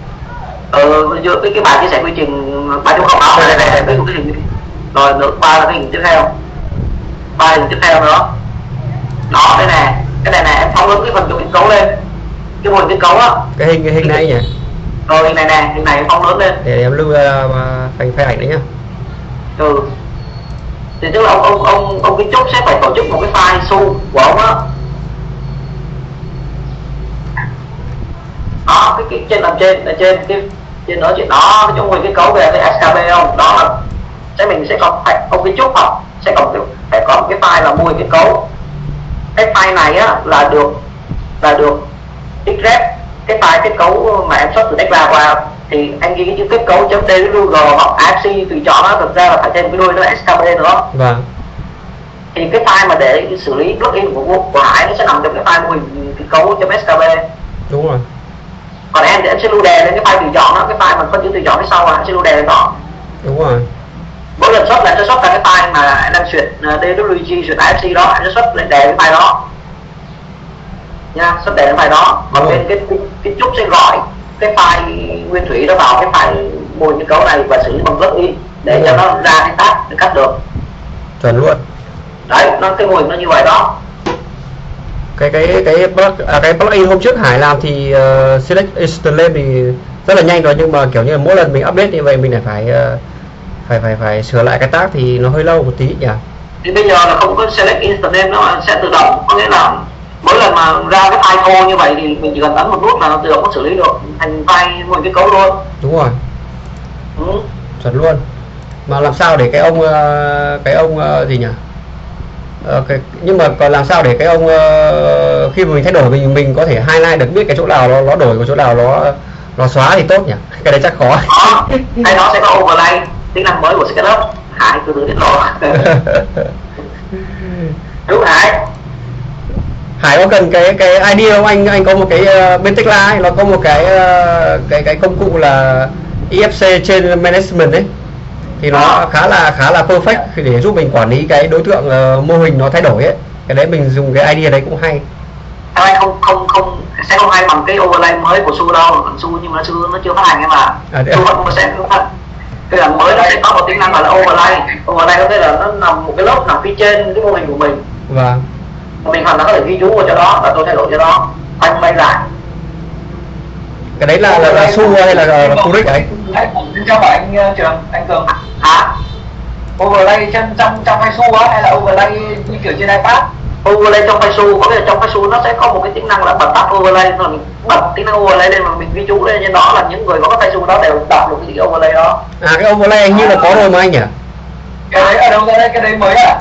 Ừ giữa cái cái bài chia sẻ quy trình bài trong không báo này này cái cái hình rồi nữa ba là cái hình tiếp theo. Ba hình tiếp theo nữa. Đó đây nè. Cái này nè em phóng lớn cái phần chụp kết cấu lên. Cái mô hình kết cấu á. Cái hình cái hình này nhỉ? Rồi hình này nè. Hình này em phóng lớn lên. Để em lưu uh, thành file ảnh đấy nhá. Ừ. Thì tức là ông ông ông ông kiến trúc sẽ phải tổ chức một cái file su của ông á. Đó cái, cái trên làm trên ở trên cái trên đó chuyện đó cái trong nguyên cái cấu về cái skb không? Đó là sẽ mình sẽ có phải ông kiến trúc học sẽ có phải có một cái file là mùi cái cấu. Cái file này á là được là được extract cái file kết cấu mà em xuất từ Tekla qua. Thì anh ghi cái chữ kết cấu chấm dlg hoặc afc tùy chọn đó thực ra là phải thêm cái đuôi nó skb nữa. Vâng. Thì cái file mà để xử lý plugin của của Hải nó sẽ nằm trong cái file mô hình kết cấu chấm skb đúng rồi. Còn em thì em sẽ lưu đề lên cái file tùy chọn đó cái file mà có chữ tùy chọn phía sau là em sẽ lưu đề lên đó. Đúng rồi mỗi lần xuất là em sẽ ra cái file mà em đang duyệt uh, DWG duyệt AFC đó em sẽ xuất lên đề cái file đó. Nha xuất đề cái file đó. Còn Rồi. bên cái, cái trúc sẽ gọi cái file nguyên thủy đó vào cái file mô hình kết cấu này và xử lý bằng plugin để cho nó ra cái tag để cắt được. Chuẩn luôn. Đấy nó cái mô hình nó như vậy đó. Cái cái cái plug, à, cái plugin hôm trước Hải làm thì uh, select instant lên thì rất là nhanh rồi nhưng mà kiểu như là mỗi lần mình update như vậy mình lại phải uh, phải phải phải sửa lại cái tag thì nó hơi lâu một tí nhỉ? Thì bây giờ là không có select instant name nó sẽ tự động. Có nghĩa là mỗi lần mà ra cái file thô như vậy thì mình chỉ cần ấn một nút là nó tự động nó xử lý được. Thành file một cái cấu luôn. Đúng rồi. Ừ. chuẩn luôn. Mà làm sao để cái ông ờ, cái ông ờ, gì nhỉ? Ờ, cái, nhưng mà còn làm sao để cái ông ờ, khi mà mình thay đổi mình mình có thể highlight được biết cái chỗ nào nó nó đổi của chỗ nào nó nó xóa thì tốt nhỉ? Cái đấy chắc khó. Đó hay nó sẽ có overlay tính năng mới của SketchUp Hải từ từ đến lo đúng Hải Hải có cần cái cái idea không? Anh anh có một cái ờ, bên Tekla ấy nó có một cái ờ, cái cái công cụ là EFC trên management ấy. Thì nó À. khá là khá là perfect để giúp mình quản lý cái đối tượng ờ, mô hình nó thay đổi ấy. Cái đấy mình dùng cái idea đấy cũng hay. Anh không không không sẽ không hay bằng cái overlay mới của Su đâu còn Su nhưng mà chưa nó chưa phát hành em mà. À, thế Su à? vẫn sẽ cái là mới nó sẽ có một tính năng gọi là overlay. Overlay có nghĩa là nó nằm một cái lớp nằm phía trên cái mô hình của mình. Và mình hoàn toàn có thể ghi chú vào cho đó và tôi thay đổi cho đó. Anh bay lại. Cái đấy là là, là su hay là, là, Curic ấy? Cho bảo anh trường anh cường. Hả? Overlay trên trong trong hay su á hay là overlay như kiểu trên ipad overlay trong Faisu có nghĩa là trong Faisu nó sẽ có một cái tính năng là bật tắt overlay rồi mình bật tính năng overlay lên mà mình ghi chú lên. Trên đó là những người có cái Faisu đó đều đọc được cái overlay đó. À cái overlay như là có rồi mà anh nhỉ? Cái đấy ở đâu ra đây cái đấy mới à?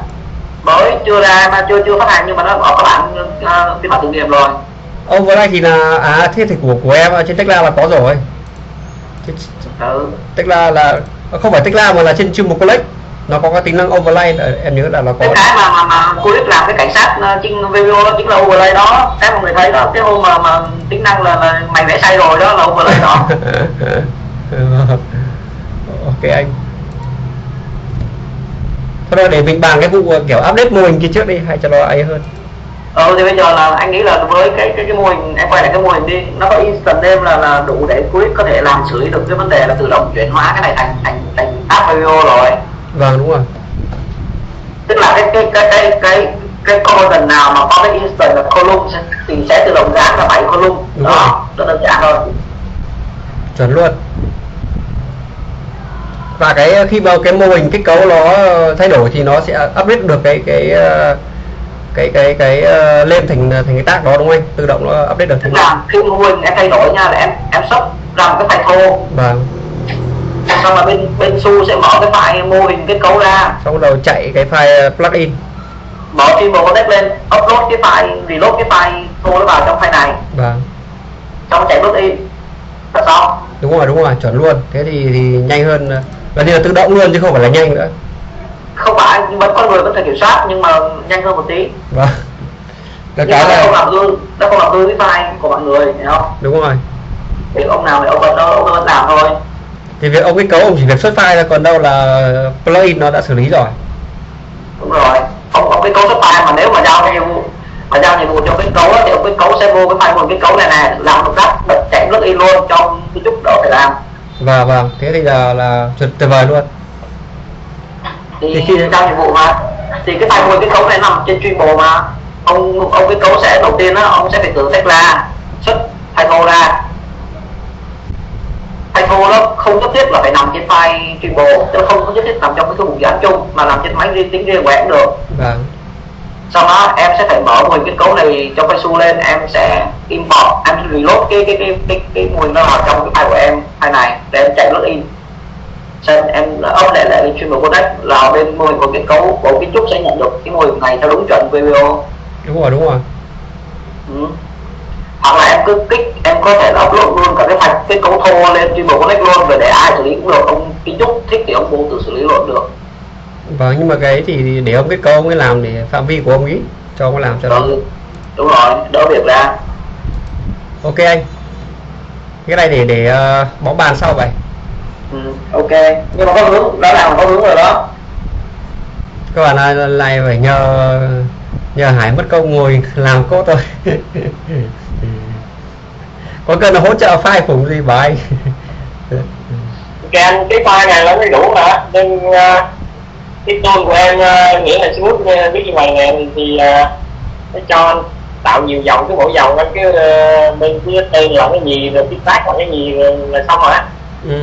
Mới chưa ra mà chưa chưa phát hành nhưng mà nó có các bạn uh, phiên bản thử nghiệm rồi. Overlay thì là à thế thì của của em ở trên Tekla là có rồi. Thế- ừ. Tekla là không phải Tekla mà là trên chương mục collect nó có cái tính năng overlay là em nhớ là nó có cái cái mà mà mà Curic làm cái cảnh sát uh, trên video đó chính là overlay đó. Cái mọi người thấy đó cái hôm mà mà tính năng là, là mày vẽ sai rồi đó là overlay đó. Ok anh. Thôi rồi để mình bàn cái vụ kiểu update mô hình kia trước đi hay cho nó ấy hơn. Ừ thì bây giờ là anh nghĩ là với cái cái, cái mô hình em quay lại cái mô hình đi. Nó có instant name là là đủ để Curic có thể làm xử lý được cái vấn đề là tự động chuyển hóa cái này thành thành thành app video rồi vâng đúng rồi. Tức là cái cái cái cái cái cái column nào mà có cái instant là column thì sẽ tự động dán là bảy column. Đúng đó rất đơn giản thôi. Chuẩn luôn. Và cái khi mà cái mô hình kết cấu nó thay đổi thì nó sẽ update được cái cái ờ, cái cái cái ờ, lên thành thành cái tác đó đúng không anh? Tự động nó update được thành là khi mô hình em thay đổi nha là em em xuất ra một cái file thô vâng xong rồi bên bên su sẽ mở cái file mô hình kết cấu ra. Xong bắt đầu chạy cái file plugin. Mở bộ connect lên upload cái file reload cái file thô nó vào trong file này. Vâng. Xong chạy bước in là xong. Đúng rồi đúng rồi chuẩn luôn. Thế thì thì nhanh hơn gần như là tự động luôn chứ không phải là nhanh nữa. Không phải nhưng vẫn con người vẫn thể kiểm soát nhưng mà nhanh hơn một tí. Vâng. Nhưng cái mà không là làm hư nó không làm hư cái file của mọi người hiểu không? Đúng rồi. Việc ông nào thì ông vẫn ông vẫn làm thôi thì việc ông kết cấu ông chỉ việc xuất file thôi còn đâu là plugin nó đã xử lý rồi. Đúng rồi. Ông ông cái cấu xuất file mà nếu mà giao cái nhiệm vụ mà giao nhiệm vụ cho cái cấu thì ông cái cấu sẽ vô cái file nguồn cái cấu này nè làm một cách bật chạy nước in luôn cho cái chút đỡ phải làm. Và vâng. Thế thì là là tuyệt vời luôn. Thì, Thì khi giao nhiệm vụ mà thì cái file nguồn cái cấu này nằm trên chuyên bộ mà. Ông ông cái cấu sẽ đầu tiên á ông sẽ phải tự Tekla xuất file thô ra file thô đó không nhất thiết là phải nằm trên file chuyên bộ chứ không có nhất thiết nằm trong cái vùng dự án chung mà làm trên máy riêng tính riêng của em được. Vâng. Sau đó em sẽ phải mở hình kết cấu này cho Faisu lên em sẽ import em sẽ reload cái cái cái cái cái hình nó vào trong cái file của em file này để em chạy login. Xong em up lại lại chuyên mục connect là bên mô hình của kết cấu bộ kiến trúc sẽ nhận được cái mô hình này theo đúng chuẩn VVO đúng rồi đúng rồi. Ừ. hoặc là em cứ kích em có thể là upload luôn cả cái file kết cấu thô lên chuyên mục connect luôn rồi để ai xử lý cũng được. Ông kiến trúc thích thì ông vô tự xử lý luôn được. Vâng nhưng mà cái ấy thì để ông kết cấu ông ấy làm để phạm vi của ông ấy cho ông ấy làm cho nó ừ. đúng rồi đỡ việc ra. Ok anh. Cái này để để ờ, bóng bàn sau vậy. Ừ. ok. Nhưng mà có hướng đã làm có hướng rồi đó. Các bạn ơi, lại phải nhờ nhờ Hải mất công ngồi làm cốt thôi có cần hỗ trợ file phủng gì bảo anh cái anh cái file này nó mới đủ mà nên uh, cái tool của em uh, nghĩa là smooth uh, biết như vậy nè thì uh, nó cho anh tạo nhiều dòng cái mỗi dòng nó cứ uh, mình cứ tên là cái gì rồi cái tag là cái gì rồi là xong rồi á. Ừ.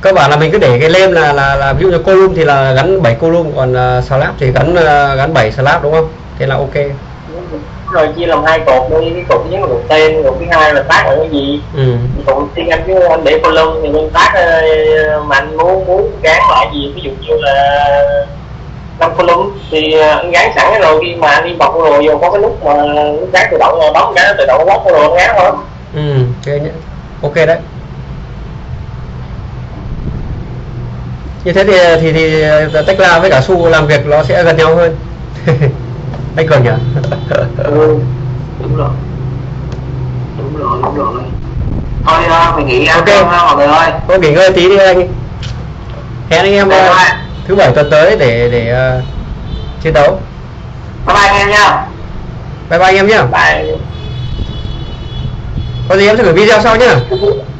cơ bản là mình cứ để cái lem là là là ví dụ như column thì là gắn 7 column còn uh, slab thì gắn uh, gắn 7 slab đúng không? Thế là ok rồi chia làm hai cột đi cái cột thứ nhất là cột tên cột thứ hai là tác ở cái gì? Ừ. cột tiên anh chứ anh để column thì bên tác ờ, mà anh muốn muốn gán lại gì? Ví dụ như là năm column thì ờ, anh gán sẵn rồi khi mà anh đi bọc rồi vô có cái nút mà nút gán tự động rồi bấm nó tự động bóc rồi gán thôi ừ ok nhé. Ok đấy. Như thế thì thì thì Tekla với cả Su làm việc nó sẽ gần nhau hơn anh cường nhỉ ừ. đúng rồi đúng rồi đúng rồi thôi uh, mình nghỉ ăn Ok. ha mọi người ơi thôi nghỉ ngơi tí đi anh hẹn anh em ờ, bye. thứ bảy tuần tới để để ờ, chiến đấu bye bye anh em nha bye bye anh em nhé Bye. có gì em sẽ gửi video sau nhé